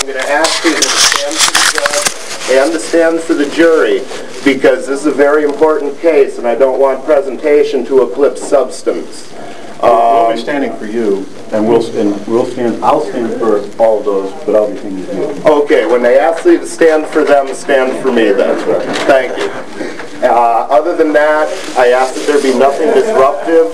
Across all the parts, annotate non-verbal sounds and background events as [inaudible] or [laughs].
I'm going to ask you to stand for the judge and to stand for the jury, because this is a very important case, and I don't want presentation to eclipse substance. We'll be standing for you, and we'll, and we'll stand, I'll stand for all of those, but I'll be standing for you. Okay, when they ask you to stand for them, stand for me then. Thank you. Uh, Other than that, I ask that there be nothing disruptive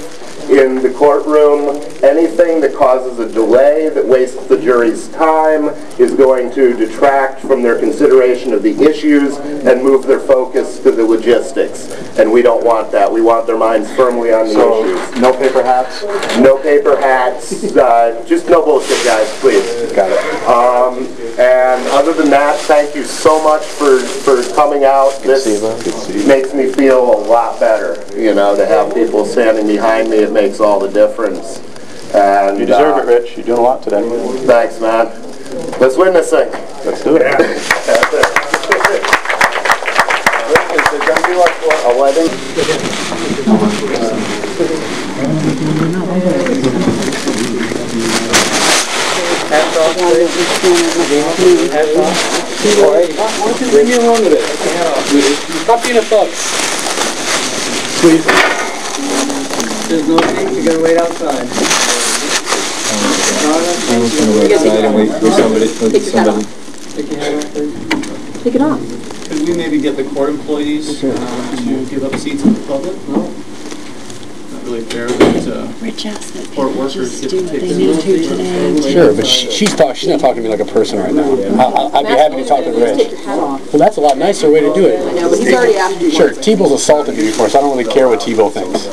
in the courtroom. Anything that causes a delay, that wastes the jury's time, is going to detract from their consideration of the issues and move their focus to the logistics. And we don't want that. We want their minds firmly on the So, issues. no paper hats? No paper hats, uh, just no bullshit, guys, please. Got it. Um, and other than that, thank you so much for, for coming out. This makes me feel a lot better, you know, to have people standing behind me, makes all the difference. And, You deserve uh, it, Rich. You're doing a lot today. Thanks, man. Let's win this thing. Let's do it. [laughs] That's it. Is there gonna be like a wedding? Bring your own with it. Stop being a thug. Please. There's no seats, you're gonna wait outside. outside and wait for somebody, for somebody. Take your hat off, please. Take it off. Could we maybe get the court employees uh, to give up seats in the public? No. Not really fair that uh, Rich asked that court people workers just get do to what take they the need to today. Sure, but she- she's talk, she's not talking to me like a person right now. I- I- I'd be happy to talk to Rich. your hat off. Well, that's a lot nicer way to do it. No, but he's already asked you Sure, once. Tebow's assaulted me before, so I don't really care what Tebow thinks.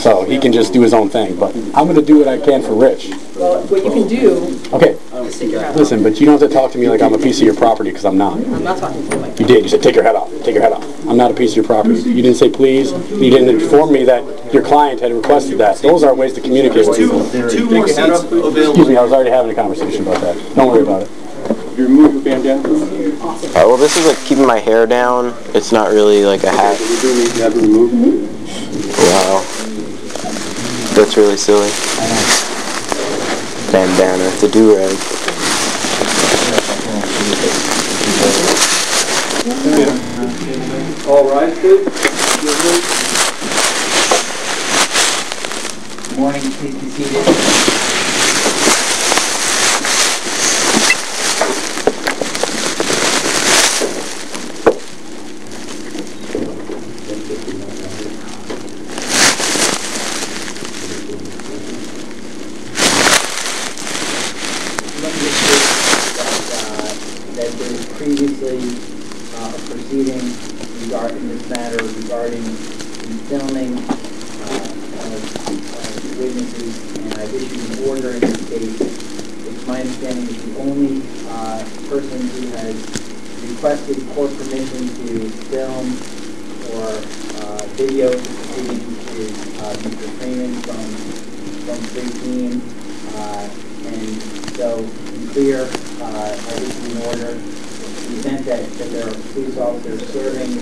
So he can just do his own thing, but I'm gonna do what I can for Rich. Well, what you can do Okay, is take your hat off. listen, but you don't have to talk to me like I'm a piece of your property, because I'm not. I'm not talking to you like You did, you said, take your head off, take your head off. I'm not a piece of your property. You didn't say please, you didn't inform me that your client had requested that. Those are ways to communicate with two, people. two more seats Excuse me. I was already having a conversation about that. Don't worry about it. You remove your bandana? Alright, well this is like keeping my hair down. It's not really like a hat. You do need to have it removed? Wow. That's really silly. Bandana, it's a do-rag. All right, please. Morning, please be seated. Let me just state that, uh, that there was previously uh, a proceeding regarding this matter regarding the filming uh, of of witnesses, and I've issued an order in this case. It's my understanding that the only uh, person who has requested court permission to film or uh, video the proceedings is uh, Mr. Freeman from, from Free Team. Uh, And so, to be clear, uh, I issued an order in the event that, that there are police officers serving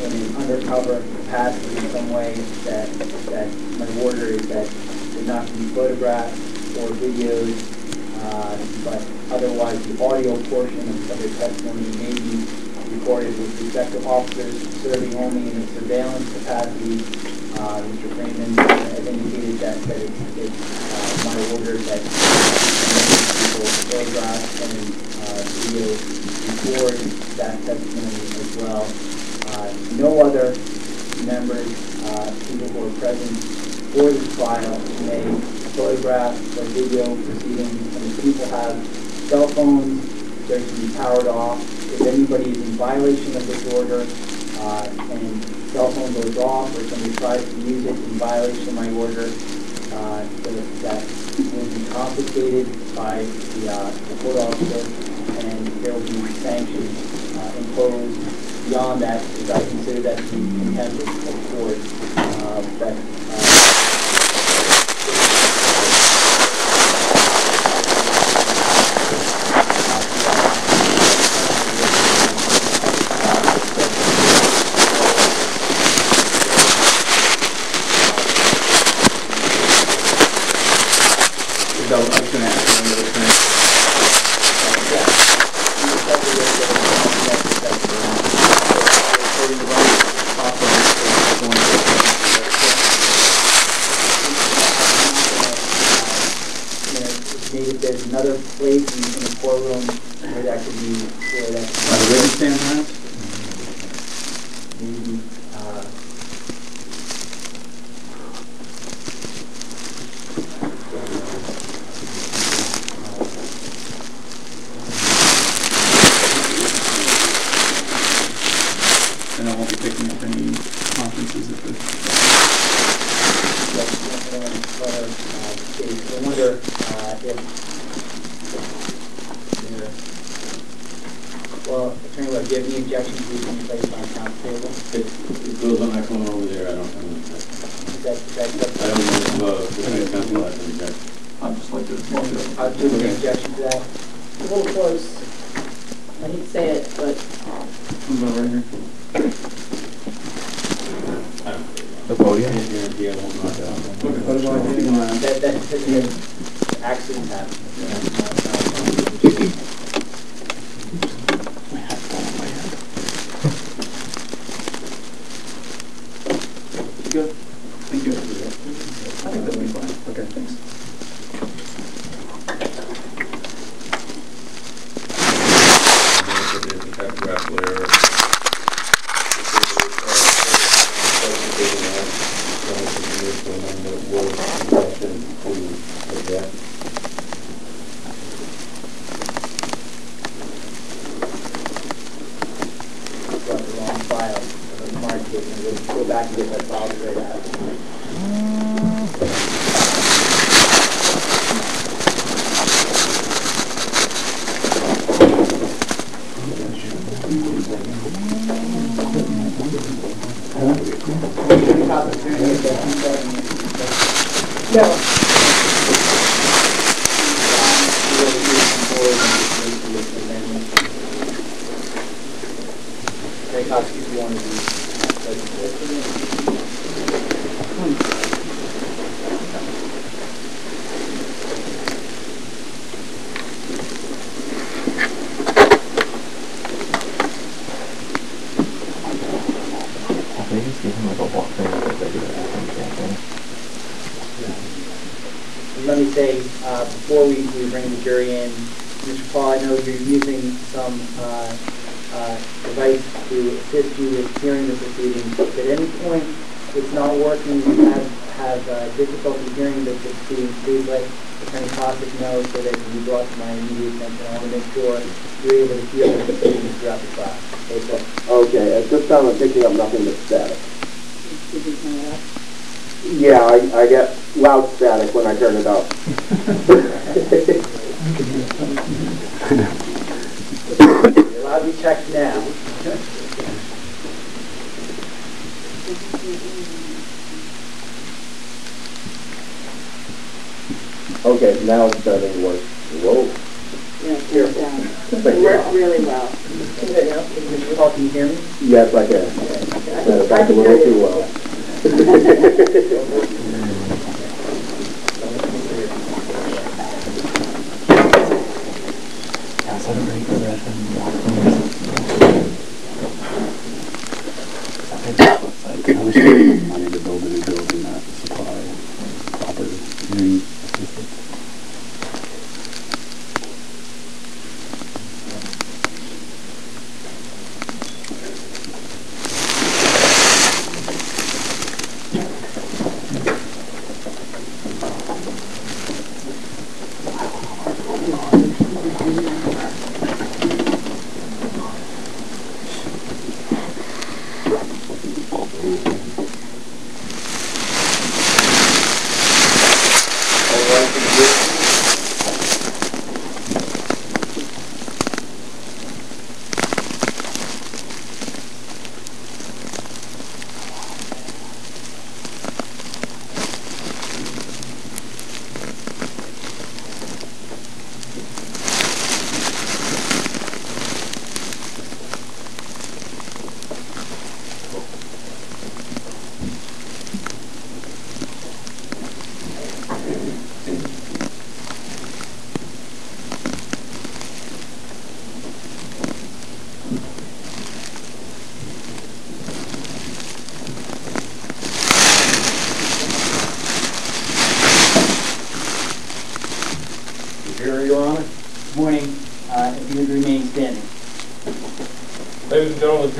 in an undercover capacity in some way, that, that my order is that would not be photographed or videos, uh, but otherwise the audio portion of of the testimony may be recorded with respect to officers serving only in a surveillance capacity. Uh, Mr. Freeman has indicated that, that it's, it's, uh, my order that people photograph and, uh, video record that testimony as well. Uh, no other members, uh, people who are present for the trial may photograph or video proceedings. And if people have cell phones, they're to be powered off. If anybody is in violation of this order, uh, and cell phone goes off or somebody tries to use it in violation of my order, uh, that that will be confiscated by the, uh, the court officer and there will be sanctions, uh, imposed beyond that, because I consider that to be contempt of court, uh, but, uh, I was gonna ask one other thing. stand behind? Maybe, uh, And I won't be picking up any conferences at the, Yes, one of the letter, uh, states, I wonder, uh, if, yeah. well, Attorney Webb, do you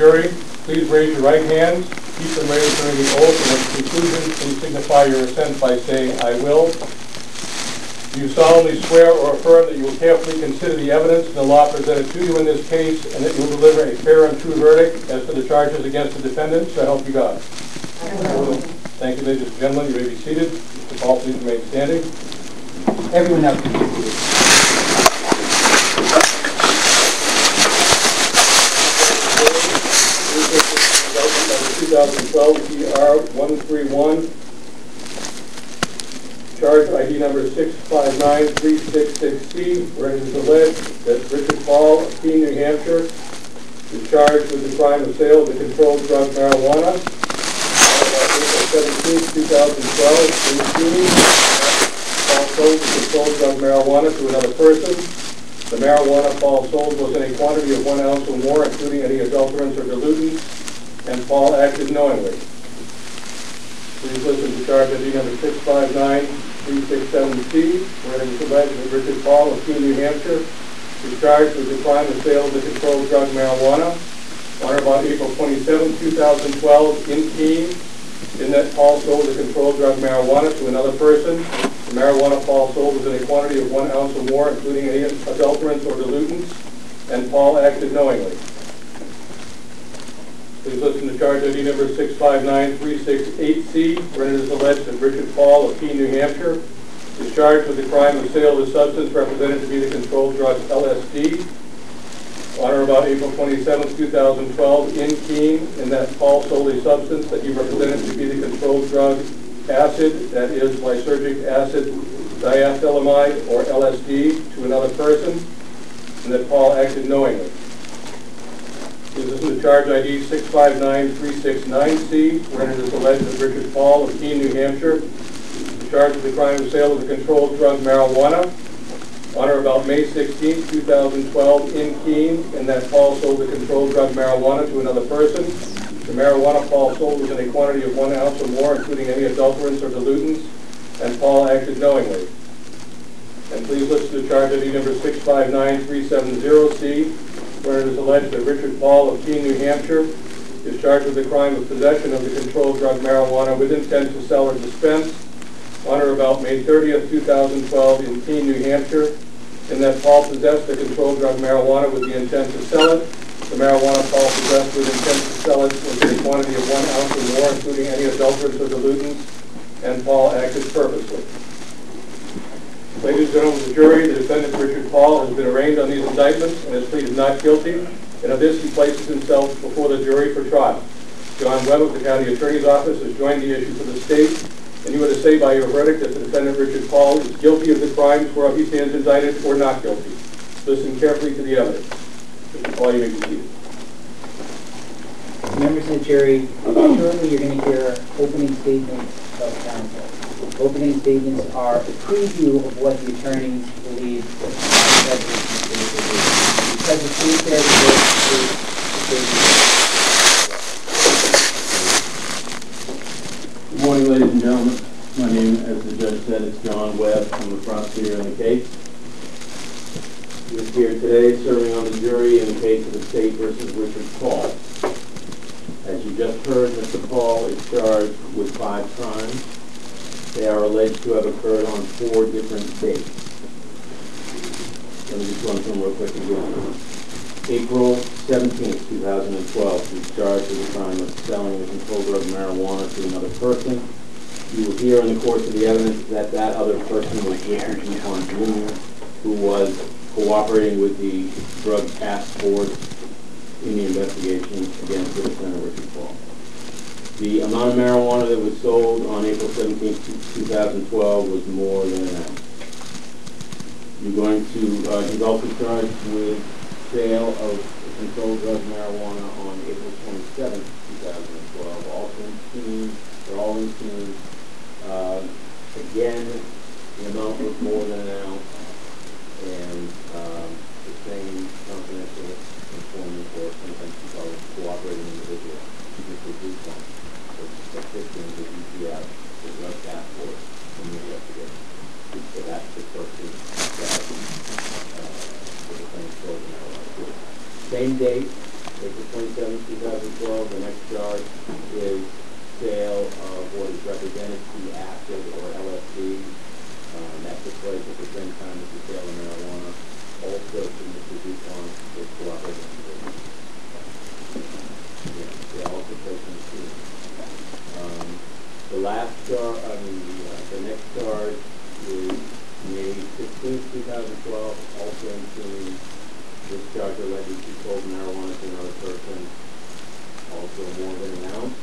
jury, please raise your right hand. keep them raised during the oath, and at the conclusion, please signify your assent by saying, "I will." Do you solemnly swear or affirm that you will carefully consider the evidence and the law presented to you in this case, and that you will deliver a fair and true verdict as to the charges against the defendant, so help you God? Thank you, ladies and gentlemen. You may be seated. Paul, please remain standing. Everyone else can be seated. 2012 PR 131, charge ID number 659366C, where it is alleged that Richard Paul of Keene, New Hampshire, is charged with the crime of sale of the controlled drug marijuana. April 17, 2012, in Keene, Paul sold the controlled drug marijuana to another person. The marijuana Paul sold was in a quantity of one ounce or more, including any adulterants or dilutants, and Paul acted knowingly. Please listen to charge ID number 659367C, where it is alleged that Richard Paul of New Hampshire, is charged with the crime of sale of the controlled drug marijuana on or about April 27, 2012, in Keene, in that Paul sold the controlled drug marijuana to another person. The marijuana Paul sold was in a quantity of one ounce or more, including any adulterants or dilutants, and Paul acted knowingly. Please listen to charge ID number 659368C, where it is alleged that Richard Paul of Keene, New Hampshire, is charged with the crime of sale of the substance represented to be the controlled drug LSD on or about April 27, 2012, in Keene, in that Paul sold a substance that he represented to be the controlled drug acid, that is lysergic acid diethylamide, or LSD, to another person, and that Paul acted knowingly. Please is to charge ID 659369C, where it is alleged that Richard Paul of Keene, New Hampshire, charged with the crime of sale of the controlled drug marijuana on or about May 16, 2012, in Keene, and that Paul sold the controlled drug marijuana to another person. The marijuana Paul sold was in a quantity of one ounce or more, including any adulterants or dilutants, and Paul acted knowingly. And please listen to charge ID number 659370C, where it is alleged that Richard Paul of Keene, New Hampshire, is charged with the crime of possession of the controlled drug marijuana with intent to sell or dispense on or about May 30th, 2012, in Keene, New Hampshire, and that Paul possessed the controlled drug marijuana with the intent to sell it. The marijuana Paul possessed with intent to sell it was a quantity of one ounce or more, including any adulterants or dilutants, and Paul acted purposely. Ladies and gentlemen of the jury, the defendant Richard Paul has been arraigned on these indictments and has pleaded not guilty, and of this he places himself before the jury for trial. John Webb of the County Attorney's Office has joined the issue for the state, and you are to say by your verdict that the defendant Richard Paul is guilty of the crimes whereof he stands indicted or not guilty. Listen carefully to the evidence. Mr. Paul, you may be. Members of the jury, [clears throat] shortly you're going to hear opening statements of counsel. Opening statements are a preview of what the attorneys believe the judges will do. Because the state says Good morning, ladies and gentlemen. My name, as the judge said, is John Webb. I'm the prosecutor in the case. We're here today serving on the jury in the case of the state versus Richard Paul. As you just heard, Mr. Paul is charged with five crimes. They are alleged to have occurred on four different dates. Let me just run through them real quick again. April 17, 2012, he's charged with the crime of selling the controlled drug marijuana to another person. You will hear in the course of the evidence that that other person was Richard Dupont Jr., who was cooperating with the drug task force in the investigation against the defendant Richard Paul. The amount of marijuana that was sold on April 17, 2012 was more than an ounce. You're going to, uh, he's also charged with sale of controlled drug marijuana on April 27, 2012, also in they're all in Keene. Uh, again, the amount was more than an ounce, and, um, the same confidential informant or sometimes call cooperating the EPF, the drug task force, in the investigation. So that's the person that, uh, the defendant sold the marijuana to. Same date, April two thousand twelve, the next charge is sale of what is represented to be acid or LSD. Um, that took place at the same time as the sale of marijuana, also to Mr. Dupont, with cooperating with Yeah, they also place in the the last char, I mean, the, uh, the next charge is May sixteenth, two thousand twelve, also including this charge alleged to sold marijuana to another person, also more than an ounce.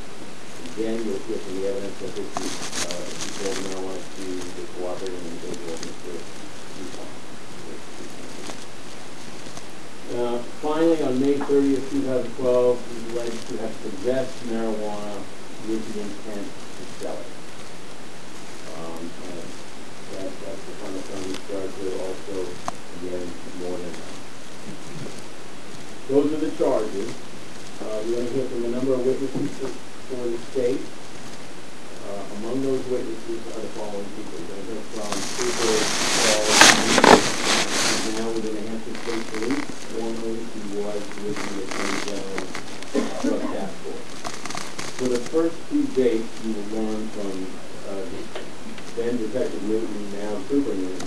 Again, you'll hear from the evidence that this is, uh, he sold marijuana to the cooperating individual, Mr. Uh, finally, on May thirtieth, two thousand twelve, he's alleged to have possessed marijuana with the intent to sell it. Um, and that, that's the kind of felony charge there also, again, more than that. Those are the charges. Uh, we're gonna hear from a number of witnesses for the state. Uh, among those witnesses are the following people. We're gonna hear from who's now within the Hampton State Police. Formerly, he was with the Attorney General Drug Task Force. For the first two dates, you will learn from, uh, then Detective Newton, now Newton.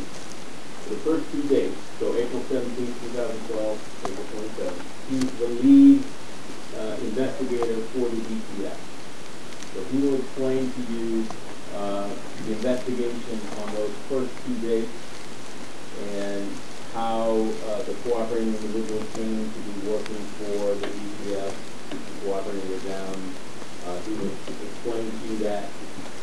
For the first two dates, so April 17, two thousand twelve, April 27, he's the lead, uh, investigator for the DTF. So he will explain to you, uh, the investigation on those first two dates and how, uh, the cooperating individual came to be working for the DTF, cooperating with them. Uh, he will explain to you that,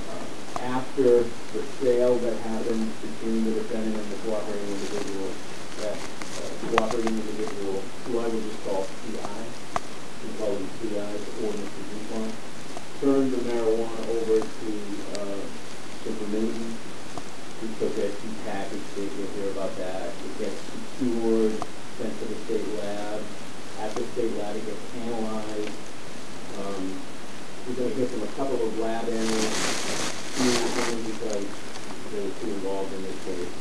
uh, after the sale that happened between the defendant and the cooperating individual, that, uh, cooperating individual, who I would just call CI, we call them CIs, or Mr. Dupont, turned the marijuana over to, uh, Trooper Newton. He took it, he packaged it, you'll hear about that. It gets secured, sent to the state lab. At the state lab, it gets analyzed. Um, we're gonna hear from a couple of lab analysts, of because they were too involved in this case.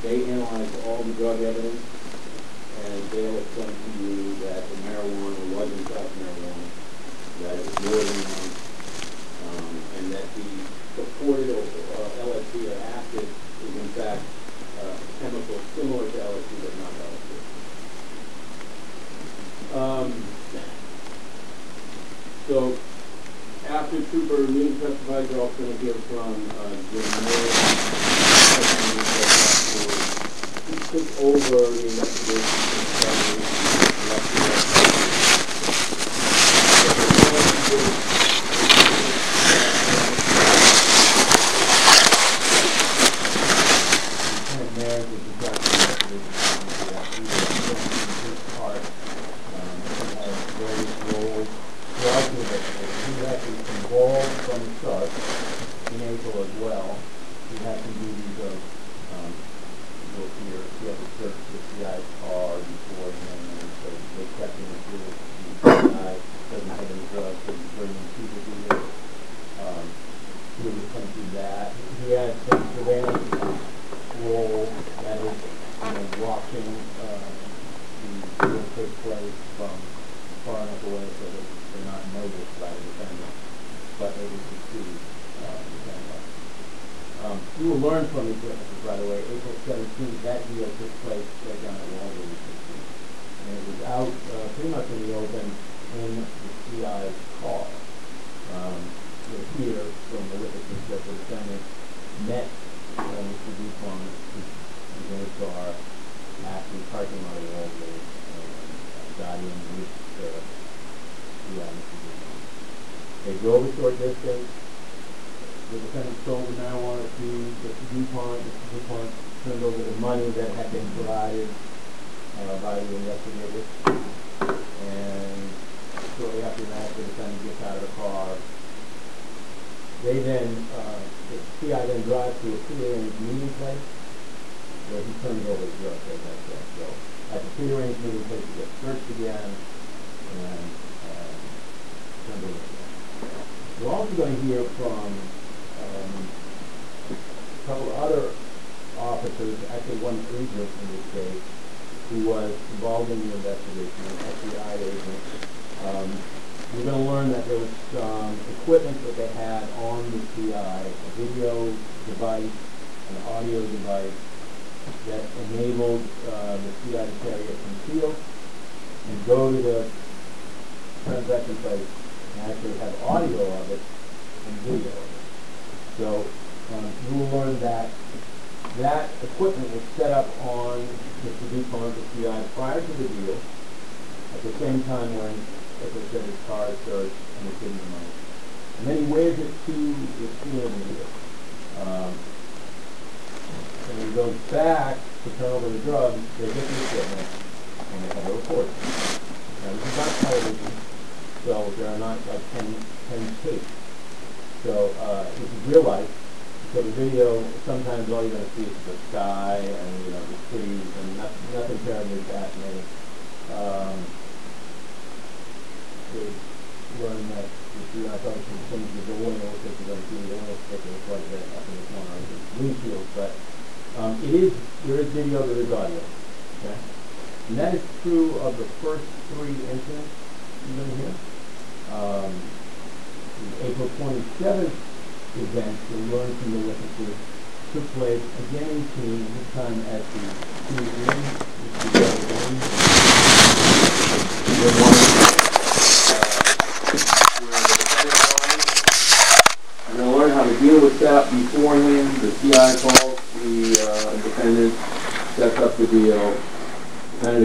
They analyzed all the drug evidence, and they'll explain to you that the marijuana was in fact marijuana, that it was more than one, um, and that the purported uh, LSD or acid is in fact uh, chemical similar to LSD but not LSD. Um, so after Trooper Newton testifies, you're also going to hear from uh, Jim testimony He took over the investigation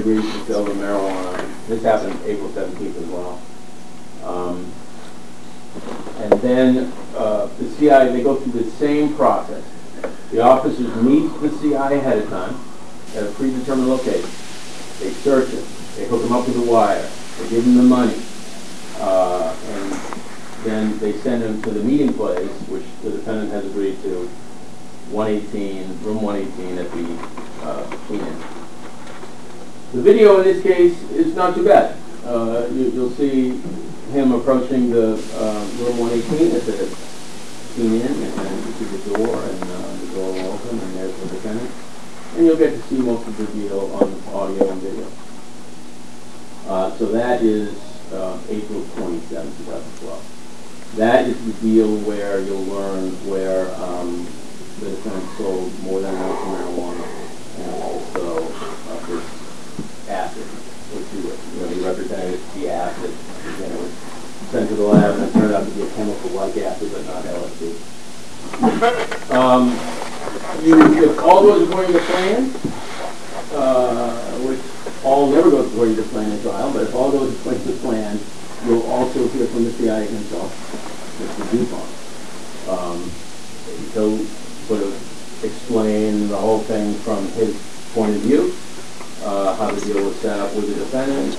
agrees to sell the marijuana. This happened April 17th as well. Um, and then uh, the CI, they go through the same process. The officers meet the CI ahead of time at a predetermined location. They search him. They hook him up with a wire. They give him the money. Uh, and then they send him to the meeting place, which the defendant has agreed to, 118, room 118 at the uh. The video in this case is not too bad. Uh, you, you'll see him approaching the uh, room 118 as the Queen in, and you see the door, and uh, the door will open, and there's the defendant. And you'll get to see most of the deal on audio and video. Uh, so that is April 27, 2012. That is the deal where you'll learn where um, the defendant sold more than of marijuana and also uh, acid, which he, you know, he represented the acid, you know, sent to the lab and it turned out to be a chemical like acid but not LSD. Um, you, if all goes according to plan, uh, which all never goes according to plan in trial, but if all goes according to plan, you'll also hear from the CIA himself, Mr. Dupont. Um, he'll sort of explain the whole thing from his point of view, uh, how the deal set up with the defendant,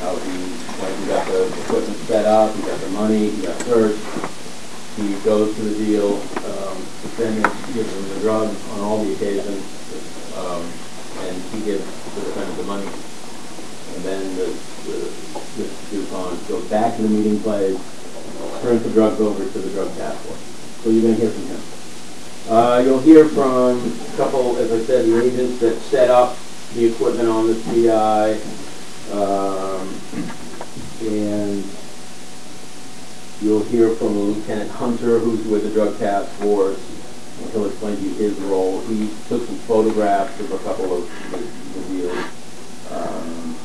how he, when he got the equipment set up, he got the money, he got searched, he goes to the deal, um, defendant gives him the drugs on all the occasions, um, and he gives the defendant the money. And then the, the, the DuPont goes back to the meeting place, turns the drugs over to the drug task force. So you're going to hear from him. Uh, you'll hear from a couple, as I said, the agents that set up the equipment on the CI, um, and you'll hear from Lieutenant Hunter, who's with the drug task force. He'll explain to you his role. He took some photographs of a couple of the, the deals. Um,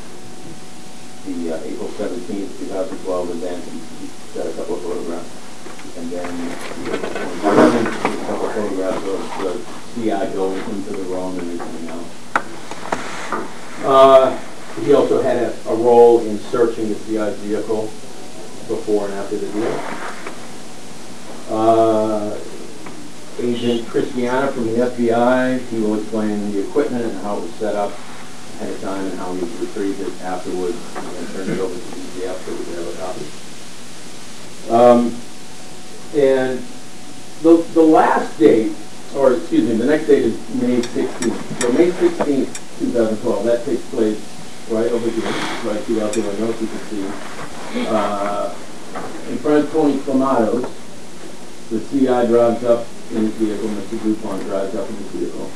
the uh, April 17th, 2012 event, he, got a couple of photographs. And then the 11th, a couple of photographs of the CI going into the room and everything else. Uh, he also had a, a role in searching the CI's vehicle before and after the deal. Uh, Agent Christiana from the FBI, he will explain the equipment and how it was set up ahead of time and how he retrieved it afterwards and turned it over to DTF so we could have a copy. Um, and the, the last date, or excuse me, the next date is May 16th. So May 16th, 2012, that takes place right over here, right through out the window, as you can see. Uh, in front of Tony Clamatos, the CI drives up in his vehicle, Mr. Dupont drives up in his vehicle.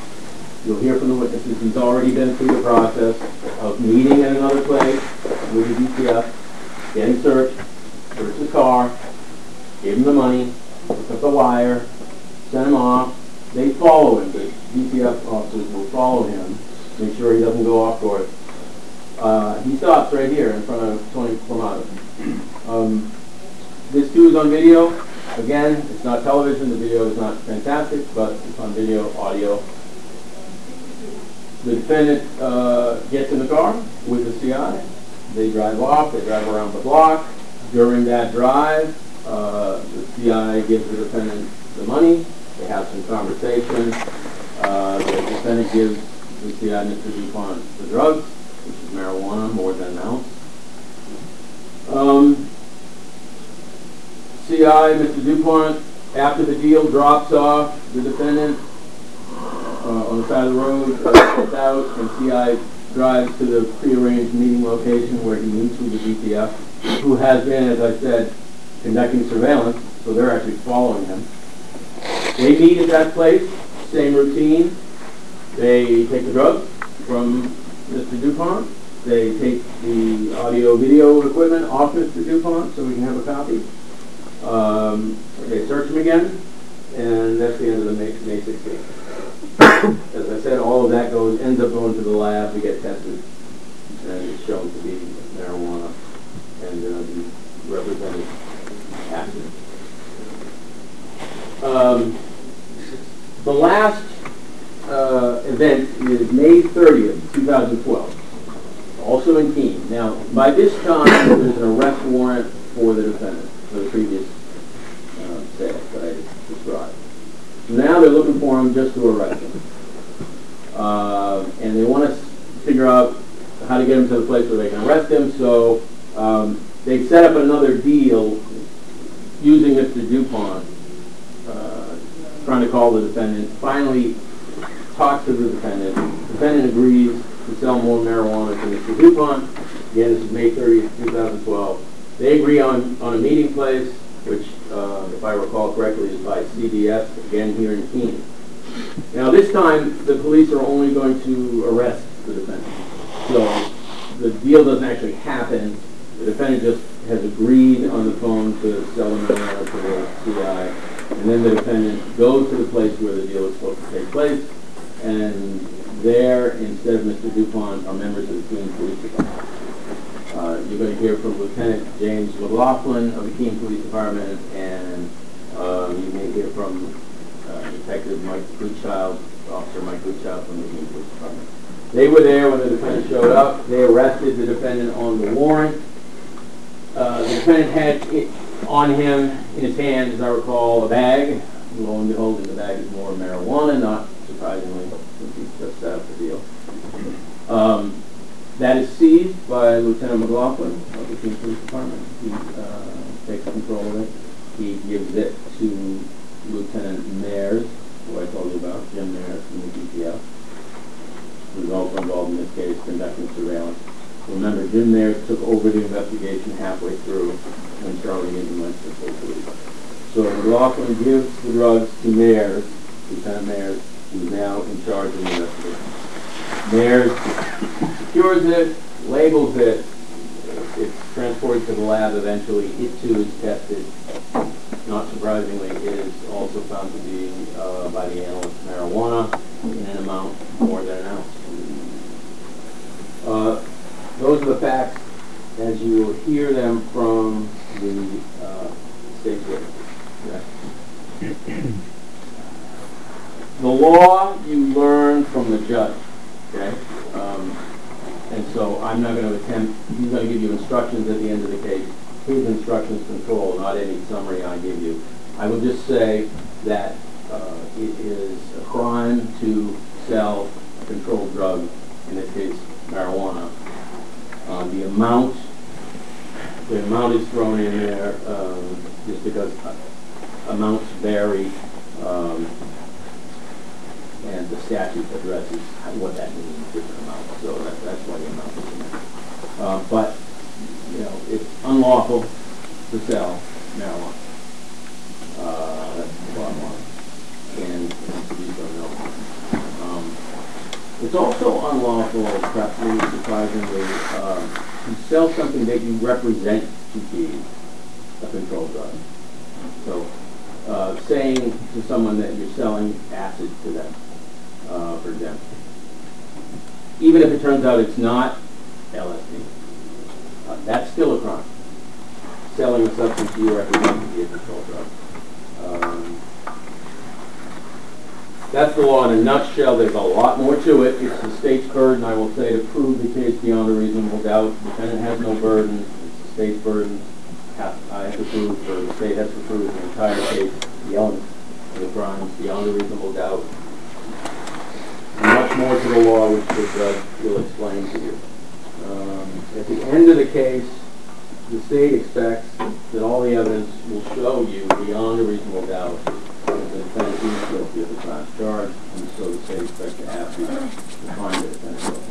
You'll hear from the witnesses, he's already been through the process. of meeting at another place with the DTF, getting searched, searched the car, gave him the money, hooked up the wire, sent him off. They follow him, the DTF officers will follow him, make sure he doesn't go off course. Uh, he stops right here in front of Tony Clamato. [clears throat] Um, this too is on video. Again, it's not television, the video is not fantastic, but it's on video, audio. The defendant uh, gets in the car with the CI. They drive off, they drive around the block. During that drive, uh, the CI gives the defendant the money. They have some conversation. Uh, the defendant gives the CI, Mr. DuPont, the drugs, which is marijuana, more than an ounce. Um, CI, Mr. DuPont, after the deal, drops off the defendant uh, on the side of the road, gets out, and CI drives to the prearranged meeting location where he meets with the DTF, who has been, as I said, conducting surveillance, so they're actually following him. They meet at that place, same routine. They take the drugs from Mr. DuPont. They take the audio-video equipment off Mr. DuPont so we can have a copy. Um, they search him again, and that's the end of the May, May 16th. As I said, all of that goes, ends up going to the lab to get tested, and it's shown to be marijuana and uh, the represented acid. Um, the last uh, event is May 30th, 2012, also in Keene. Now, by this time, there's an arrest warrant for the defendant for the previous uh, sale that I described. Now they're looking for him just to arrest him. Uh, and they want to figure out how to get him to the place where they can arrest him, so um, they set up another deal using Mr. DuPont, trying to call the defendant, finally talks to the defendant. The defendant agrees to sell more marijuana to Mr. DuPont. Again, this is May 30th, 2012. They agree on, on a meeting place, which, uh, if I recall correctly, is by CVS, again here in Keene. Now, this time, the police are only going to arrest the defendant. So, the deal doesn't actually happen. The defendant just has agreed on the phone to sell the marijuana to the CI, and then the defendant goes to the place where the deal is supposed to take place, and there, instead of Mr. DuPont, are members of the Keene Police Department. Uh, you're going to hear from Lieutenant James McLaughlin of the Keene Police Department, and um, you may hear from uh, Detective Mike Goodchild, Officer Mike Goodchild from the Keene Police Department. They were there when the defendant showed up. They arrested the defendant on the warrant. Uh, the defendant had it on him in his hand, as I recall, a bag. Lo and behold, in the bag is more marijuana, not surprisingly, since he just up the deal. Um, that is seized by Lieutenant McLaughlin of the Keene Police Department. He uh, takes control of it. He gives it to Lieutenant Mayers, who I told you about, Jim Mayers from the DTF, who's also involved in this case, conducting surveillance. Remember, Jim Mayers took over the investigation halfway through when Charlie Eaton went to full police. So McLaughlin gives the drugs to Mayers, Lieutenant Mayers, who's now in charge of the investigation. Mayers secures it, labels it, it's transported to the lab eventually, it too is tested. Not surprisingly, it is also found to be, uh, by the analyst, marijuana in an amount more than an ounce. Uh, those are the facts as you hear them from the uh, state witness. Okay. The law you learn from the judge, okay? Um, and so I'm not going to attempt, he's going to give you instructions at the end of the case. His instructions control, not any summary I give you. I will just say that uh, it is a crime to sell a controlled drug, in this case marijuana. Uh, the amount, the amount is thrown in there um, just because uh, amounts vary. Um, and the statute addresses what that means, different amounts, so that, that's why the amount is in there. Uh, but, you know, it's unlawful to sell marijuana. Uh, that's the bottom line. And, and. Um, It's also unlawful, perhaps surprisingly, um, to sell something that you represent to be a controlled drug. So, uh, saying to someone that you're selling acid to them, uh, for example. Even if it turns out it's not LSD, uh, that's still a crime. Selling a substance you represent to be a controlled drug. Um, that's the law in a nutshell. There's a lot more to it. It's the state's burden, I will say, to prove the case beyond a reasonable doubt. The defendant has no burden. It's the state's burden. I have to prove, or the state has to prove the entire case, of the crimes beyond a reasonable doubt. And much more to the law, which the judge will explain to you. Um, at the end of the case, the state expects that all the evidence will show you beyond a reasonable doubt the defendant is guilty of the crime charged, and so the state expects to ask you to find the defendant guilty.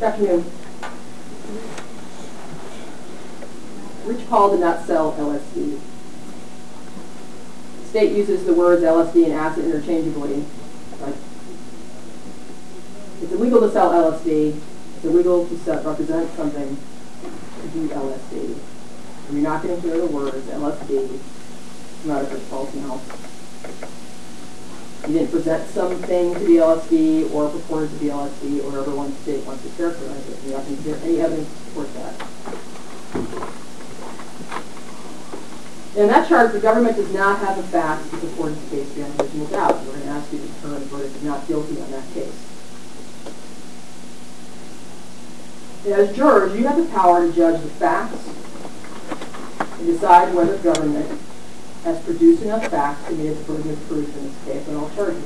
Thank you. Rich Paul did not sell LSD. State uses the words LSD and acid interchangeably. But it's illegal to sell LSD. It's illegal to represent something to do LSD. And you're not going to hear the words LSD come out of Rich Paul's mouth. You didn't present something to be LSD or purported to be LSD or whatever one state wants to characterize it. You're not going to hear any evidence to support that. In that charge, the government does not have the facts to support its case beyond reasonable doubt. We're going to ask you to determine a verdict of not guilty on that case. As jurors, you have the power to judge the facts and decide whether the government has produced enough facts to meet its burden of proof in this case on all charges.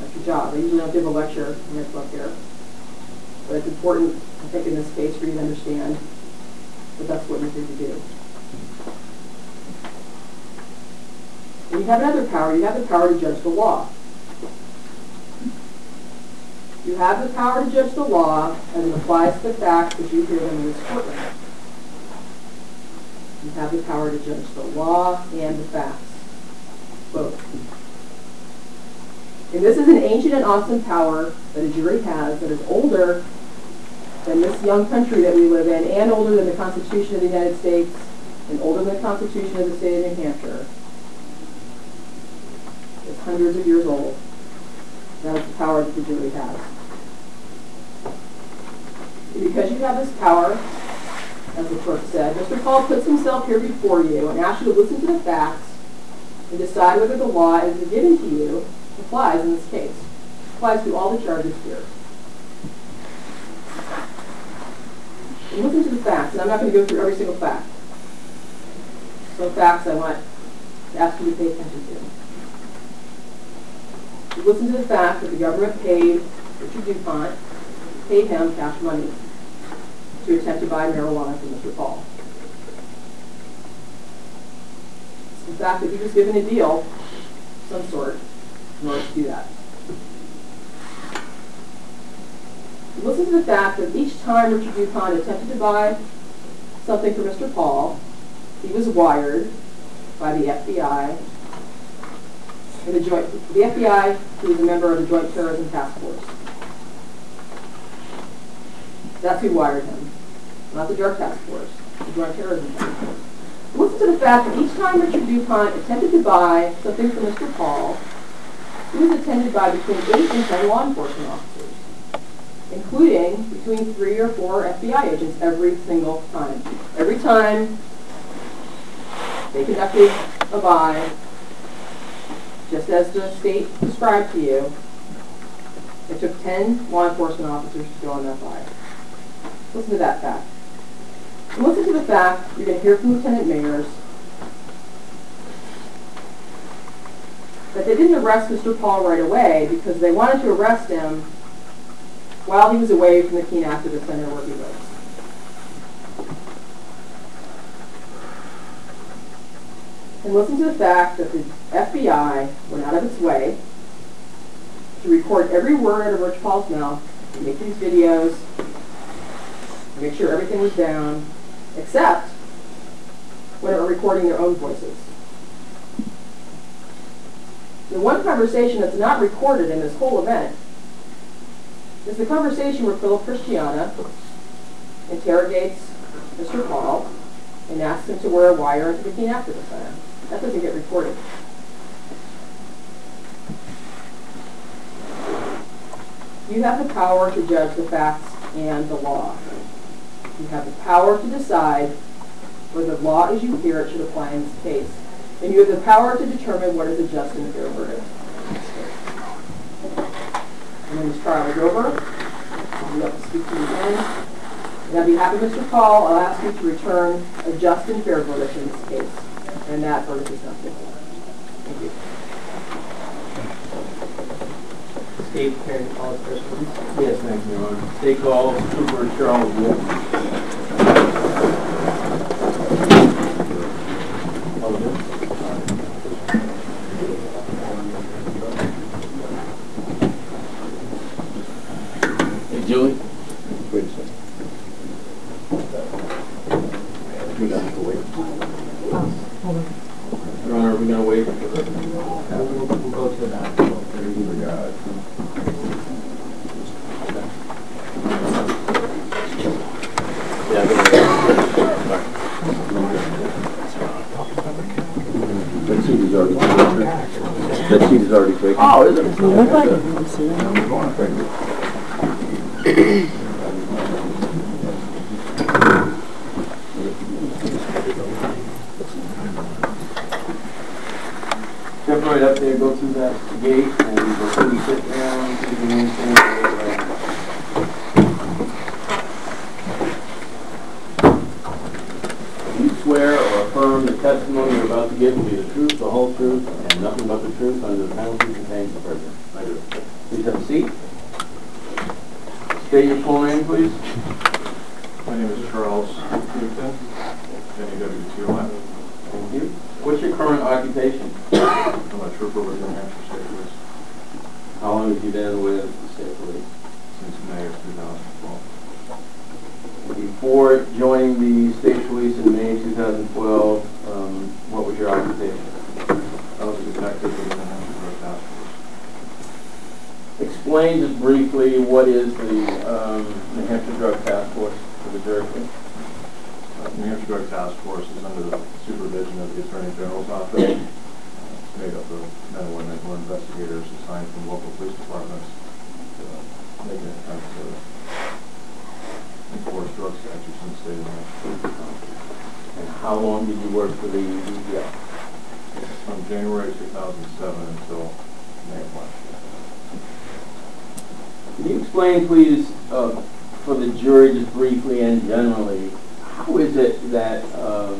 That's your job. I usually don't give a lecture when it's up here. But it's important, I think, in this case for you to understand that that's what you need to do. And you have another power. You have the power to judge the law. You have the power to judge the law as it applies to the facts as you hear them in this courtroom. You have the power to judge the law and the facts. Both. And this is an ancient and awesome power that a jury has that is older than this young country that we live in and older than the Constitution of the United States and older than the Constitution of the state of New Hampshire. Hundreds of years old. That is the power that the jury has. Because you have this power, as the clerk said, Mr. Paul puts himself here before you and asks you to listen to the facts and decide whether the law as given to you applies in this case. Applies to all the charges here. And listen to the facts, and I'm not going to go through every single fact. Some facts I want to ask you to pay attention to. Listen to the fact that the government paid Richard DuPont, paid him cash money to attempt to buy marijuana from Mr. Paul. The fact that he was given a deal of some sort in order to do that. Listen to the fact that each time Richard DuPont attempted to buy something for Mr. Paul, he was wired by the FBI and the joint the FBI, who was a member of the Joint Terrorism Task Force. That's who wired him, not the Drug Task Force, the Joint Terrorism Task Force. Listen to the fact that each time Richard DuPont attempted to buy something for Mr. Paul, he was attended by between 8 and 10 law enforcement officers, including between 3 or 4 FBI agents every single time. Every time they conducted a buy, just as the state described to you, it took 10 law enforcement officers to go on that buy. Listen to that fact. Listen to the fact, you're going to hear from Lieutenant Mayors, that they didn't arrest Mr. Paul right away because they wanted to arrest him while he was away from the Keene Activist Center where he lives. And listen to the fact that the FBI went out of its way to record every word of Rich Paul's mouth, to make these videos, to make sure everything was down, except when they were recording their own voices. The one conversation that's not recorded in this whole event is the conversation where Philip Christiana interrogates Mr. Paul and asks him to wear a wire and into the Keene Activist Center. That doesn't get recorded. You have the power to judge the facts and the law. You have the power to decide whether the law as you hear it should apply in this case. And you have the power to determine what is a just and fair verdict. And when this trial is over, I'll be up to speak to you again. And I'd be happy, Mr. Paul, I'll ask you to return a just and fair verdict in this case. And that verdict is not guilty. Thank you. State Attorney Paul Christmas. Yes, thank you, Your Honor. State call, Trooper Charles Wolf. Hey, Julie? Wait a second. We don't have to wait. Your Honor, are we gonna wait? We'll, we'll go to that. Yeah, That seat is already taken. That seat is already taken. Oh, is it? [clears throat] [clears throat] Step right up there, go through that gate, and before you sit down, you can maintain your, uh, You swear or affirm the testimony you're about to give will be the truth, the whole truth, and nothing but the truth under the penalty contained in perjury. I do. Please have a seat. State your full name, please. My name is Charles Newton, N-E-W-T-O-N. Thank you. What's your current occupation? I'm a trooper with New Hampshire State Police How long have you been with the state police? since May of 2012. Before joining the state police in May 2012, um, what was your occupation? I was a detective with the New Hampshire Drug Task Force. Explain just briefly what is the um, New Hampshire Drug Task Force for the jury, New Hampshire Drug Task Force is under the supervision of the Attorney General's office. It's made up of men and women who are investigators assigned from local police departments to make an attempt to enforce drug statutes in the state of New Hampshire. And how long did you work for the DTF? From January 2007 until May of last year. Can you explain, please, uh, for the jury, just briefly and generally, how is it that um,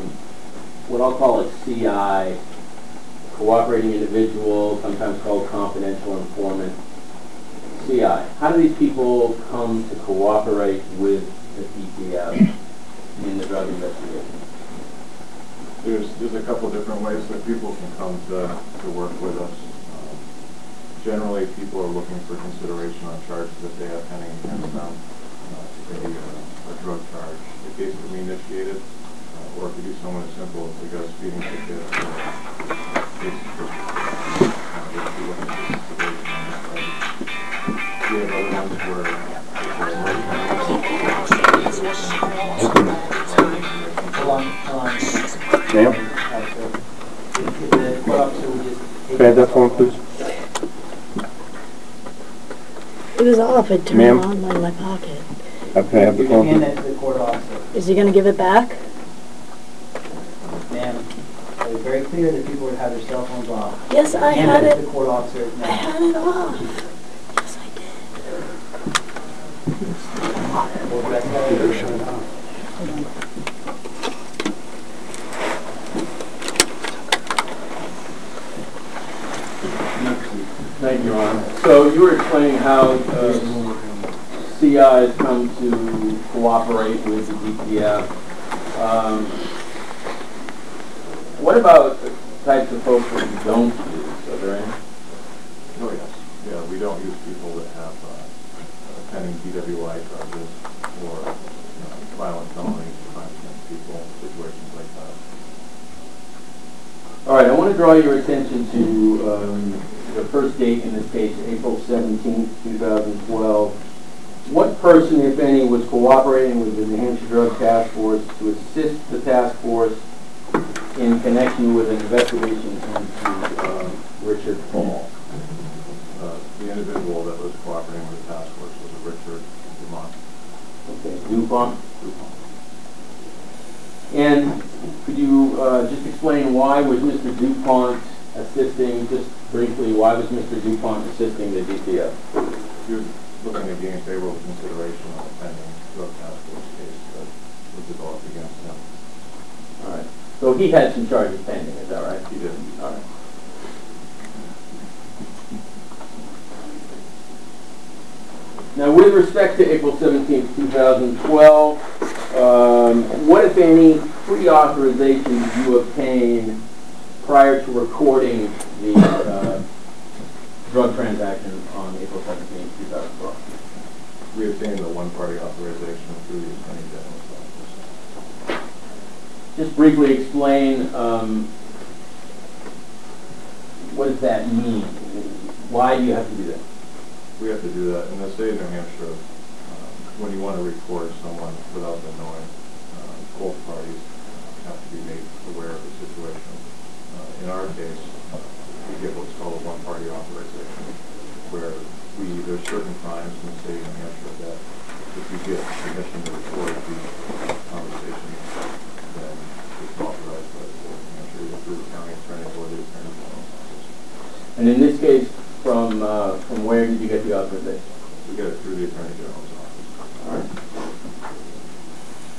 what I'll call a CI, cooperating individual, sometimes called confidential informant, CI, how do these people come to cooperate with the DTF in the drug investigation? There's, there's a couple different ways that people can come to, to work with us. Um, Generally, people are looking for consideration on charges that they have pending against them. Uh, It could be a, a drug charge, a case that we initiated, uh, or it could be someone as simple as they got a speeding ticket. or, uh, case for, uh, they could be looking for consideration on that charge. We have other ones where it's a Hold on, hold on. Ma'am, Uh, so, if The court officer would just. take- can I have that phone, please? It was off. It turned Ma'am? on in my pocket. Can I have the You can hand phone? that to the court officer. Is he gonna give it back? Ma'am, it was very clear that people would have their cell phones off. Yes, I Hand had that to it. the court officer I now. had it off. Yes, I did. We'll address that. Thank you, Your Honor. So you were explaining how uh, CIs come to cooperate with the DTF. Um, What about the types of folks that you don't use? Are there any? Oh, yes. Yeah, we don't use people that have uh, pending DWI charges or you know, violent felony crimes against people, situations like that. All right, I want to draw your attention to um, the first date in this case, April 17, 2012. What person, if any, was cooperating with the New Hampshire Drug Task Force to assist the task force in connection with an investigation into um, Richard Paul? Uh, The individual that was cooperating with the task force was Richard Dumont. Okay, DuPont? Dupont. And could you uh, just explain why was Mr. DuPont assisting, just briefly, why was Mr. DuPont assisting the DTF? Looking to gain favorable consideration on the pending drug task force case that was developed against him. All right. So he had some charges pending, is that right? He did. All right. Now, with respect to April 17, 2012, um, what, if any, pre-authorization did you obtain prior to recording the uh, drug transaction on April 17, 2012? We obtained the one-party authorization through the Attorney General's office. Just briefly explain, um, what does that mean? Why do you have to do that? We have to do that in the state of New Hampshire. um, When you want to record someone without them knowing, uh, both parties have to be made aware of the situation. Uh, In our case, we get what's called a one-party authorization, where we, there's certain crimes in the state of New Hampshire that if you get permission to record the conversation, then it's authorized by the state of New Hampshire, either through the county attorney or the attorney general's office. And in this case, from, uh, from where did you get the authorization? We get it through the attorney general's office. All right.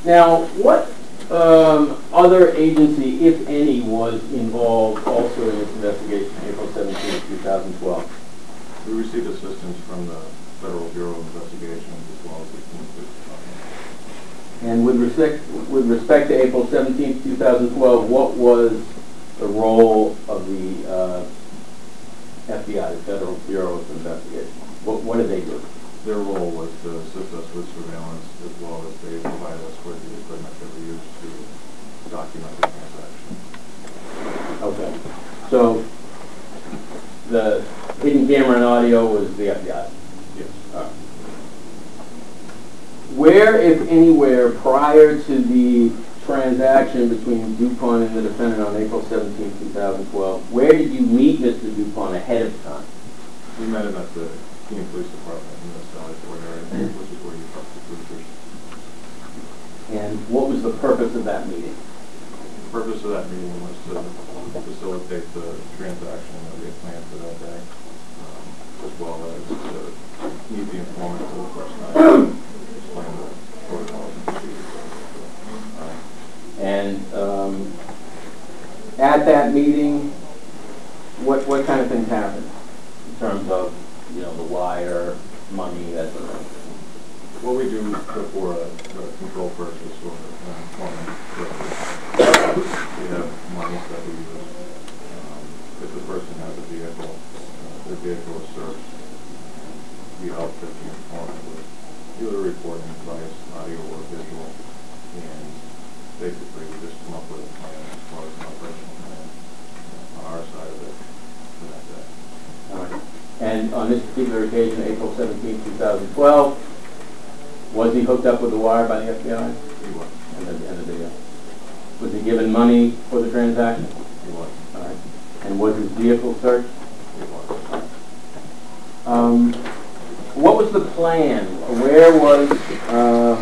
Now, what um, other agency, if any, was involved also in this investigation, April 17, 2012? We received assistance from the Federal Bureau of Investigations as well as the And with respect, with respect to April 17, 2012, what was the role of the uh, FBI, the Federal Bureau of Investigation? What, what did they do? Their role was to assist us with surveillance as well as they provided us with the equipment that we used to document the transaction. Okay. So the hidden camera and audio was the FBI? Yes. Right. Where, if anywhere, prior to the transaction between DuPont and the defendant on April 17, 2012, where did you meet Mr. DuPont ahead of time? We met him at the Keene Police Department in the area, which is where you talk to cruisers. And what was the purpose of that meeting? The purpose of that meeting was to facilitate the transaction that we had planned for that day, um, as well as to meet the informant for the first time, explain the protocols and procedures. Uh, And um, at that meeting, what, what kind of things happened in terms of, you know, the wire, money, that sort of thing? What we do before a, a control purchase or an employment purchase, we have monies that we use. Um, If the person has a vehicle, uh, their vehicle is searched, we help the informant with either a recording device, audio or visual, and basically we just come up with a plan as far as an operational plan uh, on our side of it for that day. All right. And on this particular occasion, April 17, 2012, was he hooked up with a wire by the FBI? He was, And the, and the video? Was he given money for the transaction? he was, All right. And was his vehicle searched? he was. Um, what was the plan? Where was, um,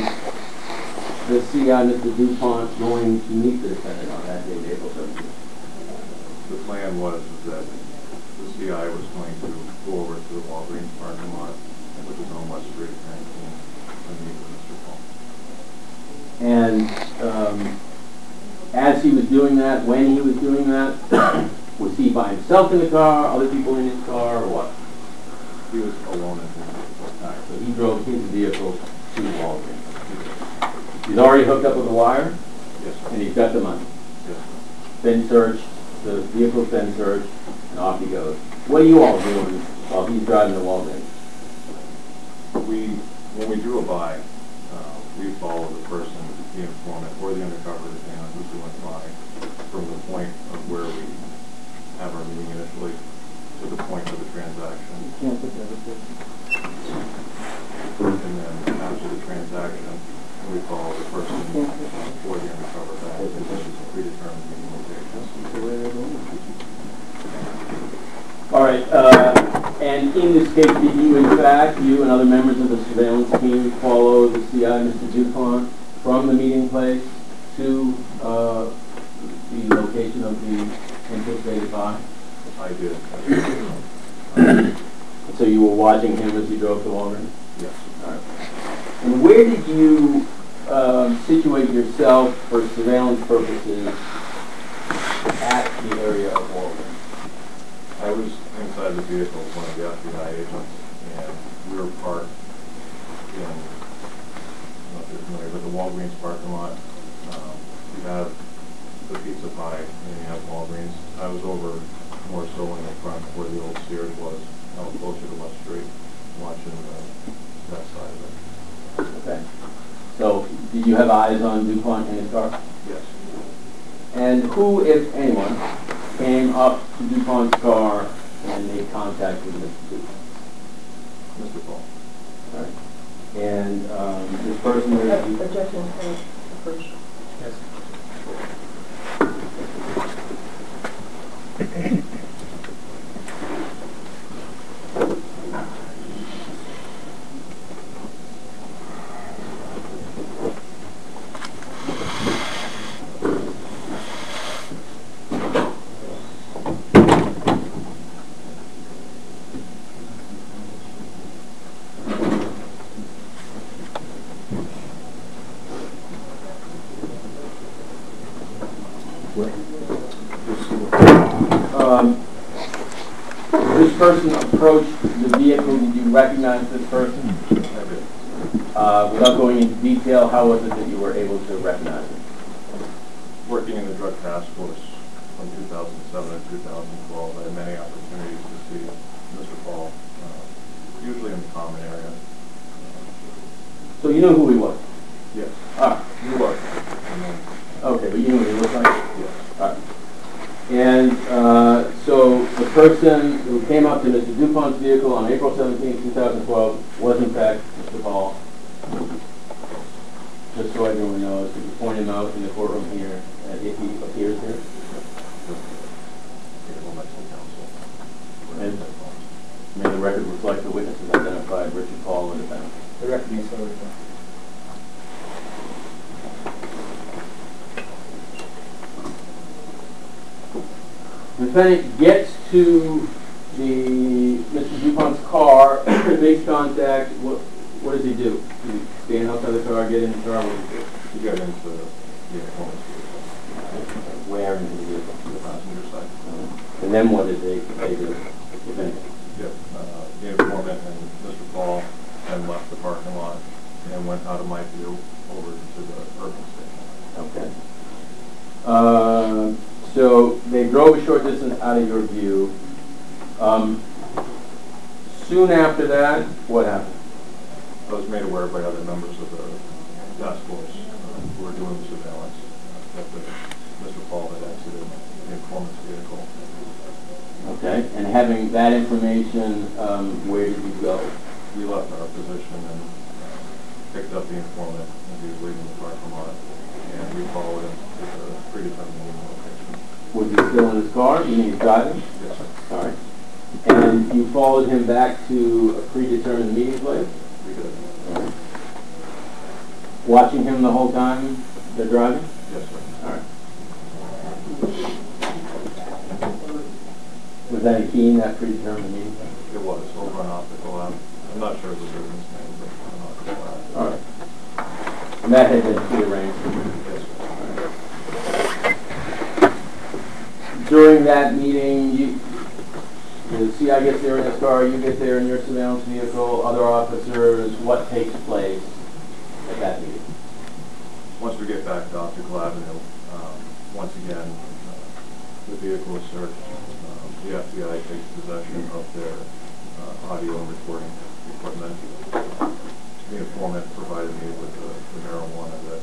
the CI, Mr. DuPont, going to meet the defendant on that date, April 17th? The plan was that the CI was going to go over to the Walgreens parking lot, which is on West Street, and and meet with Mr. Paul. And um, as he was doing that, when he was doing that, was he by himself in the car, other people in his car, or what? He was alone in his vehicle. All right, so he drove his vehicle to Walgreens. He's already hooked up with the wire, Yes, sir. and he's got the money. Yes, sir. Been searched, the vehicle's been searched, and off he goes. What are you all doing while he's driving to Walgreens? We, when we do a buy, uh, we follow the person, the informant, or the undercover, depending on who's doing the buy, from the point of where we meeting initially to the point of the transaction. And then after the transaction, we follow the person or the undercover back, and this is a predetermined meeting location. All right, uh, and in this case, did you in fact, you and other members of the surveillance team follow the CI, Mr. Dupont, from the meeting place to, uh, the location of the anticipated buy? I did. [coughs] So you were watching him as he drove to Walgreens? Yes. And where did you, um, situate yourself for surveillance purposes at the area of Walgreens? I was inside the vehicle with one of the FBI agents, and we were parked in, I don't know if you're familiar with the Walgreens parking lot. Um, You have the Pizza Pie, and you have Walgreens. I was over more so in the front where the old Sears was, out closer to West Street, watching the, that side of it. Okay. So, did you have eyes on DuPont and his car? Yes. And who, if anyone, came up to DuPont's car and made contact with Mr. DuPont? Mr. Paul. All right. And um, this person, there, you- Objection, uh, first. um, this person approached the vehicle, did you recognize this person? I did. Uh, Without going into detail, how was it that you were able to recognize him? Working in the drug task force from 2007 and 2012, I had many opportunities to see Mr. Paul, uh, usually in the common area. So you know who he was? Yes. Ah, You. And then, okay, but you knew what he looked like? yes. All right. And uh, so the person who came up to Mr. DuPont's vehicle on April 17, 2012 was in fact Mr. Paul. Just so everyone knows, could you point him out in the courtroom here uh, if he appears here? And may the record reflect the witnesses identified, Richard Paul and defendant. The record needs to reflect. The defendant gets to the, Mr. DuPont's car, [coughs] makes contact, what, what does he do? Does he stand outside the car, get in the car, what does he do? Get into the vehicle, Where in the vehicle? the passenger side. And then what did they, they do? Yep. Uh, The informant and Mr. Paul then left the parking lot and went out of my view over to the Irving station. Okay. Uh, so they drove a short distance out of your view. Um, soon after that, what happened? I was made aware by other members of the task force uh, who were doing the surveillance uh, that the- Mr. Paul had exited the informant's vehicle. Okay, and having that information, um, where did you go? We left our position and uh, picked up the informant as he was leaving the parking lot, and we followed him to the predetermined. Was he still in his car? You mean he's driving? Yes, sir. All right. And you followed him back to a predetermined meeting place? We did. All right. Watching him the whole time they're driving? Yes, sir. All right. Was that a key in that predetermined meeting place? It was over on Optical Ave. I'm not sure of the business name, but on Optical. All right. And that had been prearranged? Yes, sir. During that meeting, you, the CI gets there in his car, you get there in your surveillance vehicle, other officers, what takes place at that meeting? Once we get back to Optical Avenue, um, once again, uh, the vehicle is searched. Um, The FBI takes possession of their uh, audio and recording equipment. The informant provided me with the the marijuana that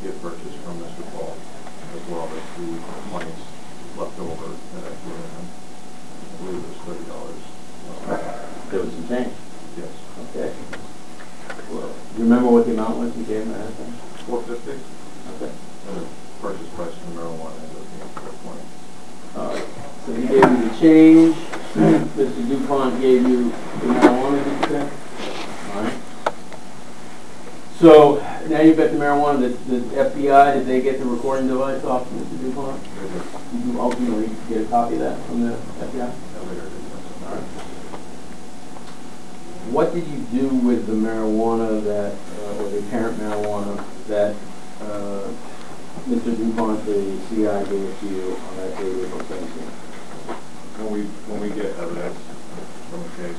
he had purchased from Mr. Paul, as well as the monies left over that I'd given him. I believe it was thirty dollars. There was some change. Yes. Okay. Well, you remember what the amount was you gave him at that time? Four fifty, Okay. and the purchase price for marijuana ended up being four twenty. All right. So he gave you the change. Mr. DuPont gave you the marijuana, did you say? All right. So now you've got the marijuana, the, the FBI, did they get the recording device off of Mr. DuPont? Did you ultimately get a copy of that from the FBI? All right. What did you do with the marijuana that, uh, or the apparent marijuana that, uh, Mr. DuPont, the CI gave to you on that day, April seventeenth? When we, when we get evidence from a case,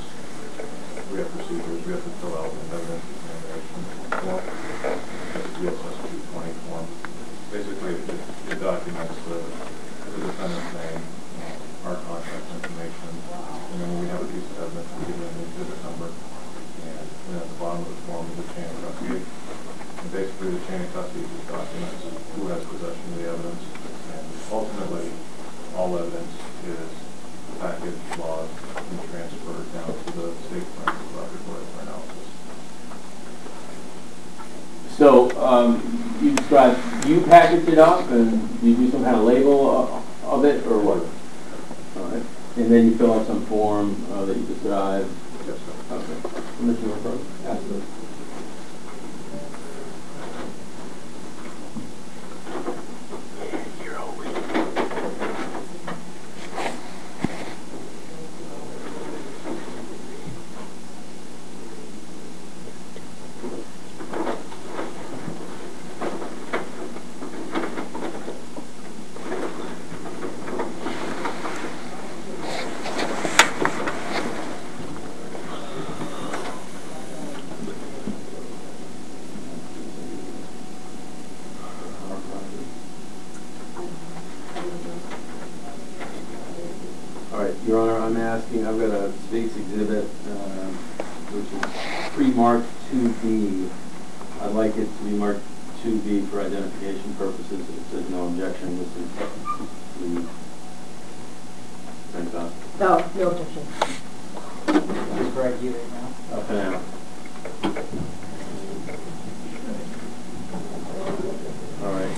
we have procedures, we have to fill out evidence form, the SSP twenty form. Basically, it, it documents the, the defendant's name, uh, our contact information, and then we have a piece of evidence, we give them the exhibit number, and then at the bottom of the form is a chain of custody. And basically, the chain of custody just documents who has possession of the evidence, and ultimately, all evidence is packaged, logged, and transferred down to the state forensic laboratory for analysis. So, um, you described, you packaged it up and you do some kind of label o- of it or what? All right. And then you fill out some form, uh, that you describe? Yes, sir. Okay. LaFront? Absolutely. All right, Your Honor, I'm asking, I've got a state's exhibit, um, which is pre-marked 2B. I'd like it to be marked 2B for identification purposes. If there's no objection, this is the, Frank Costa. No, no objection. Just right here right now. Up and out. All right.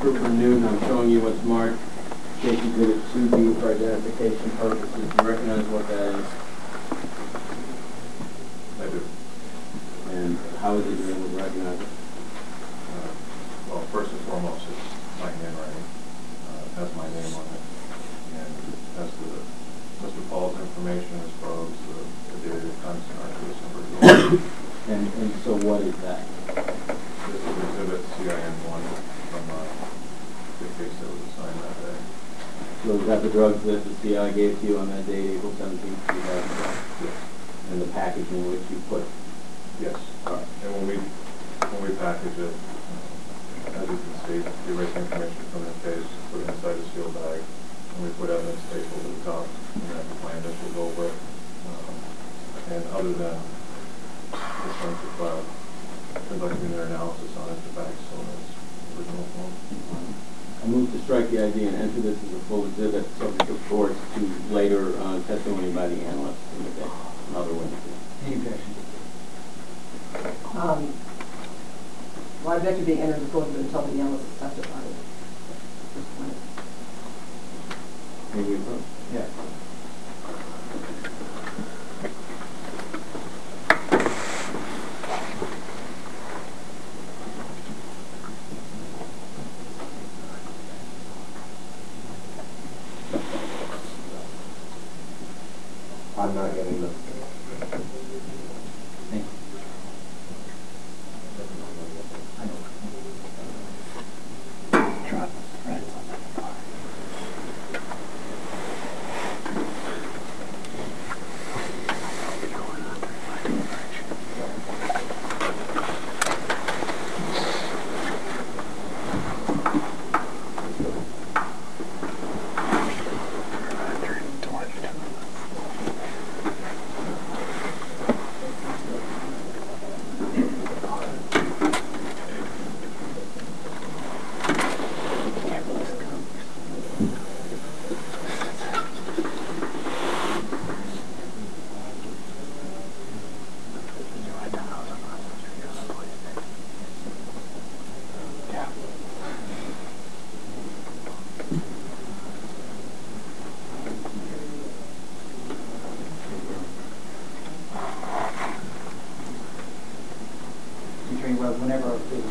Trooper Newton, I'm showing you what's marked. State Exhibit 2B for identification purposes. Do you recognize what that is? I do. And how is it you're able to recognize it? Uh, Well, first and foremost, it's my handwriting, uh, it has my name on it, and has the, Mr. Paul's information as far as the, the date of the time, our case number. And, and so what is that? This is exhibit CIN one from, uh, the case that was assigned that day. So is that the drugs CI gave to you on that day, April seventeenth, two thousand twelve? Yes. And the packaging which you put? Yes. All right. And when we, when we package it, uh, as you can see, we erase information from the case, put it inside a sealed bag, and we put evidence tape over the top, and then the plan that goes over it. Um, And other than the forensic lab conducting their analysis on it, the bag's still in its original form. I move to strike the ID and enter this as a full exhibit, subject of course to later uh, testimony by the analyst in the case, and other witnesses. Any objection? Um, well, I object to being entered before the until the analyst is testified. Maybe approach? Yeah.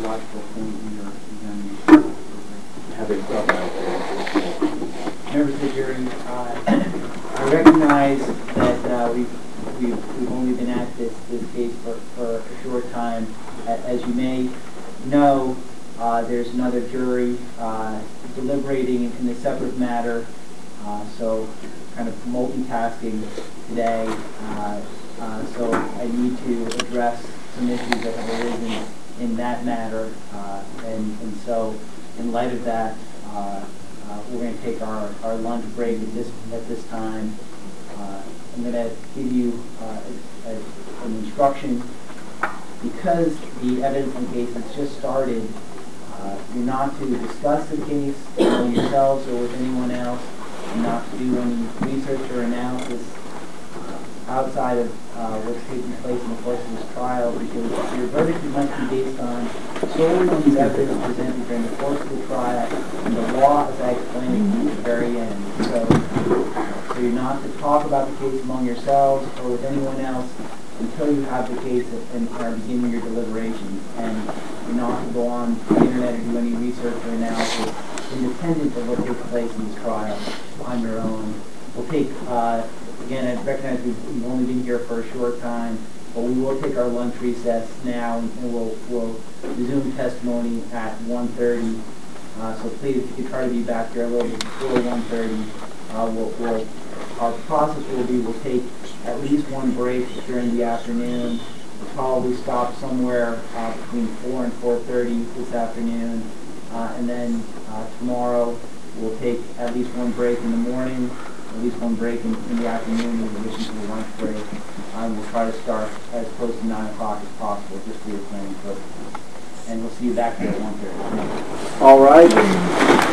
A logical point here, again, Having thought about it, Members of the jury, uh, I recognize that uh, we've, we've, we've only been at this, this case for, for a short time. A- As you may know, uh, there's another jury uh, deliberating in a separate matter, uh, so kind of multitasking today. Uh, uh, So I need to address some issues that have arisen in that matter. uh, And, and so in light of that, uh, uh, we're going to take our, our lunch break at this, at this time. Uh, I'm going to give you uh, a- a- an instruction. Because the evidence in the case has just started, uh, you're not to discuss the case among yourselves or with anyone else, and not to do any research or analysis uh, outside of uh, what's taking place in the course of this trial, because your verdict must be based on solely on the evidence presented during the course of the trial and the law as I explained at the very end. So, so you're not to talk about the case among yourselves or with anyone else until you have the case and are beginning your deliberations. And you're not to go on the internet or do any research or analysis independent of what takes place in this trial on your own. We'll take, uh, again, I recognize we've only been here for a short time, but we will take our lunch recess now and we'll, we'll resume testimony at 1:30. Uh, so please, if you could try to be back here a little bit before 1:30, uh, we'll, we'll, our process will be, we'll take at least one break during the afternoon. We'll probably stop somewhere, uh, between 4 and 4:30 this afternoon. Uh, and then, uh, tomorrow, we'll take at least one break in the morning, at least one break in, in the afternoon in addition to the lunch break. We'll try to start as close to 9 o'clock as possible, just for your planning purposes. And we'll see you back here at 1:30. All right.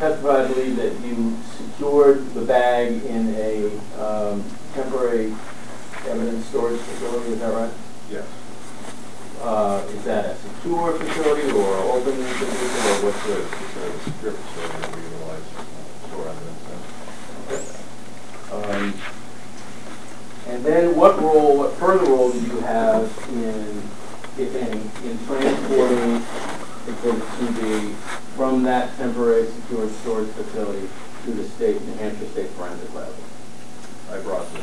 Testified, I believe, that you secured the bag in a um, temporary evidence storage facility, is that right? Yes. Uh, Is that a secure facility or open facility, or what's the? It's a secure facility that we utilize uh, store evidence in. Um, And then what role, what further role do you have in, if any, in transporting Exhibit 2B from that temporary secured storage facility to the state, New Hampshire State Forensic Lab? I brought the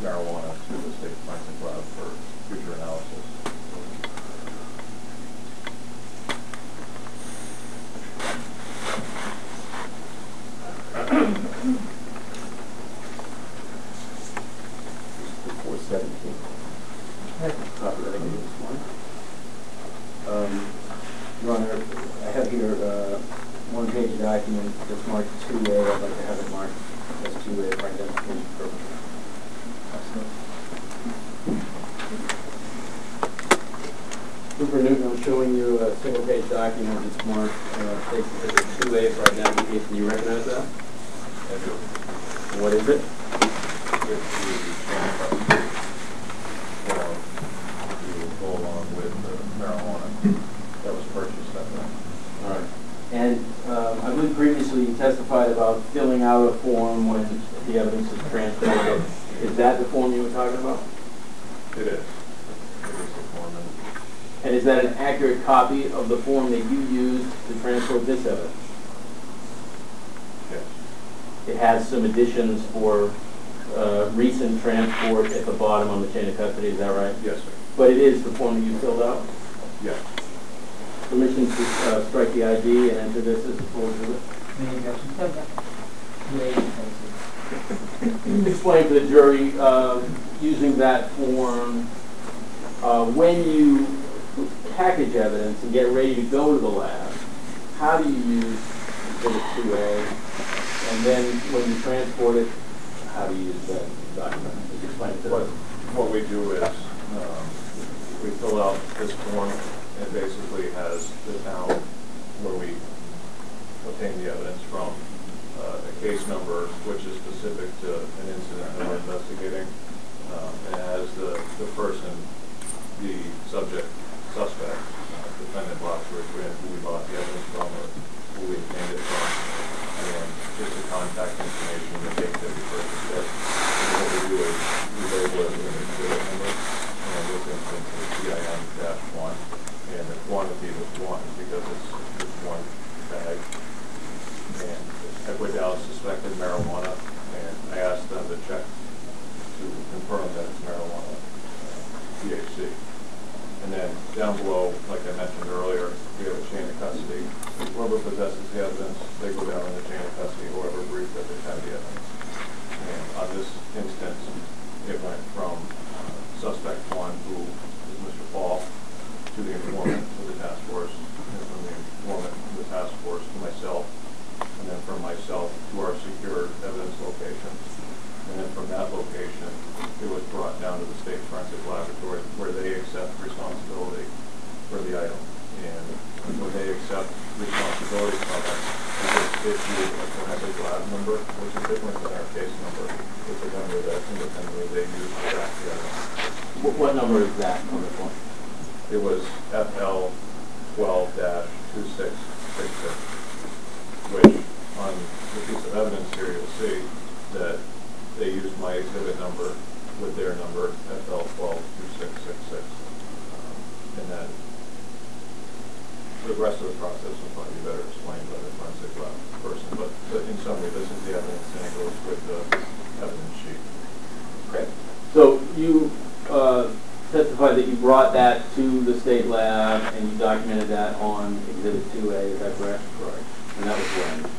marijuana to the state forensic lab for future analysis. Before 17. Copy that again this morning. Um, Your Honor, I have here uh, one-page document that's marked 2A. I'd like to have it marked as 2A for identification purposes. Trooper Newton, I'm showing you a single-page document that's marked, uh, states that it's 2A for identification. Do You recognize that? I do. What is it? It's the chain of custody to go along with the marijuana that was purchased that night. All right. And um, I believe previously you testified about filling out a form when the evidence is transported. Is that the form you were talking about? It is. It is the form, and And is that an accurate copy of the form that you used to transport this evidence? yes, It has some additions for uh, recent transport at the bottom on the chain of custody, is that right? yes, sir. But it is the form that you filled out? Yes. Permission to uh, strike the ID and enter this as a full exhibit? [laughs] Explain to the jury, uh, using that form, uh, when you package evidence and get ready to go to the lab, how do you use Exhibit 2A? And then when you transport it, how do you use that document? Explain it to What, us. what we do is, um, we fill out this form, it basically has the town where we obtain the evidence from, uh, a case number, which is specific to an incident that we're investigating, um, and it has the, the person, the subject, suspect, uh, defendant Boxer, who we bought the evidence from, or who we obtained it from, and just the contact information, the date that we purchased it. And what we do is, we label it with an exhibit number, and in this instance, it's CIN the quantity was one, because it's just one bag. And I put down suspected marijuana, and I asked them to check to confirm that it's marijuana, THC. And then down below, like I mentioned earlier, we have a chain of custody. Whoever possesses the evidence, they go down in the chain of custody, whoever agrees that they have the evidence. And on this instance, it went from uh, suspect one, who is Mr. Paul, to the informant course to myself, and then from myself to our secure evidence location. And then from that location, it was brought down to the state forensic laboratory where they accept responsibility for the item. And when they accept responsibility for that, they give you a forensic lab number, which is different than our case number. It's a number that independently they use to track the item. What, what number is that on the? It was FL 12-26 exit, which on the piece of evidence here, you'll see that they used my exhibit number with their number, FL 122666. And then the rest of the process will probably be better explained by the forensic lab person. But in summary, this is the evidence and it goes with the evidence sheet. Okay. So you uh, testified that you brought that to the state lab and you documented that on Exhibit 2A, is that correct? Correct. And that was when?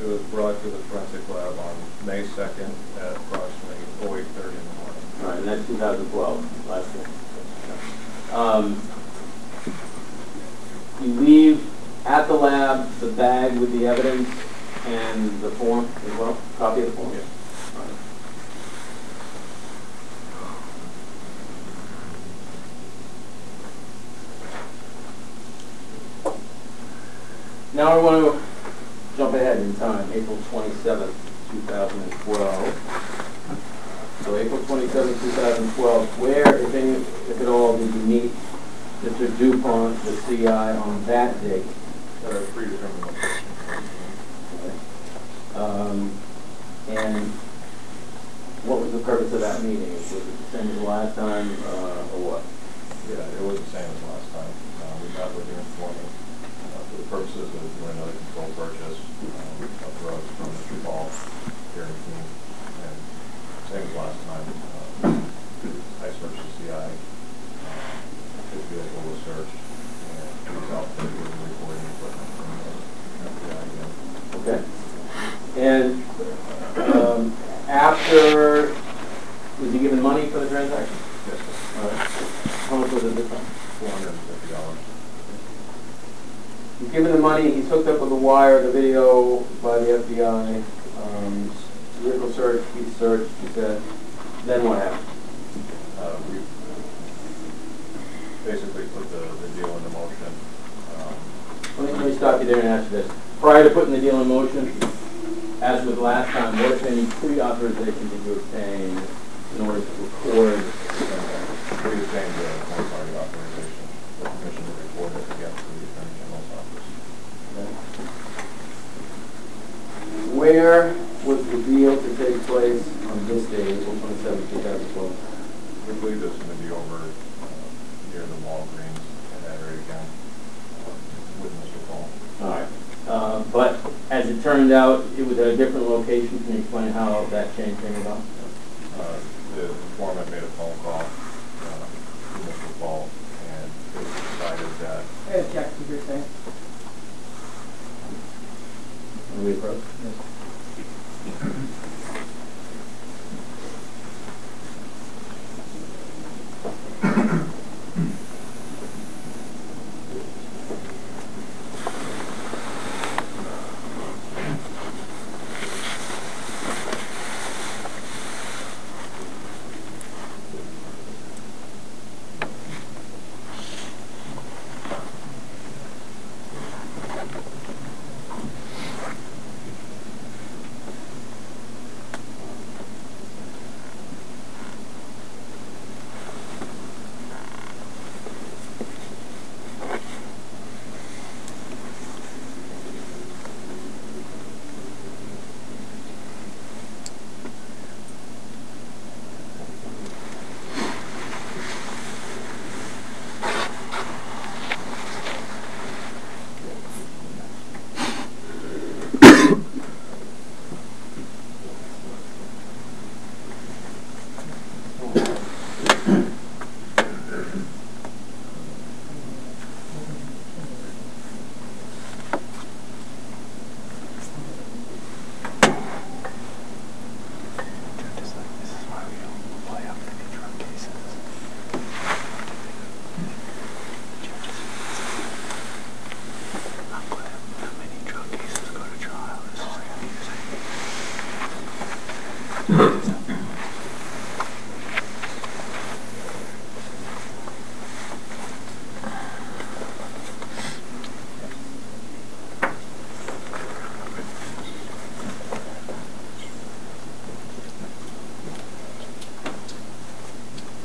It was brought to the forensic lab on May second at approximately oh eight thirty in the morning. All right, and that's 2012, last year. Um, You leave at the lab the bag with the evidence and the form as well, copy of the form? Yes. Now I want to jump ahead in time, April 27th, 2012. So April 27th, 2012, where, if any, if at all, did you meet Mr. Dupont, the CI, on that date? At a predetermined location. Um, And what was the purpose of that meeting? Was it the same as the last time, uh, or what? Yeah, it was the same as last time. Uh, we met with the informant, uh, purposes of doing another controlled purchase um, of drugs from Mr. Paul here in Keene. And same as last time, uh, I searched the CI. Uh, um, his vehicle was searched, and he was out there with the recording equipment from the FBI again. Okay. And um, after, was he given money for the transaction? Yes, sir. All right. How much was it this time? $450. He's given the money. He's hooked up with the wire, the video by the FBI. Um, vehicle search. He searched. He said. Then what happened? Uh, we basically put the, the deal into motion. Um, let, me, let me stop you there and ask you this. Prior to putting the deal in motion, as with last time, what any pre-authorization did you obtain in order to record? Obtained the uh, authorization. Where was the deal to take place on this day, April twenty-seventh, two thousand twelve? We believe this is going to be over uh, near the Walgreens in that area again uh, with Mr. Paul. All right. Uh, But as it turned out, it was at a different location. Can you explain how that change came about? Uh, The informant made a phone call uh, to Mr. Paul and it was decided that I have checked what you're saying. When we approached?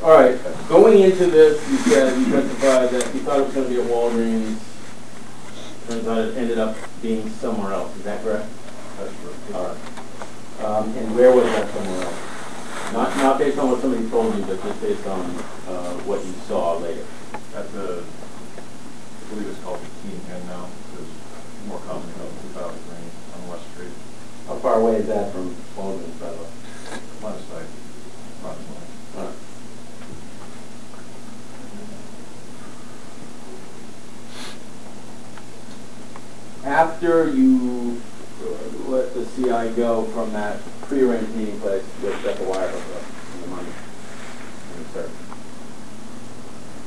All right, going into this, you said, you testified that you thought it was gonna be at Walgreens. Turns out it ended up being somewhere else, is that correct? that's true. All right. Um, and where was that somewhere else? Not, not based on what somebody told you, but just based on, uh, what you saw later. At the, I believe it's called the Keene Inn now, it's more commonly known as the Valley Green on West Street. How far away is that from Walgreens, by the way? Line of sight, approximately. All right. After you uh, let the CI go from that pre-arranged meeting place with Jeff Wire hookup and the money and the search,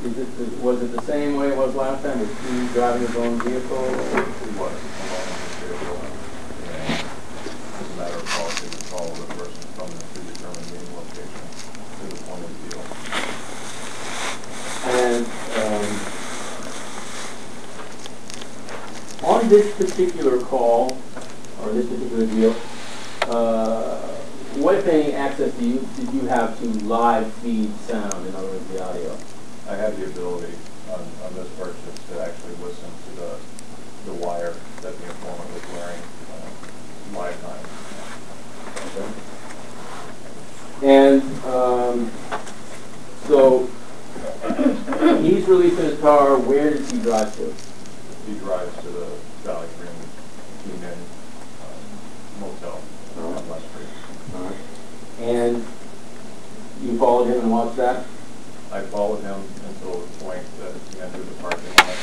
is it, is- was it the same way it was last time? Was he driving his own vehicle? He was, the as a matter of policy, we follow the person from the predetermined meeting location to the point of the deal. And, um, on this particular call, or this particular deal, uh, what if any access do you, did you have to live feed sound, in other words, the audio? I had the ability on, on this purchase to actually listen to the, the wire that the informant was wearing, uh, live time. And, um, so, [coughs] he's releasing his car, where does he drive to? He drives to the Valley Green Keene Inn um, Motel on West Street. And you followed him and watched that? I followed him until the point that he entered the parking lot,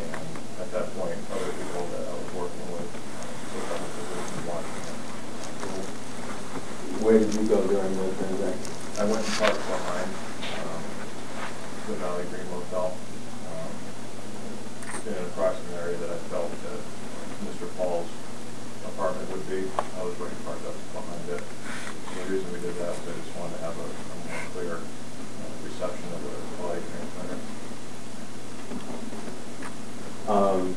and at that point, other people that I was working with uh, took up a position watching him. Where did you go during those transactions? I went and parked behind um, the Valley Green Motel, approximate area that I felt that Mr. Paul's apartment would be. I was right parked up behind it. The reason we did that is I just wanted to have a a more clear uh, reception of the light transmitter. Um,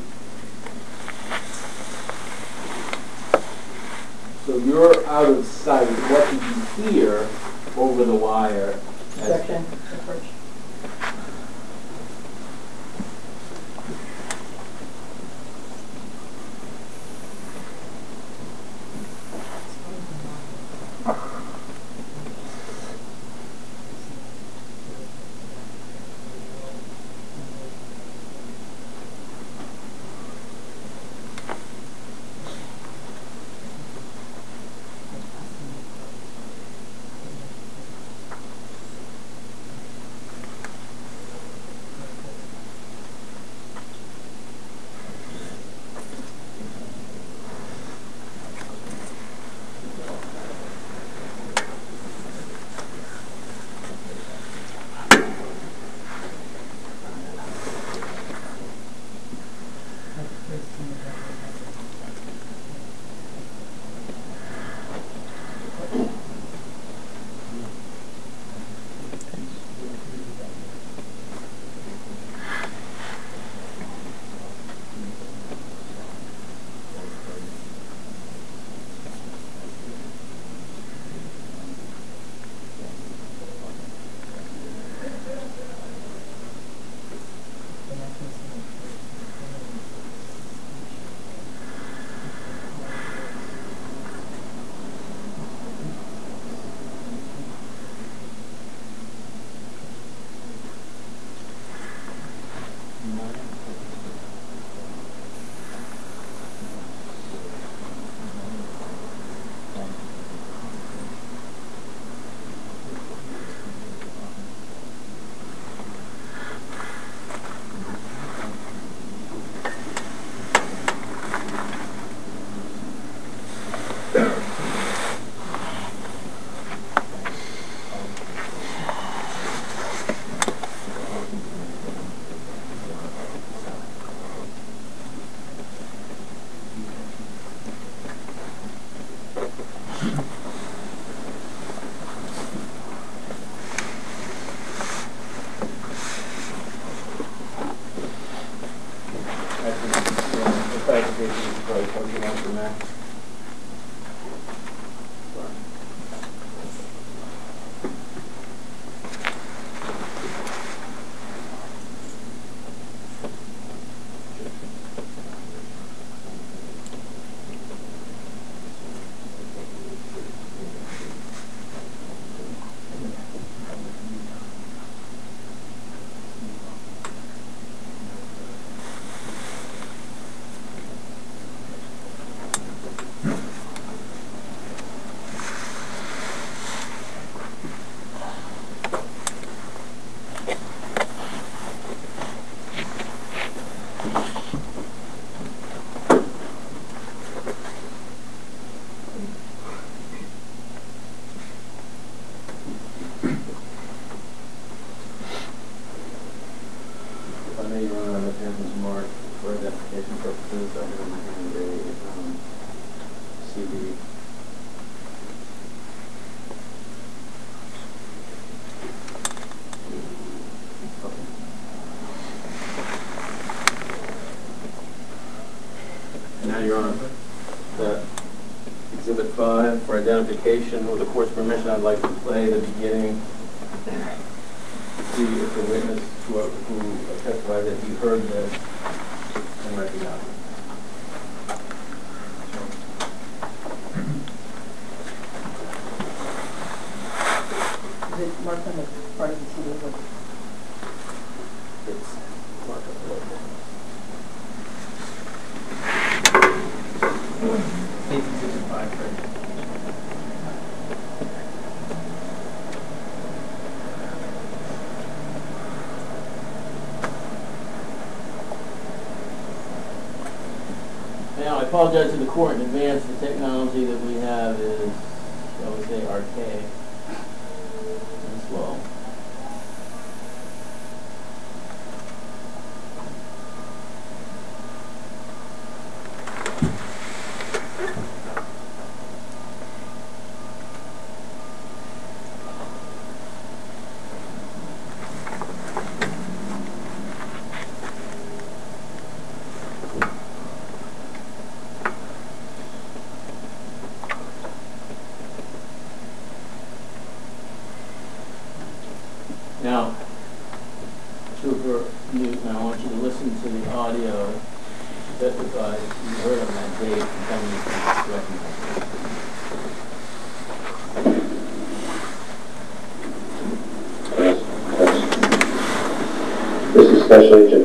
So you're out of sight. What did you hear over the wire? as- 5 for with the court's permission, I'd like to play the beginning see if the witness who who testified that he heard this and recognized it. Is it marked on the part of the CD? with- It's marked up a little bit. Eighteen sixty-five, right? Now, I apologize to the court in advance, the technology that we have is, shall we say, archaic and slow. your mute now. I want you to listen to the audio, testify you heard on that date, and tell me if you recognize it. This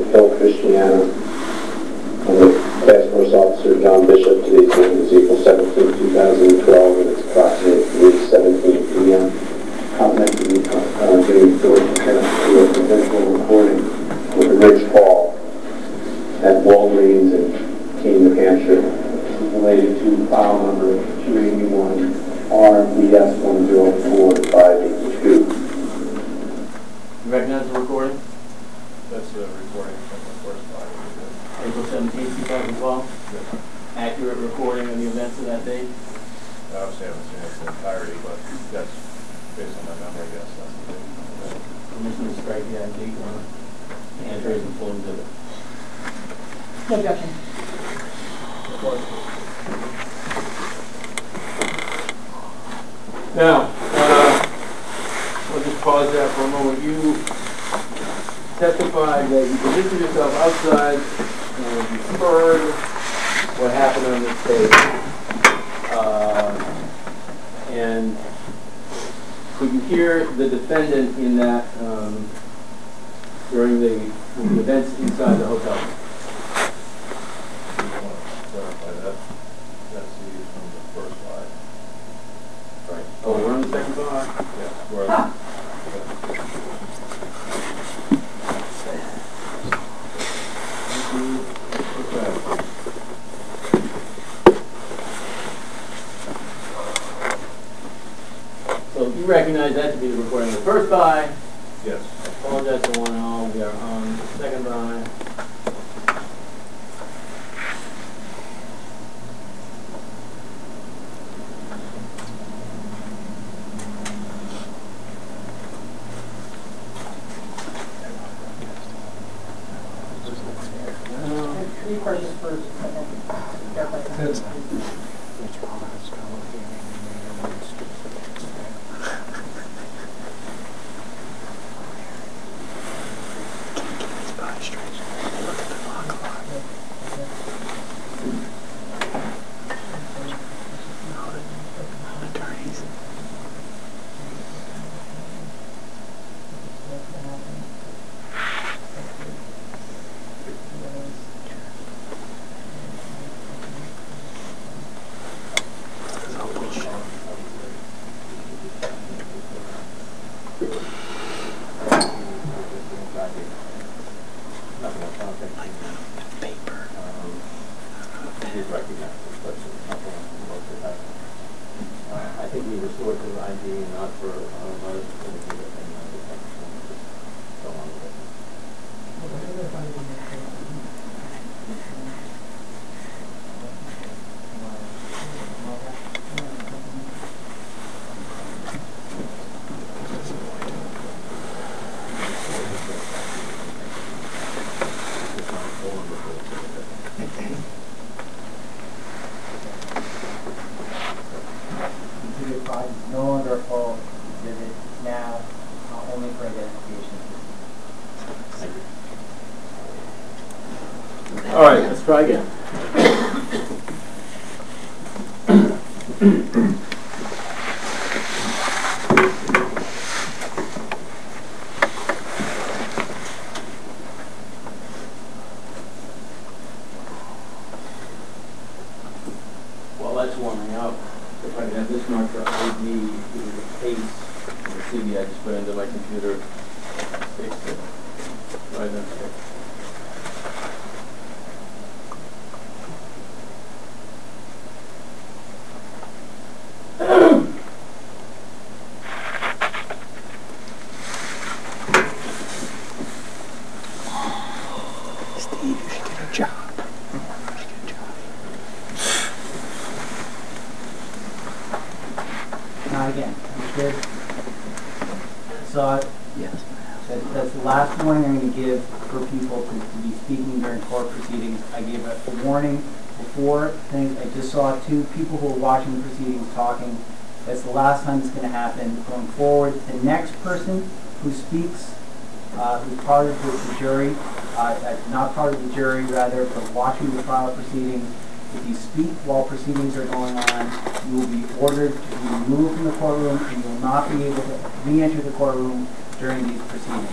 jury, uh, not part of the jury, rather, but watching the trial proceedings. If you speak while proceedings are going on, you will be ordered to be removed from the courtroom and you will not be able to re-enter the courtroom during these proceedings.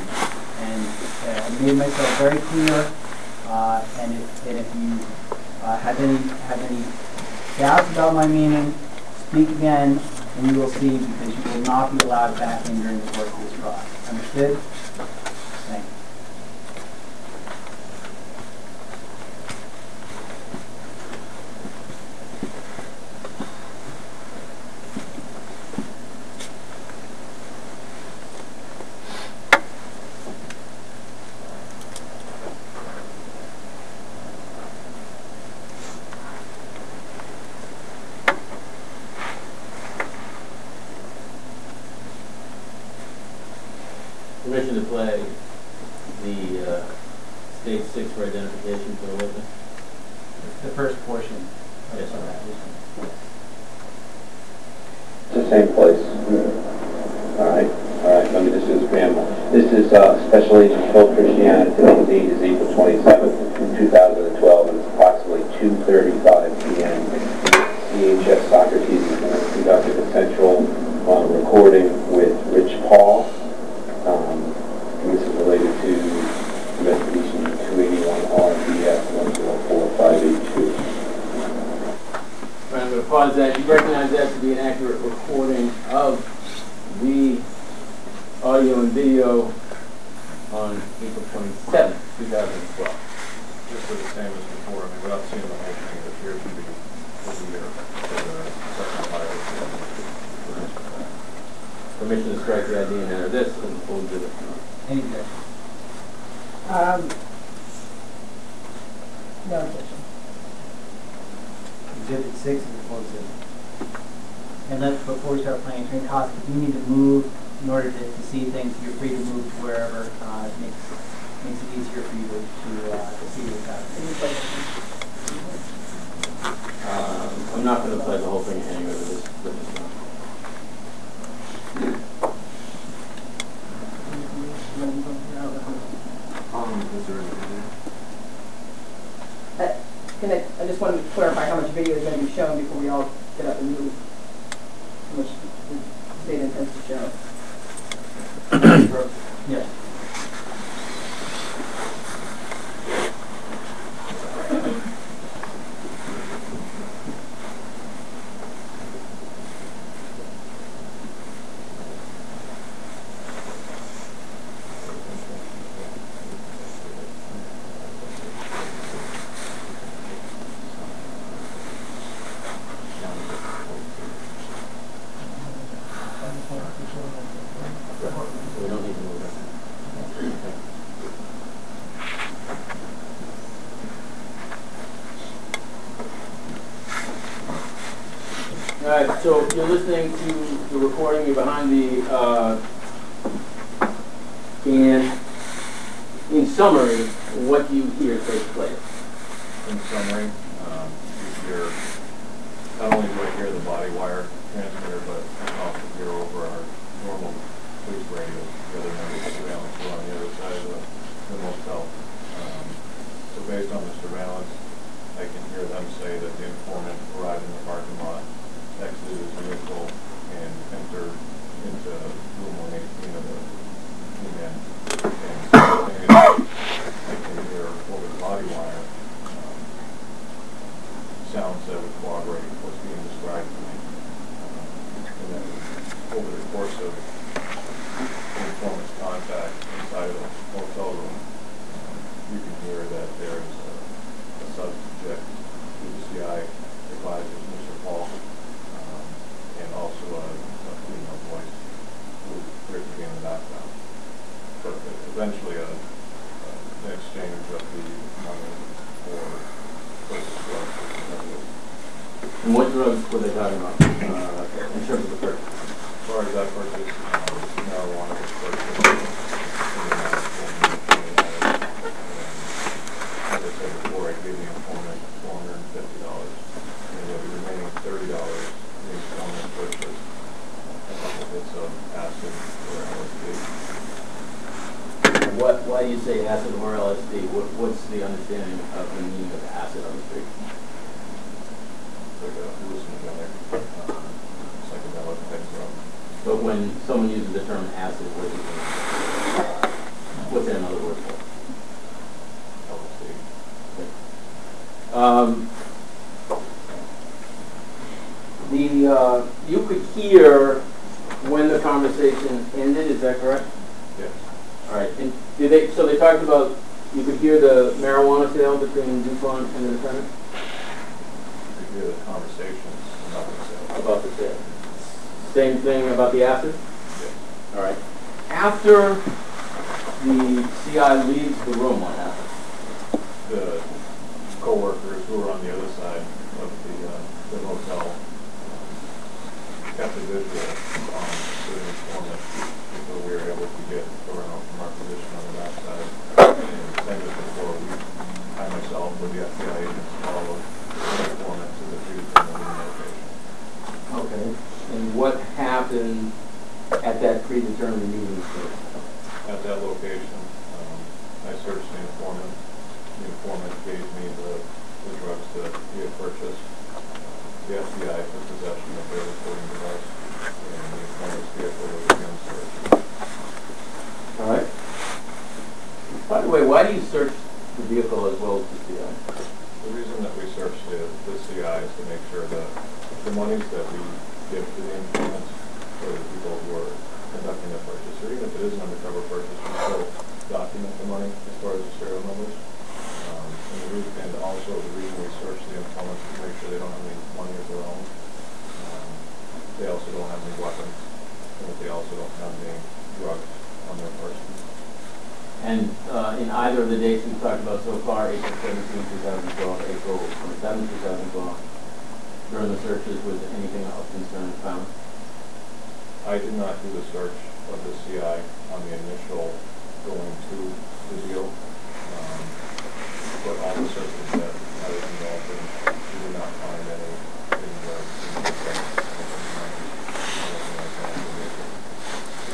And uh, I made myself very clear, uh, and, if, and, if, you uh, have, any, have any doubts about my meaning, speak again, and you will see because you will not be allowed back in during the course of this trial. Understood? you're listening to the recording, you're behind the uh, Same thing about the acid? Yes. All right. After the CI leaves the room, what happens? The coworkers who are on the other side of the, uh, the hotel got the visual, um, with an informant, so we were able to get around from our position on the back side. And same as before, we, I myself with the FBI agents followed the informant to the predetermined location. Okay. And what happened at that predetermined meeting place? At that location, um, I searched the informant. The informant gave me the, the drugs that he had purchased. The FBI took possession of their recording device, and the informant's vehicle was again searched. All right. By the way, why do you search the vehicle as well as the CI? The reason that we searched the, the CI is to make sure that the monies that we give to the informants or the people who are conducting the purchase, or even if it is an undercover purchase, we still document the money as far as the serial numbers. Um, and the and also the reason we search the informants to make sure they don't have any money of their own. Um, They also don't have any weapons, and they also don't have any drugs on their person. And uh, in either of the dates we've talked about so far, April 17, 2012, April 27, 2012, during the searches, was anything of concern found? I did not do the search of the CI on the initial going to the deal. Um, But all the searches that I was involved in, we did not find any, any drugs, anything in the.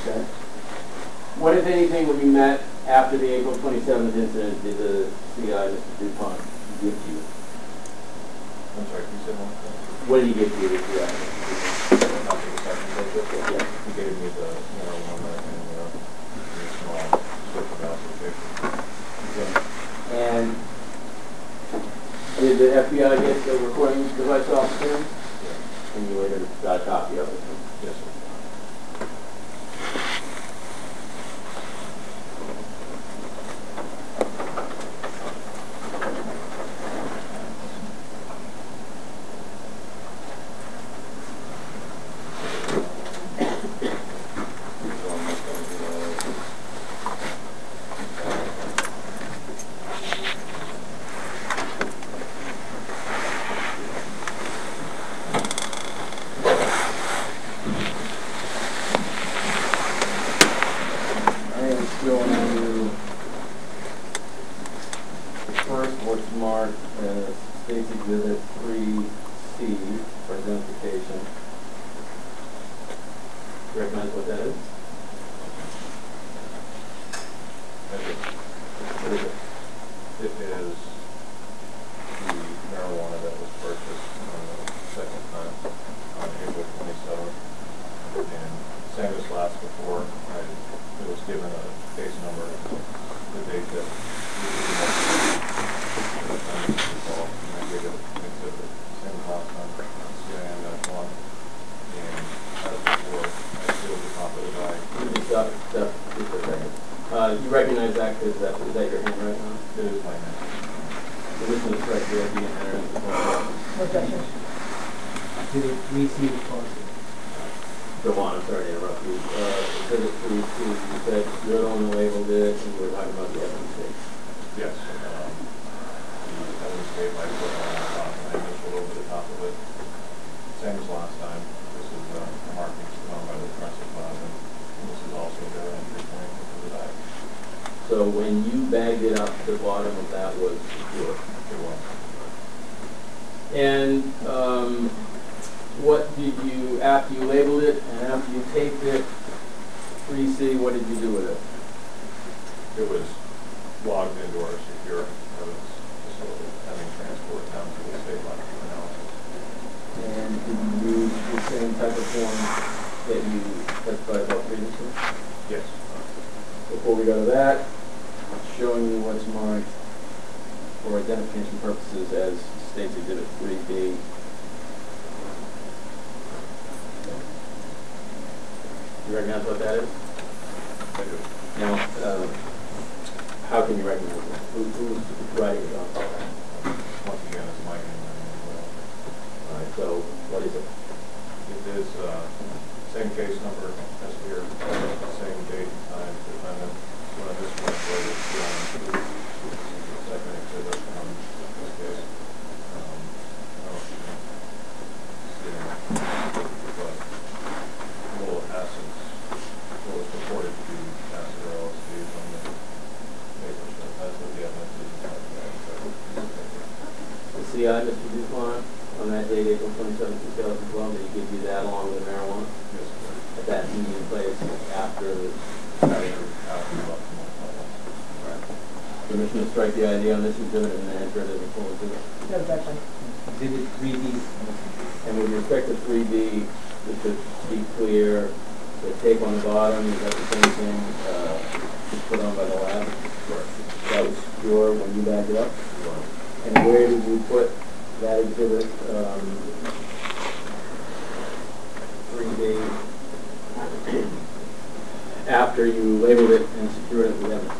Okay. What, if anything, would you met after the April 27th incident, did the CI, Mr. DuPont, give to you? I'm sorry, can you say one more time? What did he give you, the CI? Not the second? He gave me the marijuana and the, the small strip of application. Okay. And did the FBI get the recording device off of him? And you later got a copy of it? That date, April 27, 2012, did he give you that along with the marijuana? Yes, sir. At that meeting place after the After about a month, Right. Permission to strike the ID on this exhibit and then enter it as a full exhibit. Exhibit three B. And with respect to three B, just to be clear, the tape on the bottom, is that the same thing, uh, put on by the lab? Correct. That was secure when you bagged it up? And where did you put that exhibit, um, three B? After you labeled it and secured it with evidence?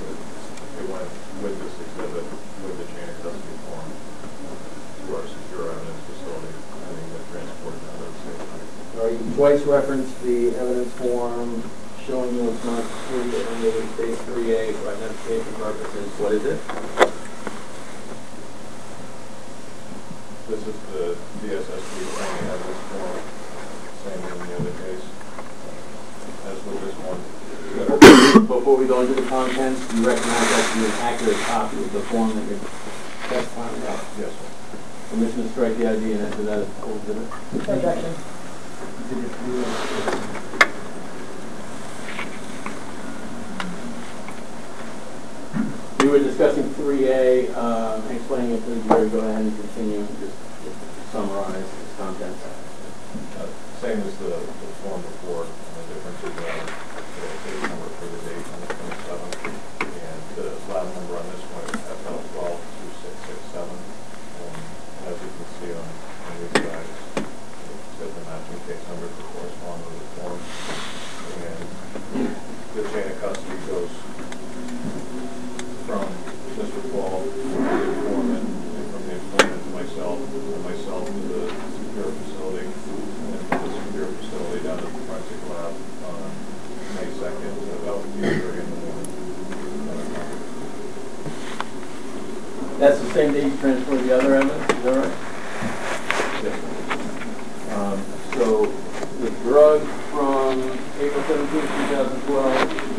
It went with this exhibit, with the chain of custody form, to our secure evidence facility, having been transported out of the state. All right, you twice referenced the evidence form showing you it's not three, under the state three A for identification purposes. What is it? This is the DSSP training evidence form, same in the other case, as with this one. Before we go into the contents, do you recognize that that's an accurate copy of the form that you're testifying about? Yes, sir. Permission to strike the ID and enter that as a full exhibit? Objection. Exhibit three A. We were discussing three A, um, explaining it to the jury, go ahead and continue, just summarize its contents. Uh, Same as the, the form before, the difference is, uh, the case number for the date on the twenty-seventh, and the lab number on this one is FL twelve two six six seven. Um, As you can see on, on these guys, it says the matching case numbers that correspond with the form. And the chain of custody goes about the That's the same day you transferred the other evidence, is that right? Yes. Um, so the drug from April 17, 2012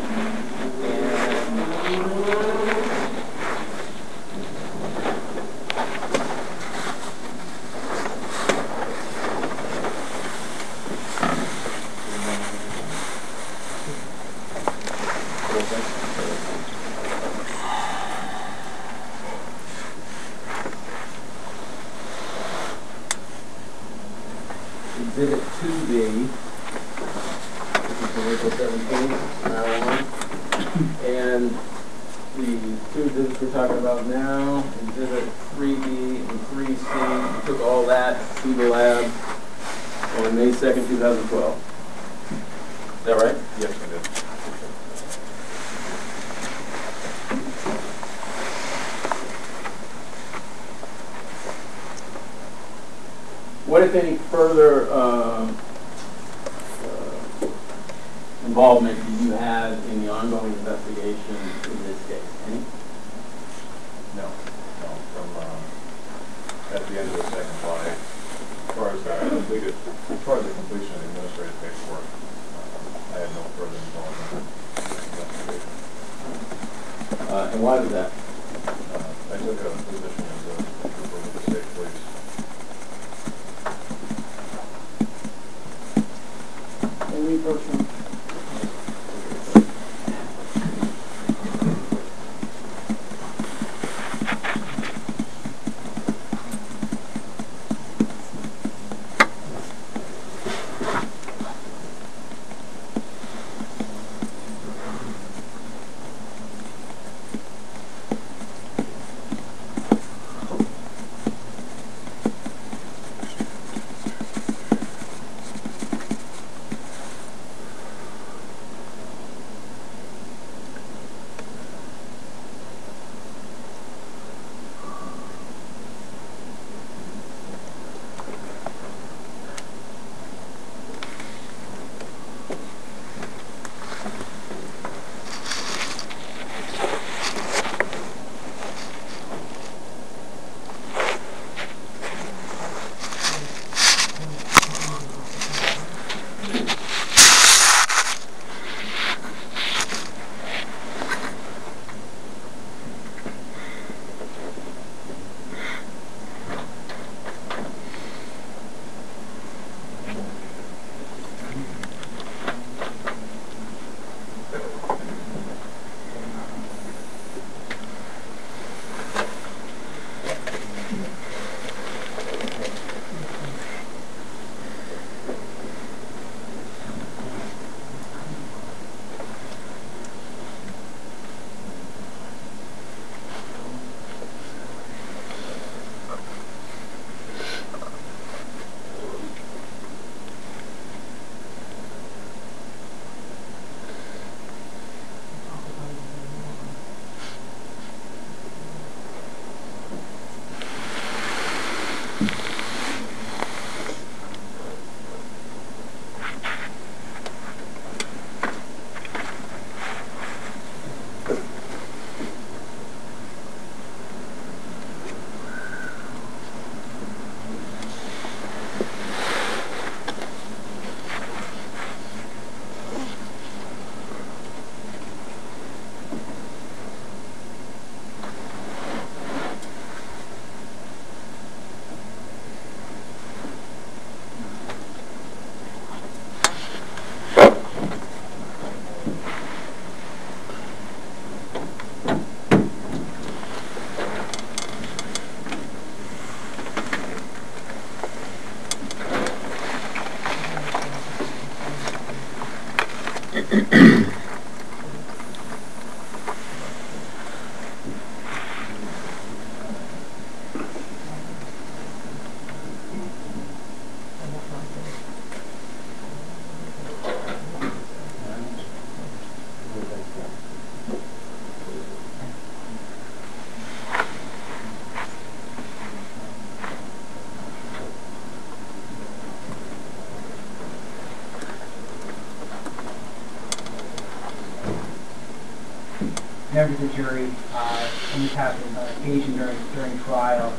jury uh, in this happened on uh, occasion during, during trial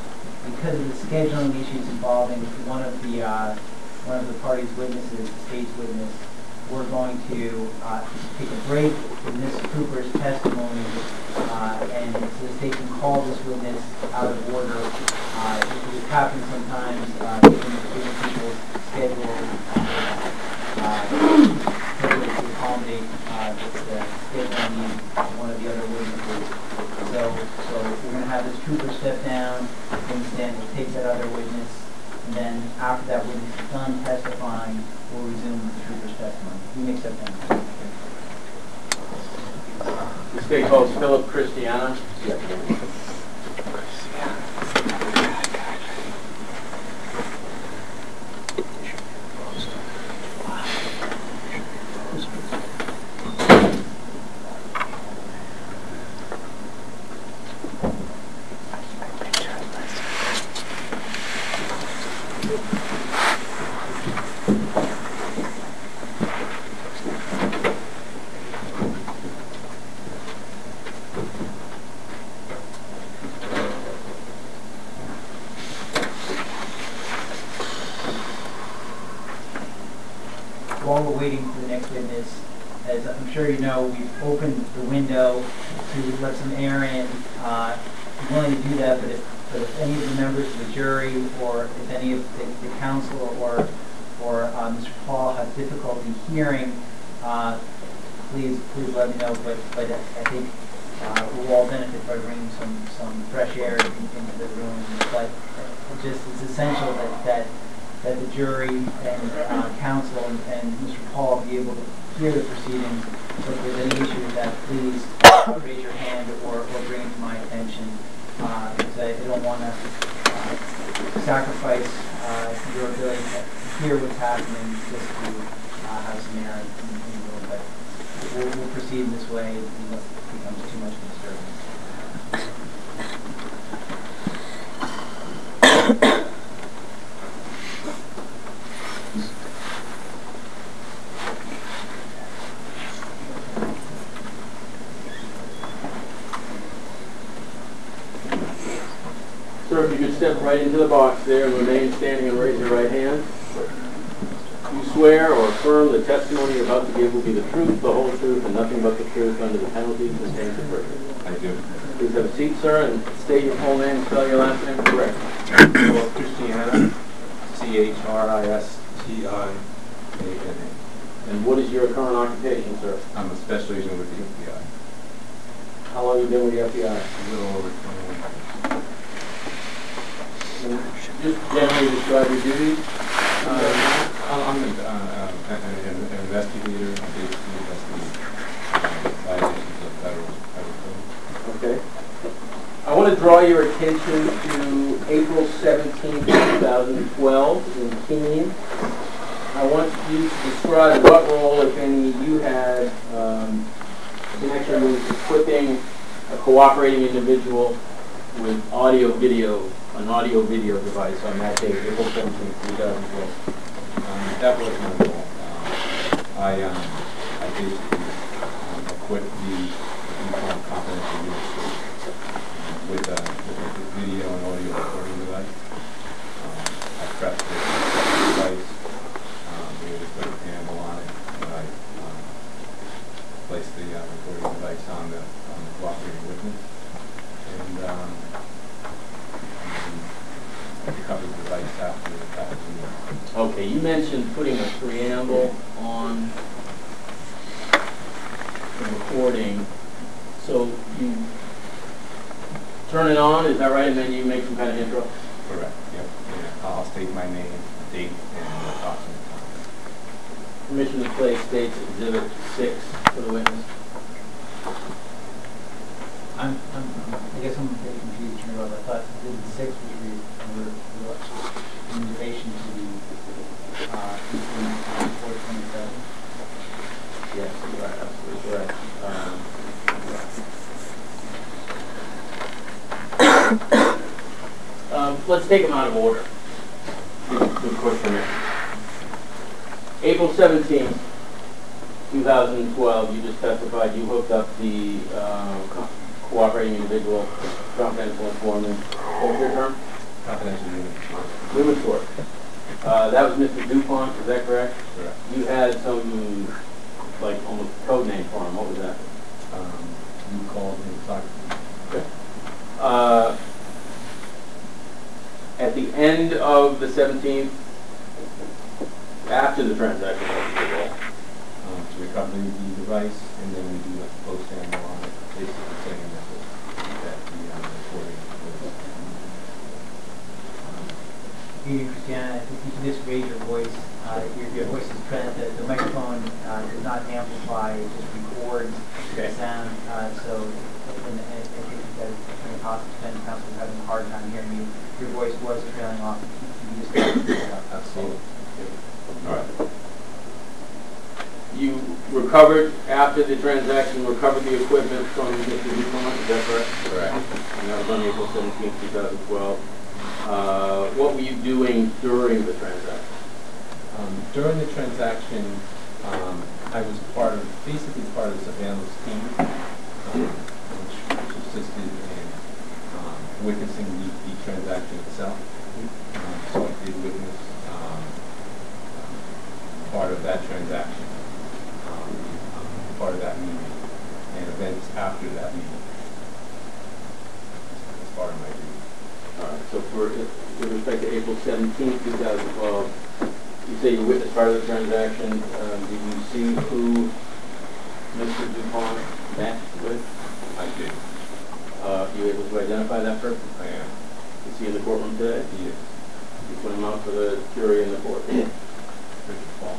because of the scheduling issues involving one of the uh, one of the party's witnesses, the state's witness, we're going to uh, take a break from Ms. Cooper's testimony, uh, and so the state can call this witness out of order. Uh, this happens sometimes. with you informed confidence of real estate with, uh, uh video and audio recording device. Um, I prepped this device. Um, we had to put a handle on it, and I um, placed the uh, recording device on the, on the cooperating witness. And um, covered device after the fact. Okay, you mentioned putting a preamble on the recording. So you turn it on, is that right? And then you make some kind of intro? Correct, yep. Yeah. I'll state my name, date, and the document. Permission to play states exhibit six for the witness. I'm, I'm, i guess I'm a bit confused about that. I thought exhibit six was re re in relation to the uh, 427. Yes, you're right. Let's take them out of order. Good question. April seventeenth, two thousand and twelve, you just testified you hooked up the, uh, co- cooperating individual, confidential informant, what was your term? Confidential court. Uh, that was Mr. Dupont, is that correct? Correct. You had some, like, almost code name for him, what was that? Um, you called him me. Uh, At the end of the 17th, after the transaction, what was the goal? um, to recover the device, and then we do like postamble on it, basically saying that the, that the, um, recording was, Meeting Christiana, if you can just raise your voice, uh, your, your voice is present, the, the microphone, uh, does not amplify, it just records the sound, uh, so, and, and I think that Attorney Costa, defense counsel is having a hard time hearing you. Your voice was trailing off, if you just. absolutely. All right. You recovered, after the transaction, recovered the equipment from Mr. Dupont, is that correct? Correct. And that was on April 17th, 2012. Uh, What were you doing during the transaction? Um, during the transaction, um, I was part of, basically part of the surveillance team, um, which which assisted in, um, witnessing the, the transaction itself. Um, so I did witness, um, um, part of that transaction, um, part of that meeting, and events after that meeting. As part of my duty. All right, so for, with respect to April 17th, 2012, you say you witnessed part of the transaction. Um, Did you see who Mr. Dupont met with? I did. Uh, You able to identify that person? I am. Is he in the courtroom today? He is. You put him out for the jury in the court. [clears throat] May Richard Paul.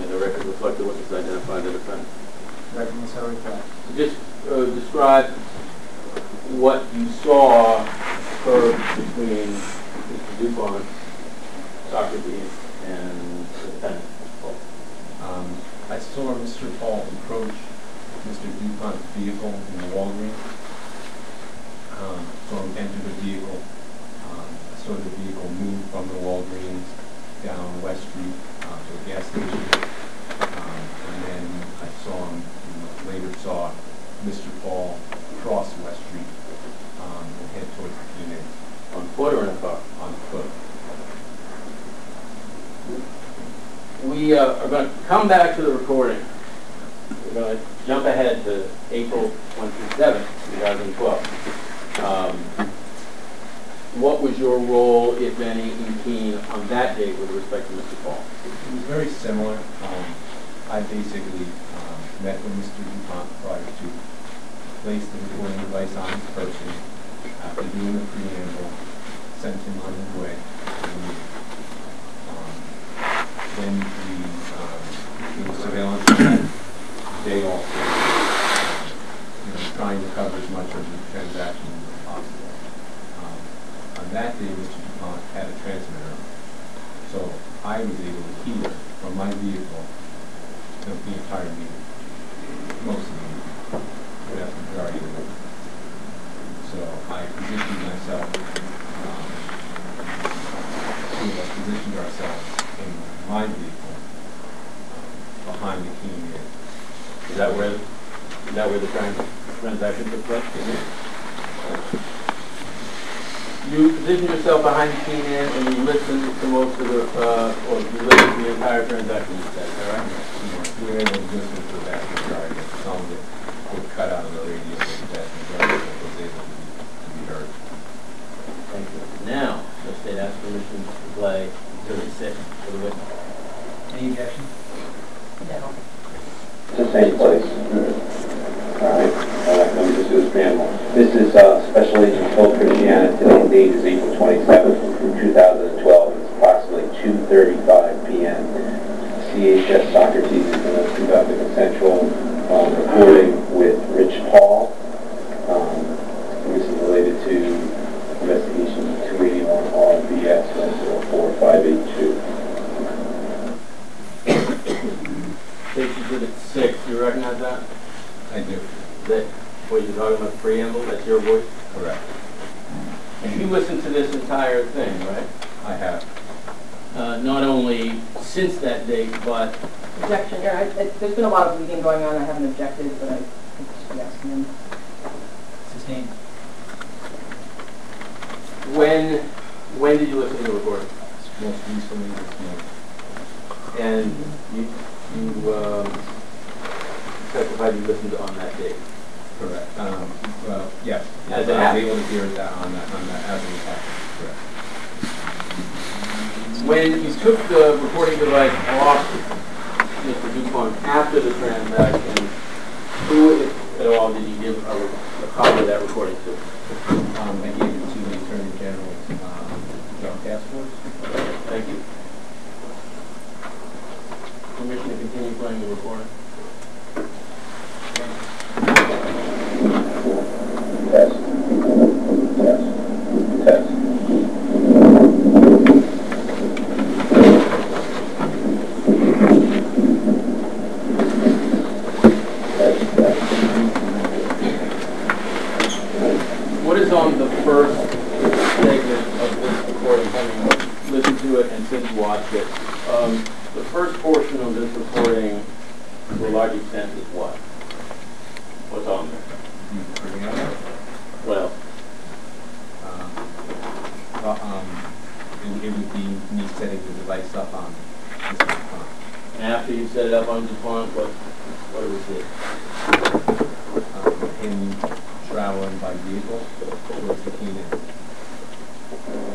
the record reflect the witness identify the defendant. Recommend so reflect. Just uh, describe what you saw occur between Mr. Dupont, Socrates, and the defendant. Um, I saw Mr. Paul approach Mr. Dupont's vehicle in the Walgreens. Um, him enter the vehicle. Um, I saw the vehicle move from the Walgreens down West Street uh, to a gas station. Um, and then I saw him, you know, later saw Mr. Paul cross West Street um, and head towards the Keene Inn On foot or in a car? on foot. We uh, are going to come back to the recording. We're going to jump ahead to April 27, 2012. Um, What was your role, if any, in Keene on that day with respect to Mr. Paul? It was very similar. Um, I basically um, met with Mr. DuPont prior to place the recording device on his person. After doing the preamble, sent him on his way. Um, Then we, um, surveillance day also. You know, trying to cover as much of the transaction. Um, On that day, Mr. DuPont had a transmitter on. So I was able to hear from my vehicle the the entire meeting, most of the meeting, the vast majority of it. So I positioned myself, um, we have positioned ourselves in my vehicle um, behind the Keene Inn. Is that where, is that where the trans- transaction took place? You position yourself behind the Keene Inn and you listen to most of the, uh, or you listen to the entire transaction, you said, all right? We were able to listen to that majority of some of it was cut out of the radio, but that of it was able to be, to be heard. Thank you. Now, the state asks permission to play exhibit six for the witness. Any objection? No. It's the same place. All right, let me just do this is uh, Special Agent Phil Christiana. Today's date is April 27th, 2012. It's approximately 2:35 PM. CHS Socrates is going to conduct a consensual um, recording with Rich Paul. Um, This is related to investigation 281 RBS 104582. States Exhibit six, you recognize that? I do. That, what you're talking about, preamble, that's your voice? Correct. And you listened to this entire thing, right? I have. Uh, not only since that date, but Objection, Your Honor. I- I- There's been a lot of reading going on. I haven't objected, but I think you should be asking him. Sustained. when, when did you listen to the recording? Most recently this month. And you, you, um, testified you listened on that date? Correct. Um, well, yes. As I was able to hear that on that, on that, as it. Correct. When you took the recording device off Mr. DuPont after the transaction, who, if at all, did you give a, a copy of that recording to? Um, I gave it to the Attorney General's, um, task force. Thank you. Permission to continue playing the recording? Um, the first portion of this recording, to a large extent, is what? What's on there? Well, Um, well, um, it, would be me setting the device up on this phone. after you set it up on DuPont, what, what was it? Um, him traveling by vehicle towards the Keene Inn.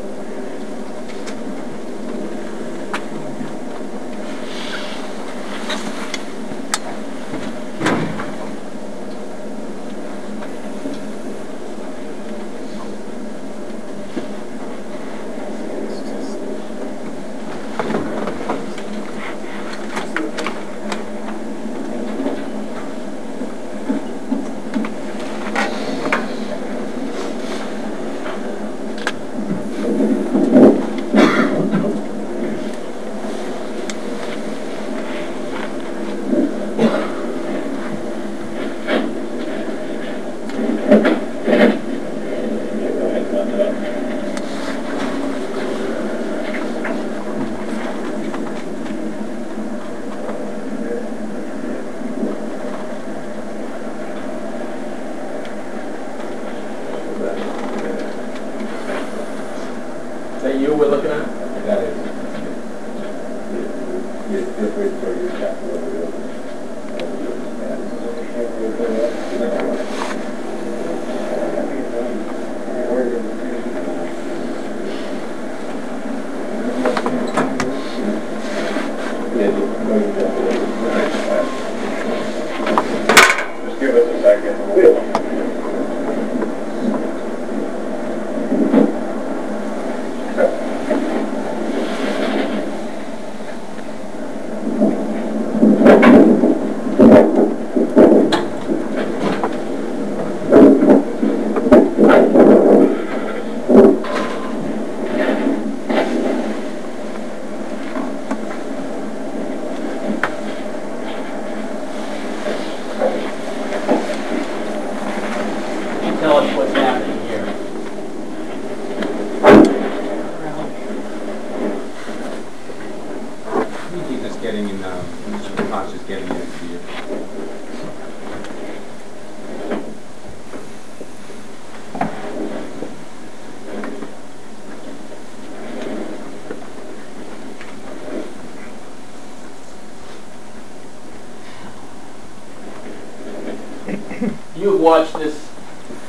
Watched this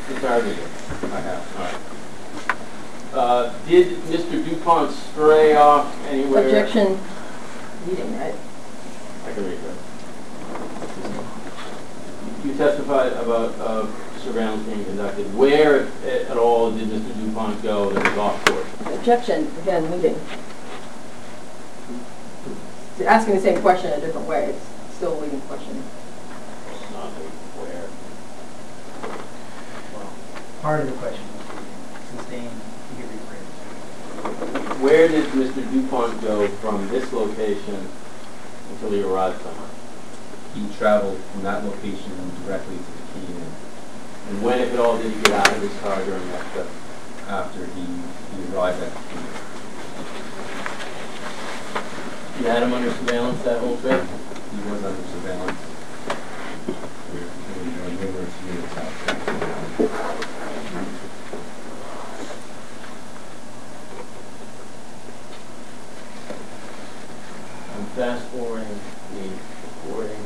entire video? I have. All right. Uh, did Mr. DuPont stray off anywhere? Objection. Reading, right? I can read that. You testified about uh, surveillance being conducted. Where if at all did Mr. DuPont go that was off course? Objection, again, leading. asking the same question in a different way. It's still a leading question. Not where. Part of the question is sustained, you can rephrase. Where did Mr. Dupont go from this location until he arrived somewhere? He traveled from that location directly to the Keene Inn And when, if at all, did he get out of his car during that trip? after he, he arrived at the Keene Inn. You had him under surveillance that whole trip? He was under surveillance. There were numerous units out I'm fast forwarding the recording.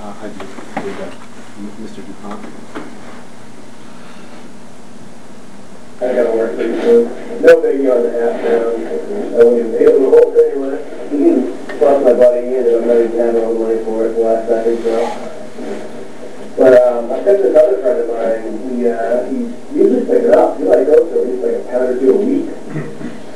Uh, I do, with, uh, Mr. DuPont. I gotta work. No biggie on the half down. I be able to hold it anyway. Plus my buddy Ian, and I'm not even having no money for it the last second, so. But, um, I think another friend of mine, he, uh, he usually pick it up. He like goes to at least like a pound or two a week.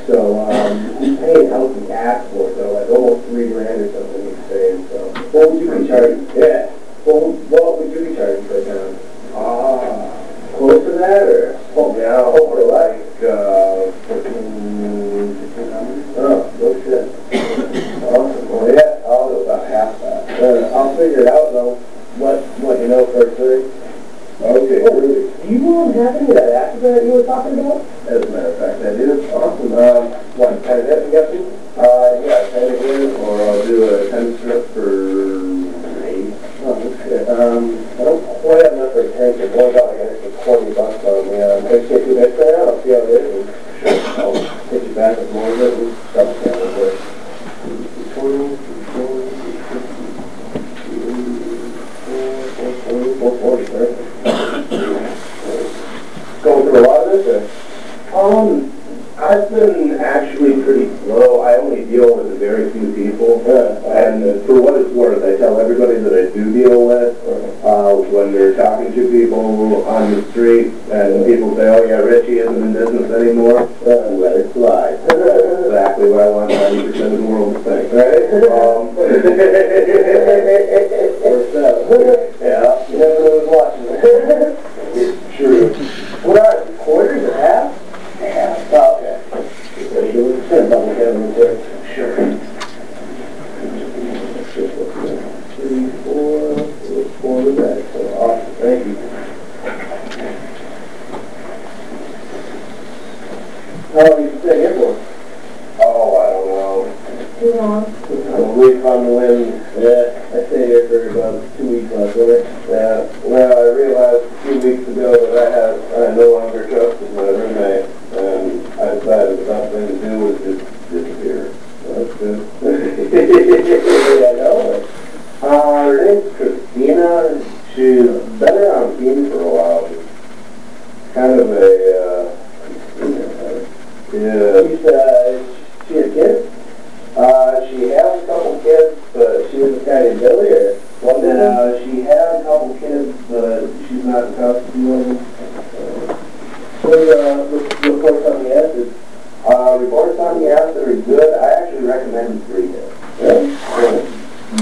So, um, he's paying healthy gas for it, though, like almost three grand or something he's so. What would you be charging? Yeah. Well, what would you be charging per pound? Ah, close to that, or? Oh, yeah, hopefully like, uh, fourteen, fifteen hundred. Oh, no shit. Awesome, well, yeah, I'll do about half that. Uh, I'll figure it out, though, what, what you know first thing. Okay. Oh, really? Do you um, have any of that accident you were talking about? As a matter of fact, I do. Awesome. Um, what, ten hit, I'm guessing? Uh, yeah, ten hit, or I'll do a ten strip for eight. Oh, that's good. Um, I don't quite have enough for a tank, one got like an extra twenty bucks on me. Um, can I take two bits there? I'll see how it is. and I'll hit you back with more of it and double down with it. Twenty, twenty, fifty, four forty, right? Going through a lot of this, or? Um, I've been actually pretty slow. I only deal with a very few people. And uh, for what it's worth, I tell everybody that I do deal with, uh, when they're talking to people on the street, and people say, oh yeah, Richie isn't in business anymore, uh, let it slide. exactly what I want 90% of the world to think, right? Um, Works [laughs] out. Yeah, you never know who's watching. It's true. What are quarters or half? Half, oh, okay. It's gonna double header Sure. Awesome, thank you. How long you stay here for? Oh, I don't know. On the wind, yeah, I stayed here for about two weeks last winter. Yeah, well, I realized weeks ago that I had, I no longer my roommate, and I decided to do was just disappear. So That's good. Yeah, I know. Christina, she's been around Keene for a while, kind of a, yeah. She's, uh, she a kid? Uh, she has a couple kids, but she was kind of Billy or one uh, she had a couple kids, but she's not in custody of. So, uh, re- reports on the acid. Uh, reports on the acid are good. I actually recommend three days. Yeah.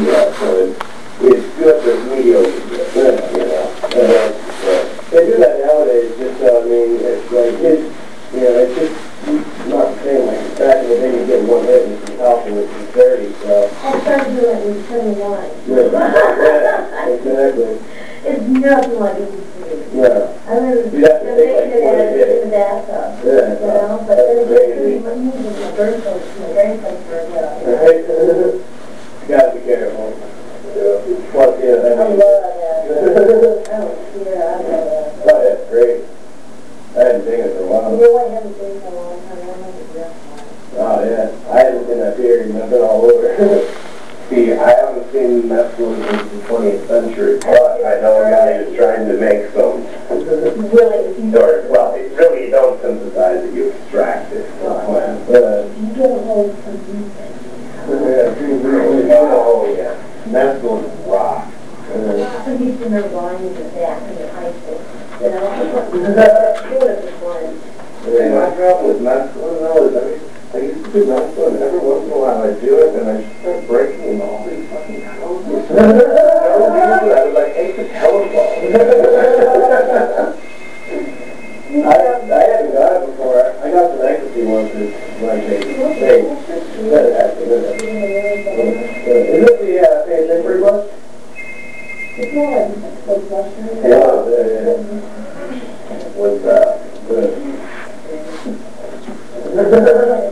Yeah, so it's, it's good, but mediocre good, you know. Uh, uh, they do that nowadays, just, uh, I mean, it's like, it's, you know, it's just not the same, like back in the day, you get one hit and it's helping with sincerity, so. I started doing it in seventy-one. Yeah, exactly. It's nothing like it used to be. Yeah. I remember You have to take like taking twenty it days. in the bathtub, Yeah. you know, but then it was moving my birthplace, my for a while. Right? Gotta be careful. Plus, yeah, I I mean. love that. I don't care, I love that. [laughs] Oh, that's great. I hadn't seen it for a while. You know what, I haven't been for a long time, I remember that one. Oh, yeah. I haven't been up here, and I've been all over. [laughs] See, I haven't seen Mescaline since the twentieth century, but I know a guy who's trying to make some. Really, Or, well, it really, you don't synthesize it, you extract it from the plant. Uh, you get a hold of some things. oh, yeah. Mescaline rock. Uh, I to remember buying it at that in high school, you know, it was fun. And my problem with mescaline though is I, I used to do mescaline every once in a while I do it and I start breaking all these fucking houses. I would like the telephone. I, I got it before. I got that it. Is the, uh? It's more like a close mushroom. Yeah, yeah,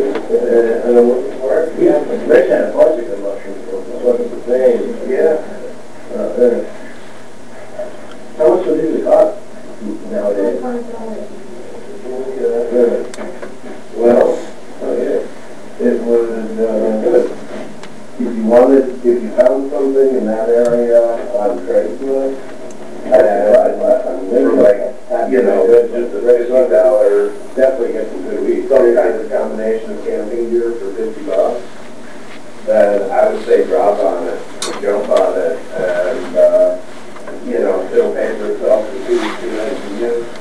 Uh, I don't know what in mushrooms, it's what it's. Yeah. Uh, uh, how much nowadays? Well, it would, if you wanted, if you found something in that area on Craigslist, I'd, I'd, you know, that's just a regular dollar, definitely gets some good weeds. So if it's a combination of camping gear for fifty bucks, then I would say drop on it, jump on it, and, uh, you know, it'll pay for itself in two, two nights a year.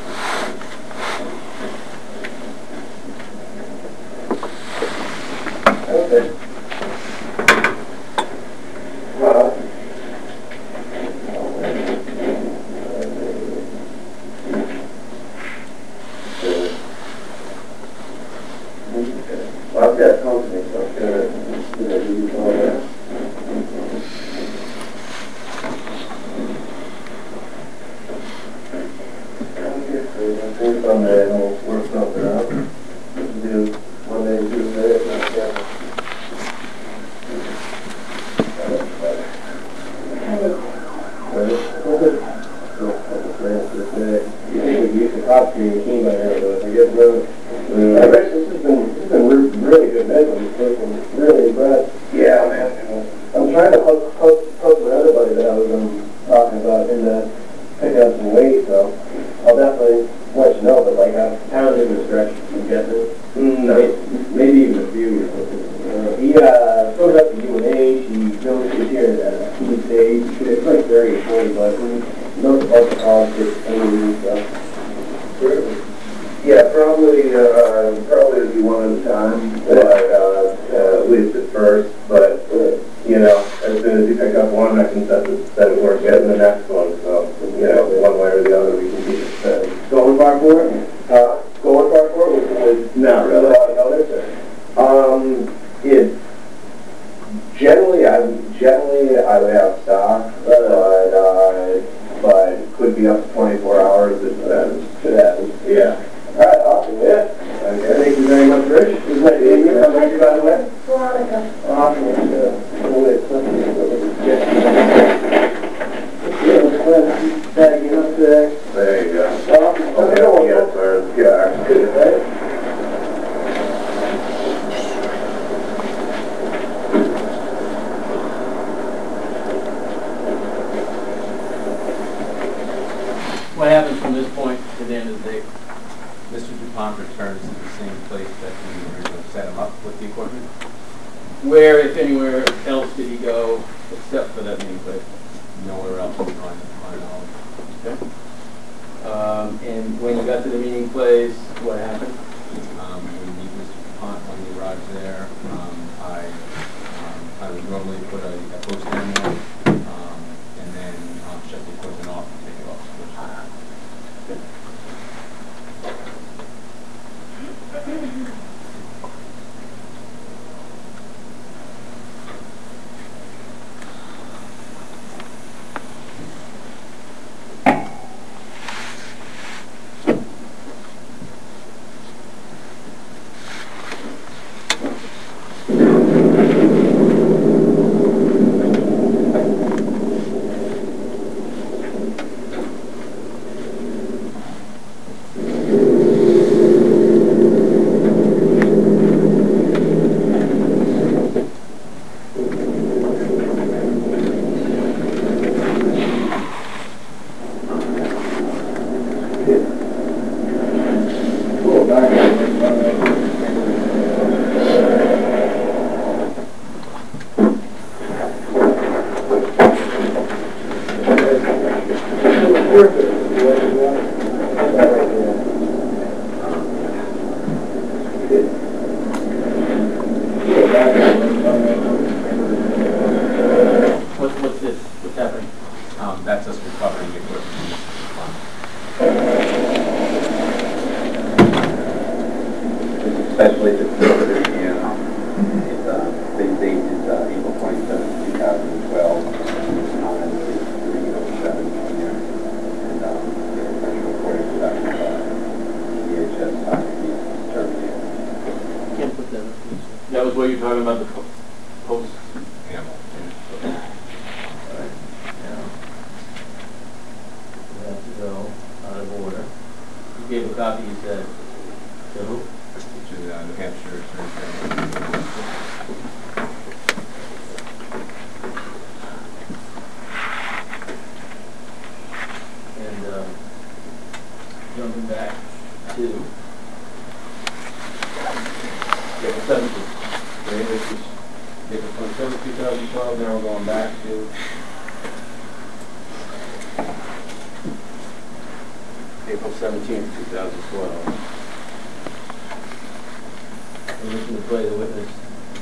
Permission to play the witness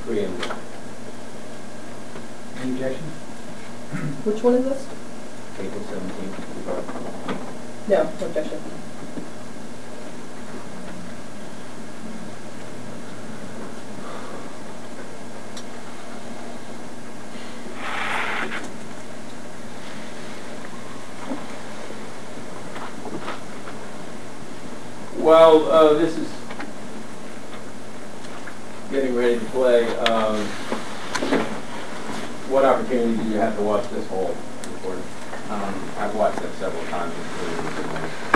preamble. Any objection? Which one is this? April 17th. No, no objection. Well, uh, this is play, um, what opportunity do you have to watch this whole recording? Um, I've watched it several times.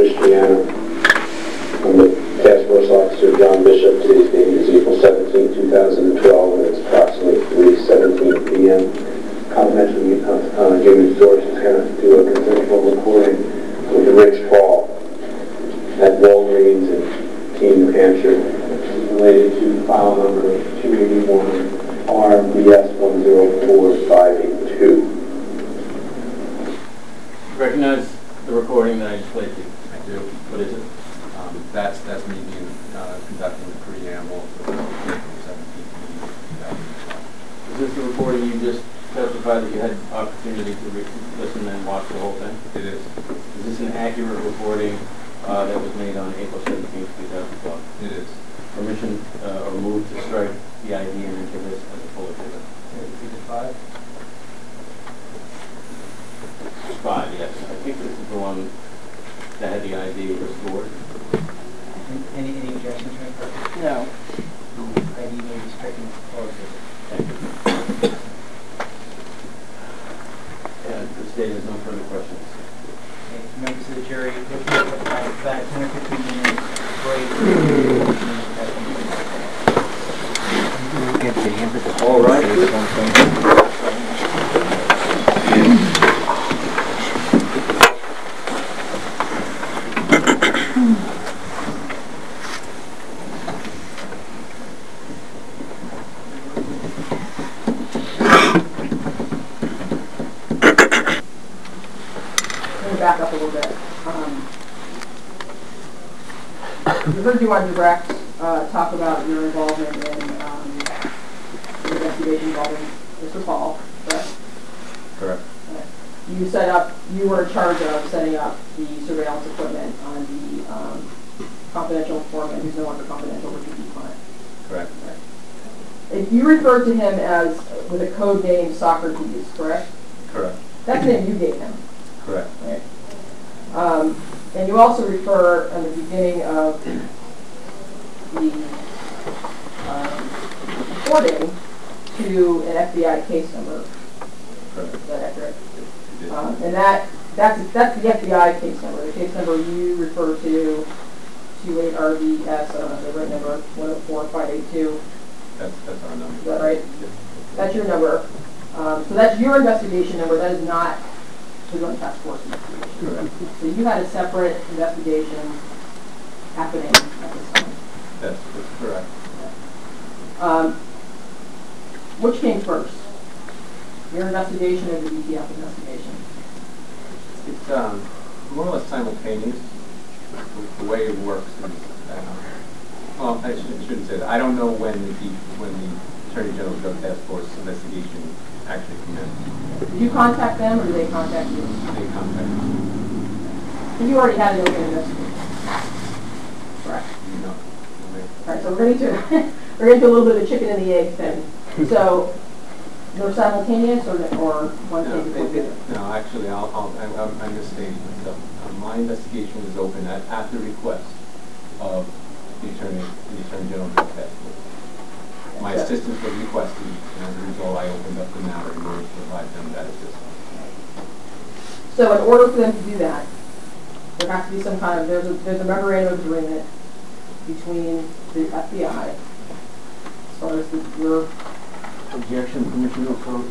Christianity. We heard you on direct uh, talk about your involvement in um, the investigation involving Mr. Paul, correct? Correct. You set up, you were in charge of setting up the surveillance equipment on the um, confidential informant, who's no longer confidential, Richard D. Correct. If you refer to him as, with a code name Socrates, correct? Correct. That's the name you gave him. Correct. Right. Um, and you also refer at the beginning of the um, reporting to an FBI case number. Correct. Is that accurate? Um, and that that's that's the FBI case number. The case number you refer to 28RVS, I don't know the right number, 104582. That's, that's our number. Is that right? That's your number. Um, so that's your investigation number. That is not the Joint Task Force investigation. Correct. So you had a separate investigation happening at this time. That's, that's correct. Um, which came first? Your investigation or the DTF investigation? It's um, more or less simultaneous. The- The way it works is, uh, well, I shouldn't, shouldn't say that. I don't know when the, D- when the Attorney General's Drug Task Force investigation actually commenced. Did you contact them or did they contact you? They contacted me. And you already had an open investigation. Correct. No. All right, so we're going to [laughs] we're going to do a little bit of chicken and the egg thing. So they're simultaneous or or one No, thing it- the it- other? no, actually, I'll, I'll, I- I'm, I'm misstating myself. Uh, My investigation was open at, at the request of the Attorney, the Attorney General's Drug Task Force. My Okay. assistance was requested, and as a result, I opened up the matter in order to provide them that assistance. So in order for them to do that, there has to be some kind of there's a there's a memorandum of agreement between the FBI as far as the, your Objection, Commissioner O'Connor.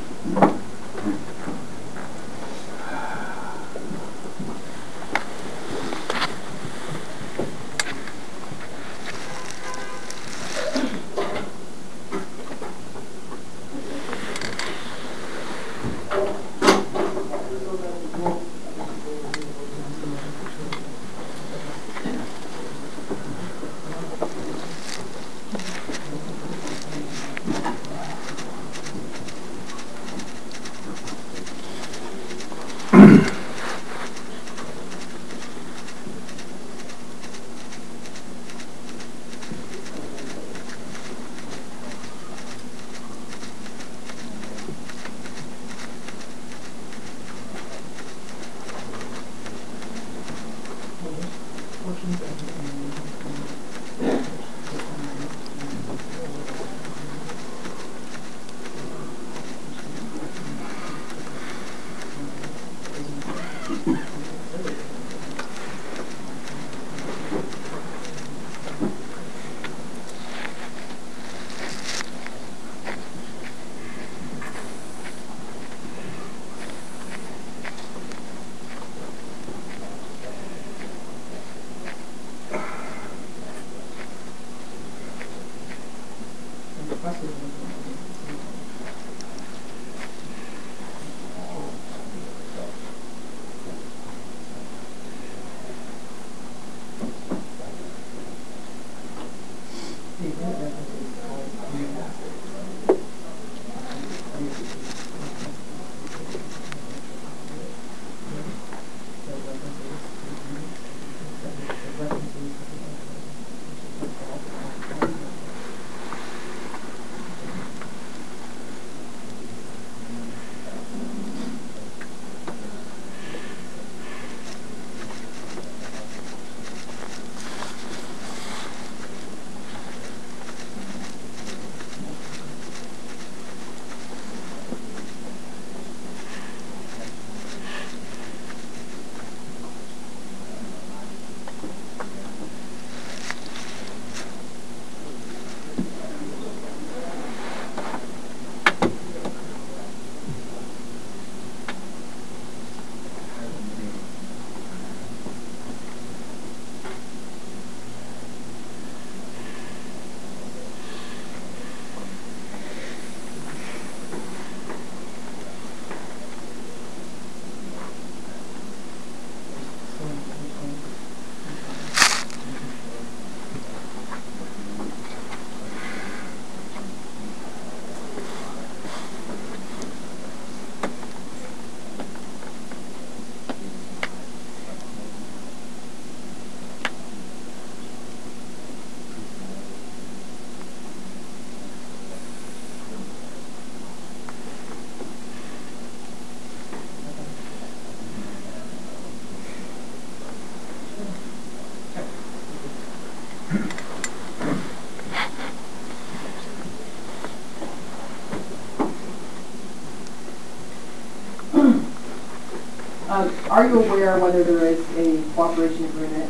Um, are you aware whether there is a cooperation agreement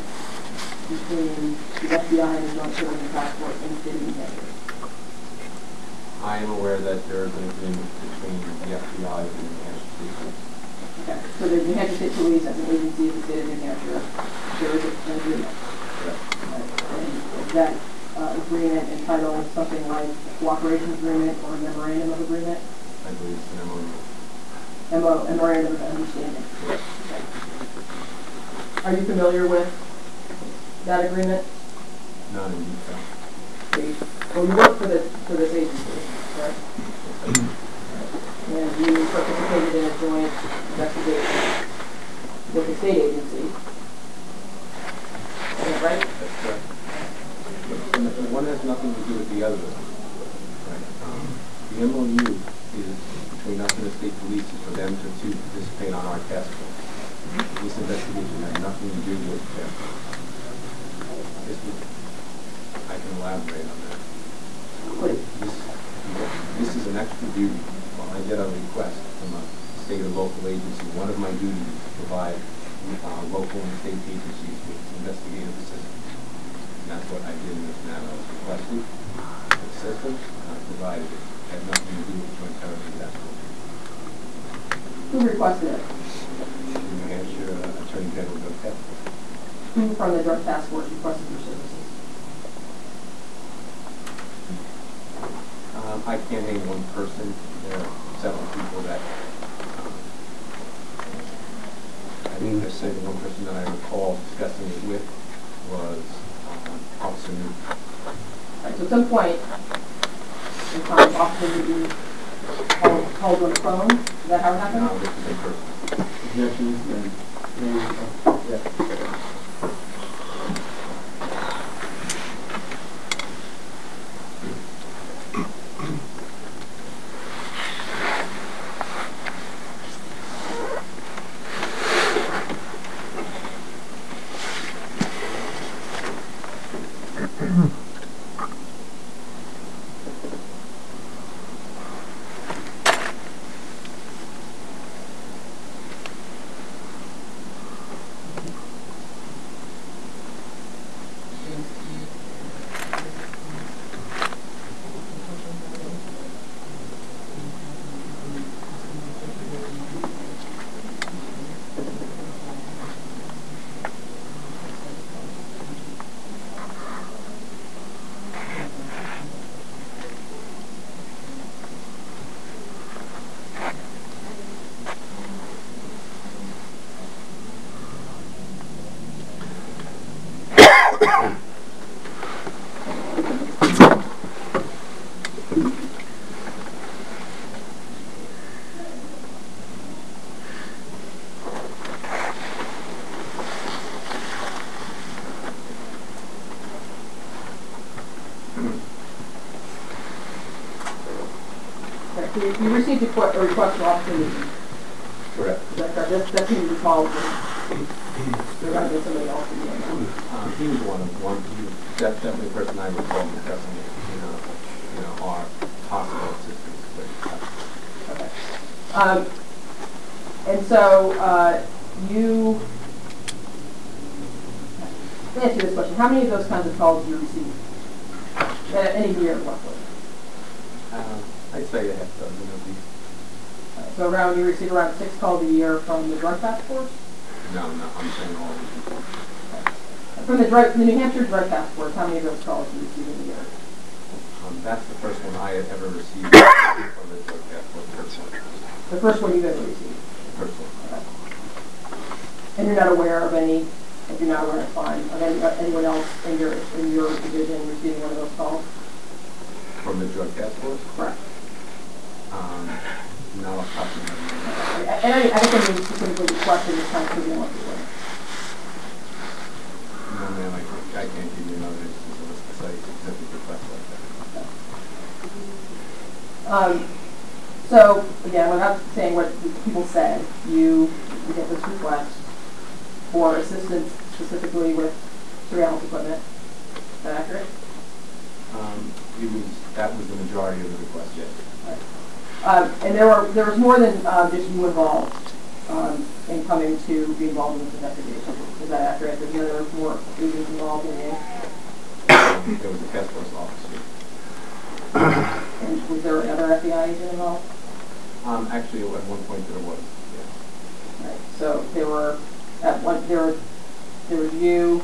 between the FBI and the Joint Terrorism Task Force and the state of New Hampshire? I am aware that there is an agreement between the FBI and the New Hampshire State Police. Okay, so the New Hampshire State Police as an agency of the state of New Hampshire, there is an agreement. And is that uh, agreement entitled something like cooperation agreement or memorandum of agreement? I believe it's an MOU. MO, memorandum of understanding. Are you familiar with that agreement? Not in detail. Well, you work for this, for this agency, correct? And you participated in a joint investigation with the state agency. Is that right? That's correct. And the- One has nothing to do with the other. Right. Um, The MOU is between us and the state police is for them to to participate on our task force. This investigation had nothing to do with them. This was, I can elaborate on that. This, this is an extra duty. When I get a request from a state or local agency, one of my duties is to provide uh, local and state agencies with investigative assistance. And that's what I did in this matter. I was requested assistance, and I provided it. It had nothing to do with joint terrorism force. Who requested it? New Hampshire uh, Attorney General Doug. Who from the drug task force requested your services? Um, I can't name one person. There are several people that, I mean, there's certainly one person that I recall discussing it with was um, Officer Newton. Right, so at some point, in time, officer would be called, called on the phone, is that how it happened? No, this is in person. Okay, so you, you received a que- a request for Newton, Correct. that correct? That's, that's who you called, there might have been somebody else in there. Um, he was one of one. He was def- definitely a person I recall discussing it. You know, you know, our possible assistance. But, Okay. Um, and so, uh, you, let me ask you this question, how many of those kinds of calls do you receive? At any year, roughly? um, I'd say a half dozen of these. So around, you receive around six calls a year from the drug task force? No, no, I'm saying all of these. From the drug, the New Hampshire Drug Task Force, how many of those calls do you receive in a year? Um, that's the first one I had ever received from the drug task force. The first one you've ever received? The first one. And you're not aware of any, if you're not aware, it's fine, of any, uh, anyone else in your, in your division receiving one of those calls? From the drug task force? Correct. Um, not. And I, I surveillance. No, I can't, give you another instance of a request like that. Um, so, again, without saying what people said, you, you get this request for assistance specifically with surveillance equipment. Is that accurate? Um, it was, that was the majority of the request, yes. Um, and there were, there was more than, uh, just you involved um, in coming to be involved in this investigation. Is that accurate? There's other more agents involved in you? There was a task force officer. And was there another FBI agent involved? Um, actually, at one point there was, yes. Right, so there were, at one, there were, there was you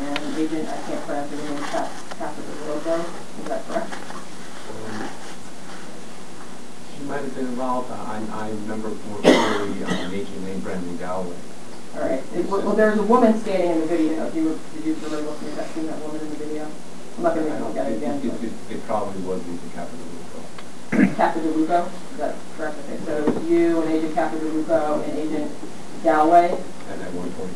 and agent, I can't pronounce your name, Pat, Logo, is that correct? She might have been involved, I, I remember more clearly, uh, an agent named Brandon Galloway. All right, It- well, well, there's a woman standing in the video, do you, were, did you really look at that, seen that woman in the video? I'm not I make look at it again. It, it, it probably was Agent Capital Luco. but- Captain DeLuco, is that correct? Okay, so it was you and Agent Captain DeLuco and Agent Galloway, And at one point,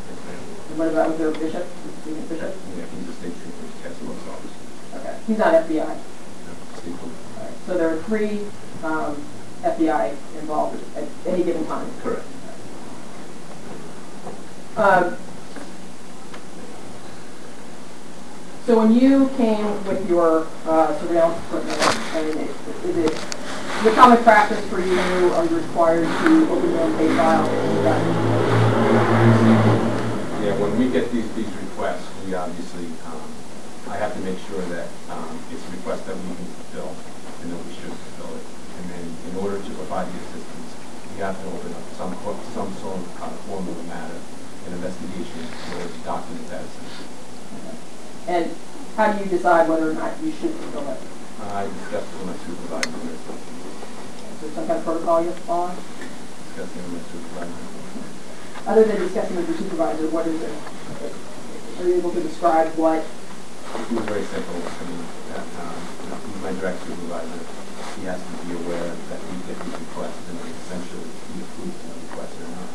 and what about, was there a Bishop, Agent Bishop? yeah, he's a state trooper's task force officer. Okay, he's not FBI. State. All right, So there are three um, FBI involved at any given time. Correct. Um, So when you came with your uh, surveillance equipment, I mean, is it the common practice for you, are you required to open your own pay file? Yeah, when we get these, these requests, we obviously, um, I have to make sure that, um, it's a request that we can fulfill and that we should fulfill it. And then in order to provide the assistance, we have to open up some, some sort of kind of form of the matter, an investigation, in order to document that assistance. And how do you decide whether or not you should fulfill it? I discussed it with my supervisor, Is there some kind of protocol you have to follow? discussed it with my supervisor. Other than discussing with your supervisor, what is it? Are you able to describe what, It was very simple. I mean, um, know, he's my direct supervisor. He has to be aware that we get these requests and essentially he approves the request or not.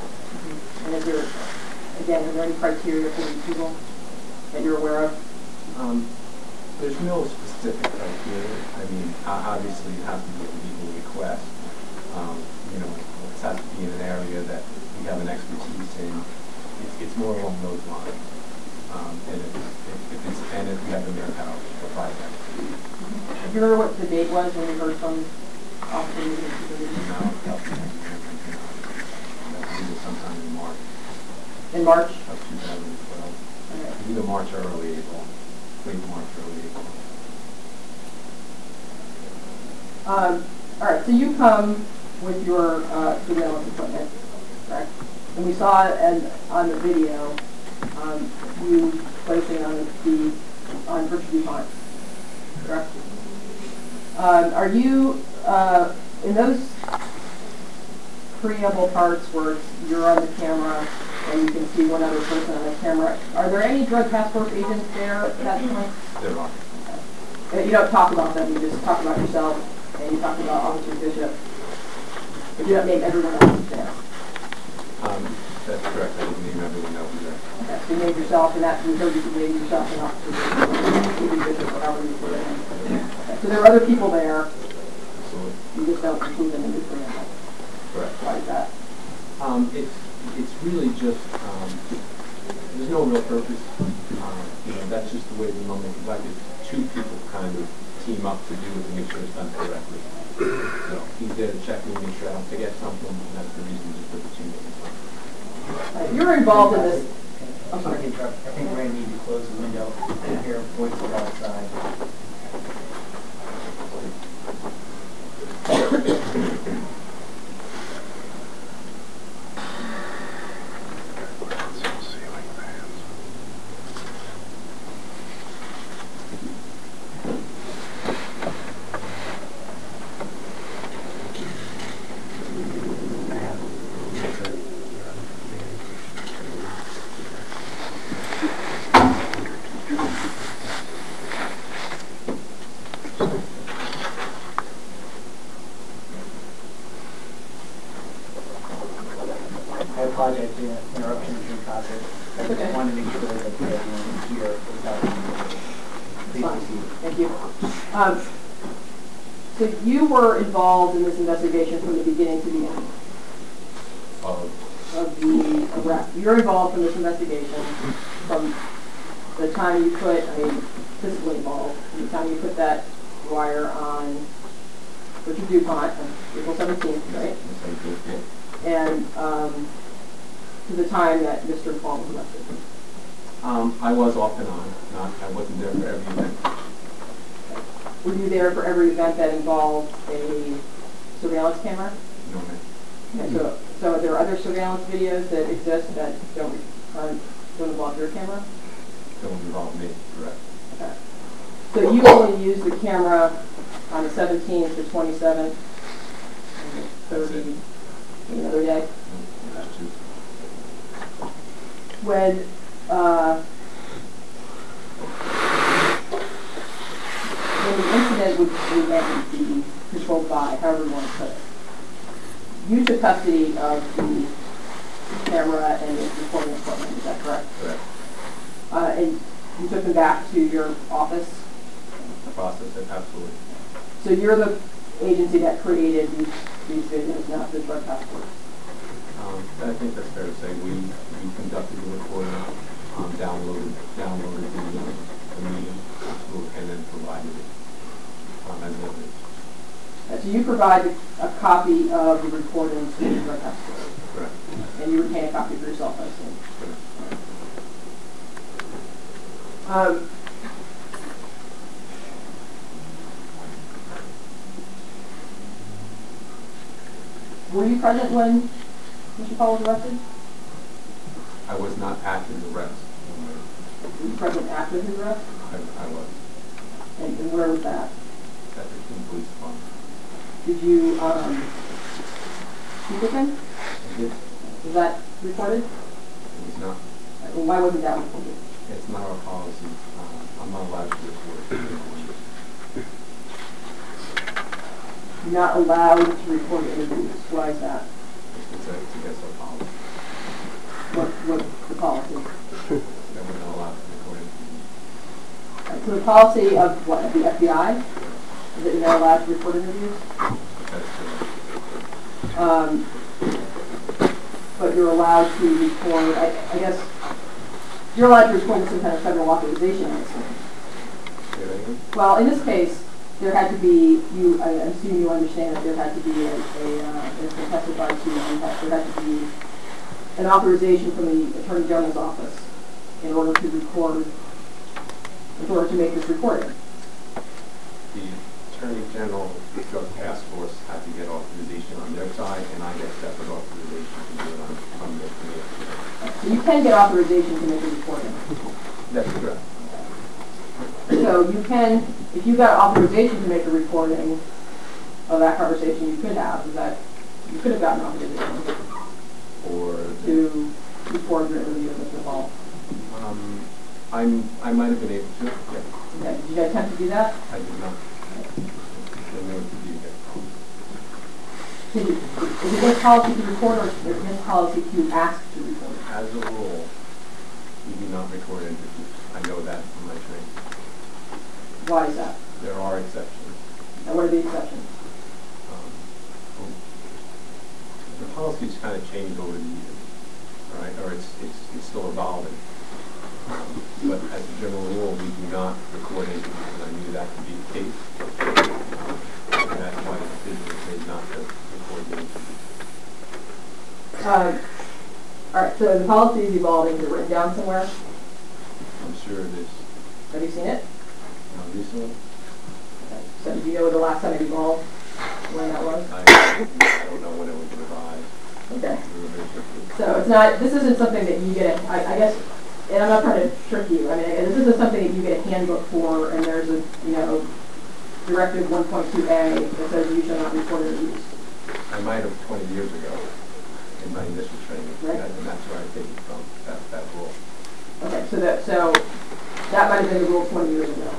and is there, again, are there any criteria for these people that you're aware of? Um, there's no specific criteria. I mean, obviously it has to be a legal request. Um, you know, it has to be in an area that we have an expertise in. It's, it's more along those lines. Um, and if, it's- if if it's, and if we have the manpower to provide that. Do you remember what the date was when you heard from Officer? No, sometime in March In March? of 2012. Okay. Either March or early April, late March, early April. Um, all right, so you come with your uh, surveillance equipment, correct? And we saw and on the video, um, you placing on the on Richard DuPont, correct? Um, are you uh, in those preamble parts where you're on the camera and you can see one other person on the camera? Are there any drug task force agents there at that point? There are. Uh, You don't talk about them, you just talk about yourself, and you talk about Officer Bishop. But you don't name everyone else there. Um, that's correct. I didn't name everyone was there. Okay, so you named yourself, and that, we heard you name yourself and Officer Bishop, however you put in. Okay, So there are other people there, Absolutely. you just don't include them in the preamble. Correct. Why is that? Um, it's, it's really just, um, there's no real purpose. Um, you know, that's just the way we normally conduct it. Two people kind of team up to do it to make sure it's done correctly. So he's there to check me, make sure I don't forget something, and that's the reason just put the two names on. Uh, You're involved in this, I'm Sorry sorry. to interrupt. I think we're need to close the window and hear voices outside. Thank you. Surveillance camera? No, ma'am. Okay, so, so are there other surveillance videos that exist that don't, aren't, don't involve your camera? Don't involve me, correct. Okay. So you only use the camera on the seventeenth, the twenty-seventh, and the thirty, another day? Two. When, uh, when the incident with the entity controlled by, however you want to put it, you took custody of the camera and the recording equipment, is that correct? Correct. Uh, and you took them back to your office? The process, absolutely. So you're the agency that created these, these videos, not the drug task force? Um, I think that's fair to say. We, we conducted the recording, um, downloaded, downloaded the, uh, the meeting, and then provided it, um, as evidence. Uh, So you provide a copy of the recording to the drug? Correct. And you retain a copy for yourself, I assume? Um, were you present when Mr. Paul was arrested? I was not at his arrest. Were you present after his arrest? I, I was And, and where was that? at the Keene Police Department. Did you, um, speak with him? Did. Was that recorded? It was not, why wasn't that recorded? it's not our policy. Uh, I'm not allowed to record. You're not allowed to record interviews. Why is that? It's, a- it's against our policy. What, what's the policy? That we're not allowed to record it. Right, So the policy of what, of the FBI? Is you're not allowed to record interviews? Um, but you're allowed to record, I, I guess, you're allowed to record with some kind of federal authorization? Well, in this case, there had to be, you, I assume you understand that there had to be a, a, uh, if there had to be an authorization from the Attorney General's office in order to record, in order to make this recording. The Attorney General Drug Task Force had to get authorization on their side, and I get separate authorization to do it on, from the, the FBI. So you can get authorization to make a recording. That's correct. So you can, if you got authorization to make a recording of that conversation, you could have, is that, you could have gotten authorization Or, to record your interview with Mr. Paul. um, I'm, I might have been able to, yeah, Okay, did you attempt to do that? I did not. I know it could be against policy. You, is it against policy to record or is it policy to ask to record? As a rule, we do not record interviews. I know that from my training. Why is that? There are exceptions. And what are the exceptions? Um, The policy's kind of changed over the years, all right, or it's, it's, it's still evolving. Um, But as a general rule, we do not record interviews, and I knew that to be the case. Um, that's why the decision was made not to record the interview. Um, all right, so the policy is evolving, is it written down somewhere? I'm sure it is, Have you seen it? uh, recently, So do you know the last time it evolved, when that was? I I don't know when it was revised. Okay. We were very quickly. So it's not, this isn't something that you get, a- I, I guess, and I'm not trying to trick you, I mean, this isn't something that you get a handbook for, and there's a, you know, directive one point two A that says you shall not record interviews. I might have twenty years ago in my initial training, Right. and that's where I think from, that, that rule. Okay, so that, so, that might have been the rule twenty years ago. [coughs]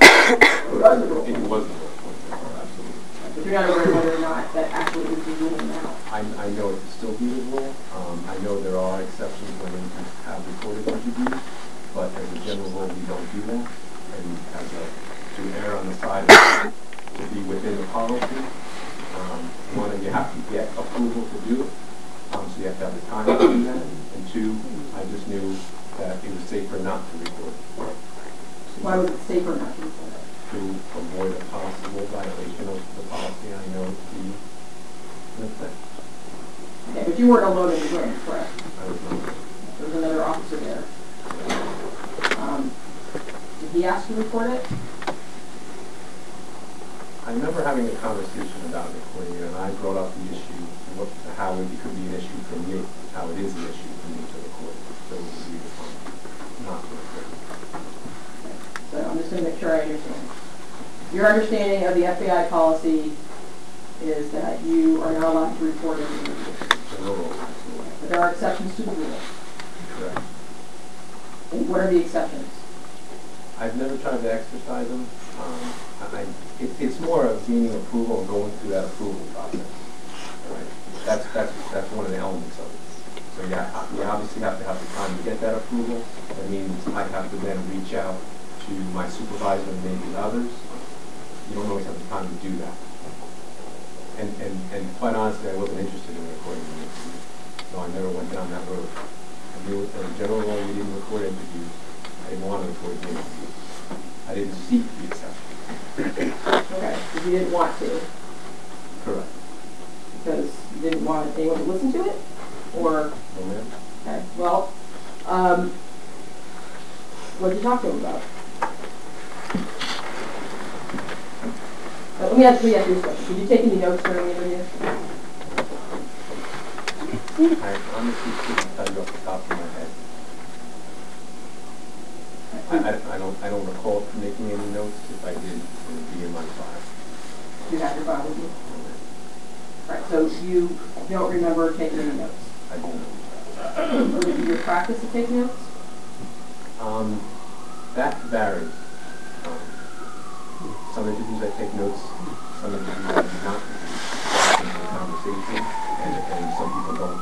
It was the rule. It was the rule, absolutely. But you're not aware whether or not that actually is the rule now. I, I know it still be the rule. Um, I know there are exceptions when you have recorded interviews, but as a general rule, we don't do that. And as a, to err on the side of, to be within the policy, um, one, you have to get approval to do it, um, so you have to have the time to do that. And two, I just knew that it was safer not to record Why was it safer not to record to avoid a possible violation of the policy I know to be in. Okay, but you weren't alone in the room, correct? I was not. There was another officer there. Um, Did he ask you to report it? I remember having a conversation about it, and I brought up the issue, what, how it could be an issue for me, how it is an issue for me to record. So it agreed upon not to record. So I'm just going to make sure I understand. Your understanding of the FBI policy is that you are not allowed to report any interviews. General rule. But there are exceptions to the rule. Correct. And what are the exceptions? I've never tried to exercise them. Um, I, it, it's more of gaining approval and going through that approval process. Right? That's, that's, that's one of the elements of it. So yeah, you obviously have to have the time to get that approval. That means I have to then reach out to my supervisor and maybe others. You don't always have the time to do that. And, and, and quite honestly, I wasn't interested in recording the interview. So I never went down that road. I knew as general we didn't record interviews. I didn't want to record interviews. I didn't seek the exception. Okay, because you didn't want to, Correct. because you didn't want anyone to listen to it? Or, No, ma'am? okay, well, um, what did you talk to him about? Uh, Let me ask, let me ask you this question. Did you take any notes during the interview? I honestly couldn't tell you off the top of my head. I, I, I don't, I don't recall making any notes. If I did, it would be in my file. You have your file with you? Right, so you don't remember taking any notes? I do not. Or did you practice to take notes? Um, that varies. Um, some interviews I take notes, some interviews I do not. Depending on the conversation, and, and some people don't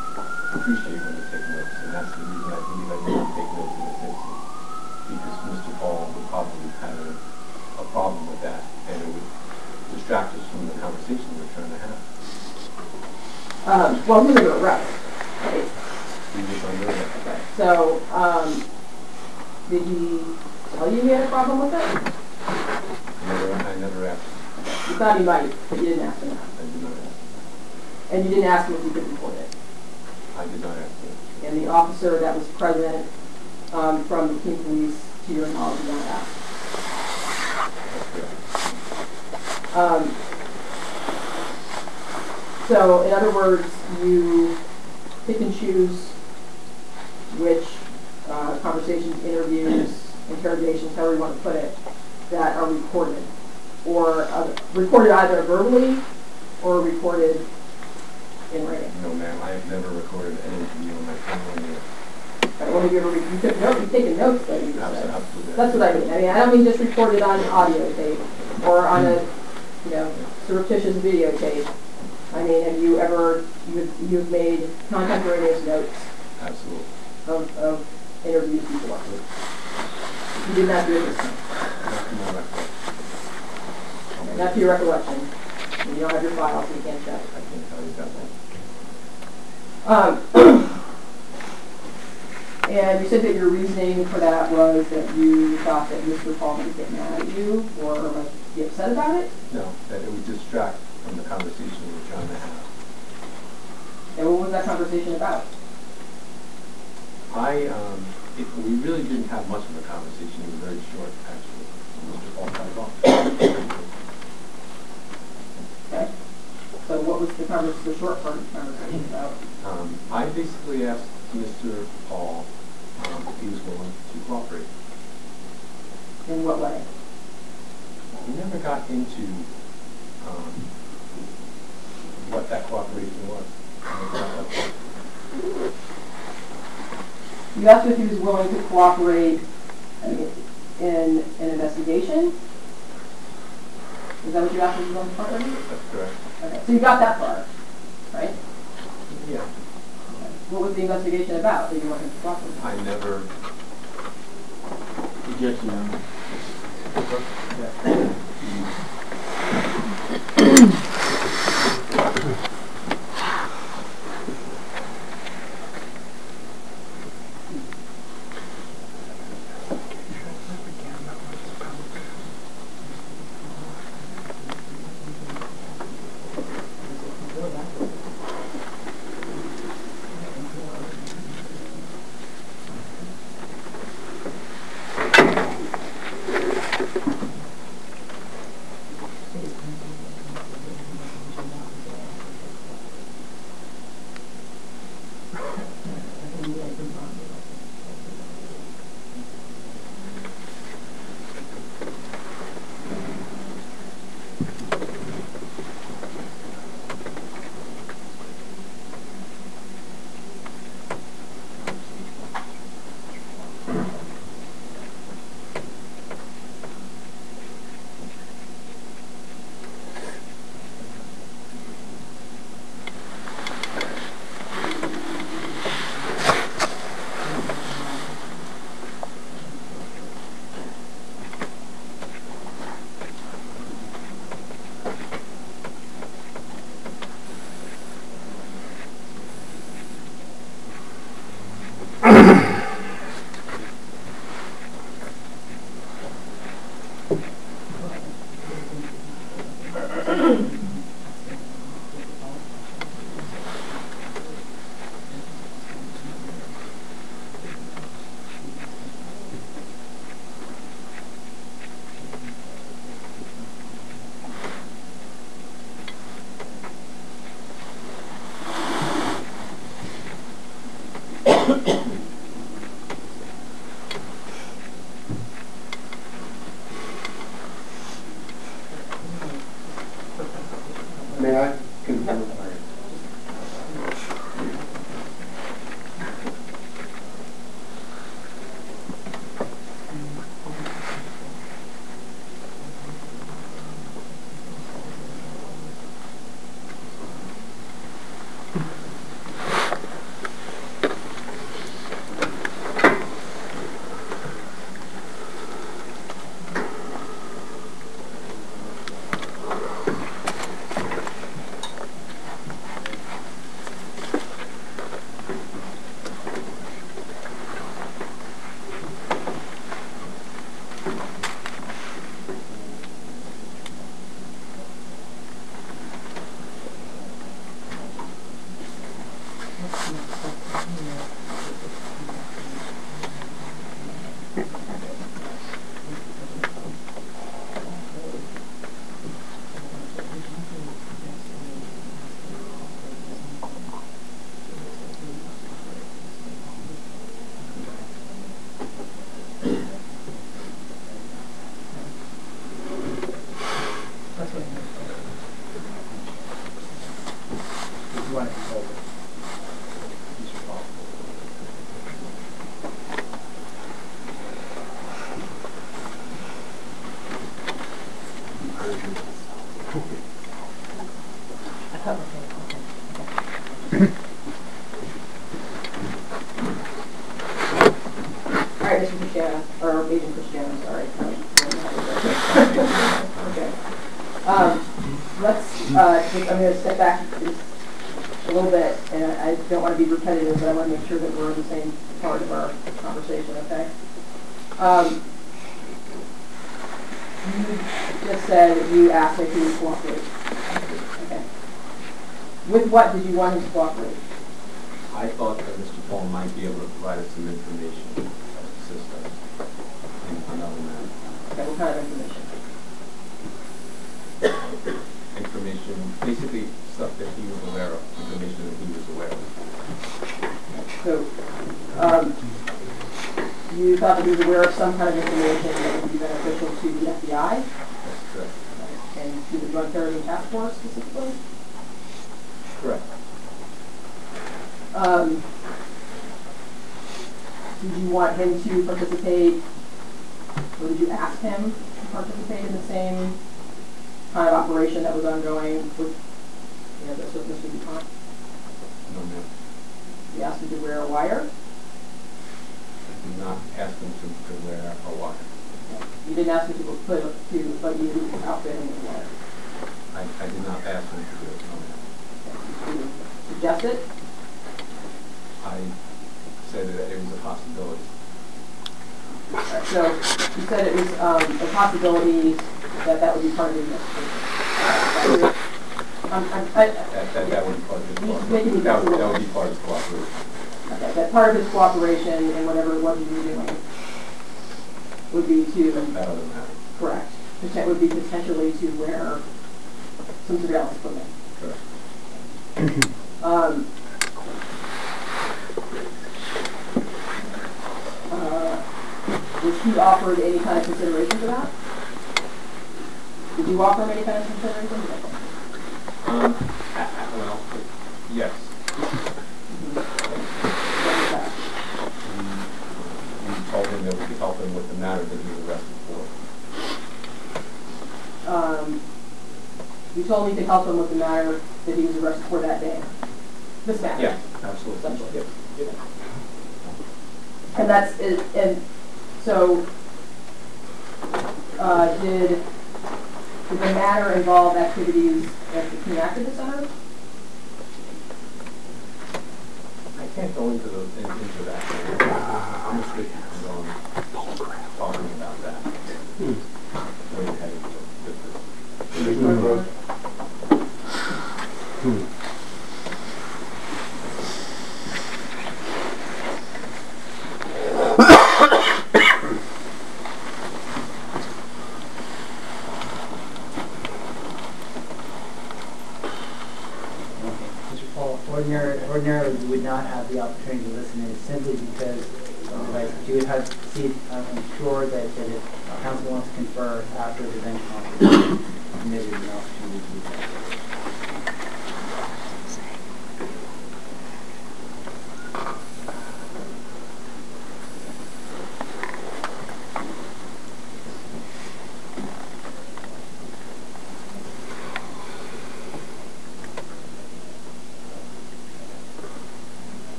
appreciate when you take notes, and that's the reason I believe I didn't take notes in this instance. Because Mr. Paul would probably have a, a problem with that, and it would distract us from the conversation we're trying to have. Um, well, under arrest, right? He was. Okay, so, um, did he tell you he had a problem with it? Never, I never asked. You thought he might, but you didn't ask him that. I did not ask. And you didn't ask him if he could report it. I did not ask him. And the officer that was present, um, from the Keene Police, to your knowledge, did not ask. That's correct. Um, so, in other words, you pick and choose which uh, conversations, interviews, interrogations, however you want to put it, that are recorded, or uh, recorded either verbally or recorded in writing. No, ma'am, I have never recorded any interview on my phone. or- Right, well, have you ever, you took notes, you've taken notes, though, you said. Absolutely. That's what I mean. I mean, I don't mean just recorded on an audio tape or on a, you know, surreptitious videotape. I mean, have you ever, you've, you've made contemporaneous notes Absolutely. of, of interviews before? You did not do it this time. Not to my recollection. Okay, Not to your recollection. You don't have your file, so you can't check. I can't tell you that one. Um, [coughs] and you said that your reasoning for that was that you thought that Mr. Paul might get mad at you or might be upset about it? No, that it would distract from the conversation we were trying to have. And what was that conversation about? I, um, it, we really didn't have much of a conversation. It was very short, actually. Mr. Paul cut it off. Okay. So what was the the short part of the conversation about? Um, I basically asked Mr. Paul, um, if he was willing to cooperate. In what way? We never got into, um, what that cooperation was. You asked if he was willing to cooperate I mean, in an investigation? Is that what you asked if he was willing to cooperate? That's correct. Okay, so you got that far, right? Yeah. What was the investigation about that you wanted to cooperate? I never, Objection. May Thank you. Um, you just said you asked if he would cooperate. Okay. With what did you want him to cooperate? I thought that Mr. Paul might be able to provide us some information as to systems in another matter. Okay, what kind of information? Information, basically stuff that he was aware of, information that he was aware of. So, um, you thought that he was aware of some kind of information that would be beneficial to the FBI That's correct. and to the Drug Terrorism Task Force specifically? Correct. Um, did you want him to participate, or did you ask him to participate in the same kind of operation that was ongoing with, you know, this with Mr. DuPont? No, ma'am. You asked him to wear a wire? Not ask him to, to wear a wire. You didn't ask him to put, to, but you outfit him with a wire? I, I did not ask him to do it, no. Did you suggest it? I said that it was a possibility. Alright, So, you said it was, um, a possibility that that would be part of the investigation. Um, I, I, That, that, that would be part of He's cooperation. That would, that would be part of his cooperation. Okay, that part of his cooperation and whatever it was you were doing would be to, That other matter. correct, poten- would be potentially to wear some surveillance equipment. Correct. Um, uh, was he offered any kind of consideration for that? Did you offer him any kind of consideration? Um, I- I- well, yes. What was that? We told him that we could help him with the matter that he was arrested for. Um, you told me to help him with the matter that he was arrested for that day. This matter. Yeah, absolutely. Essentially. Yep. Yep. And that's, it. and so, uh, did, did the matter involve activities at the Keene Activist Center? I can't go into the, into that. I'm restricted talking about that. Where you're ordinarily, ordinarily you would not have the opportunity to listen in simply because the. But you have, see, I'm sure that, that if council wants to confer after the conference, maybe an opportunity to do that.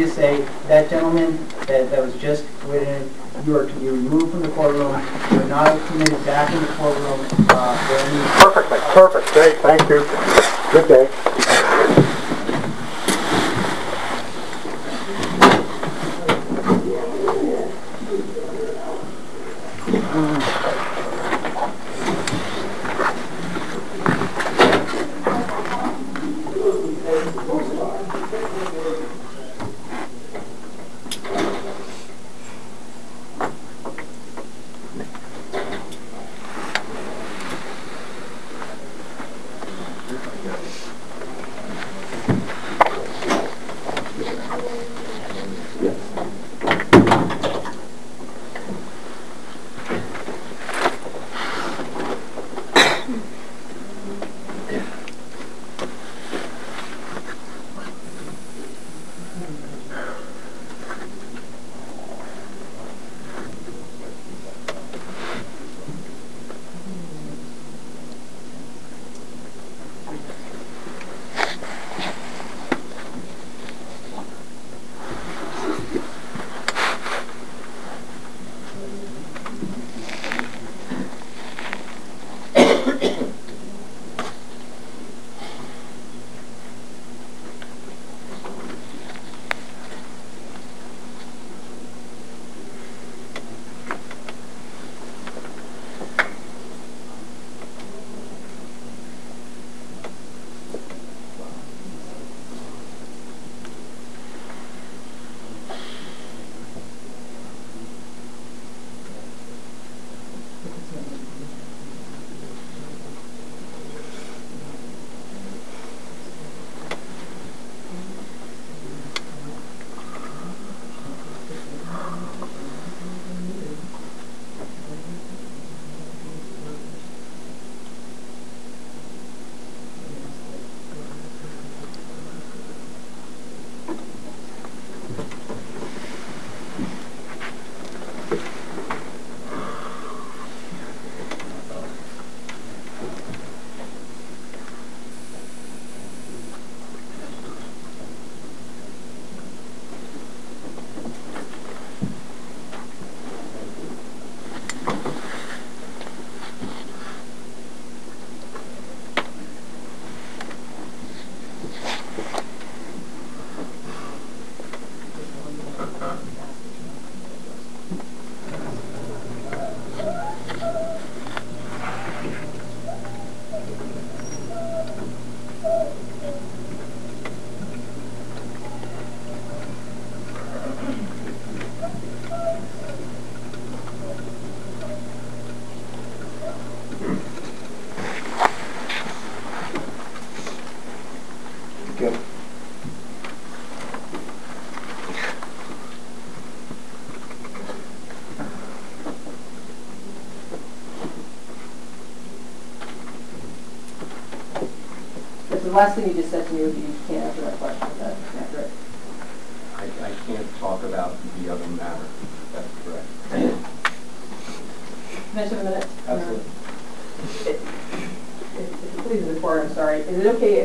Just say, that gentleman that, that was just written, you are to be removed from the courtroom. You are not permitted back in the courtroom, uh, for any. Perfectly, perfect, great, thank you. Good day. Last thing you just said to me was you can't answer that question, is that accurate? I, I can't talk about the other matter, that's correct. Can I just have a minute? Absolutely. If if it pleases the I'm sorry, is it okay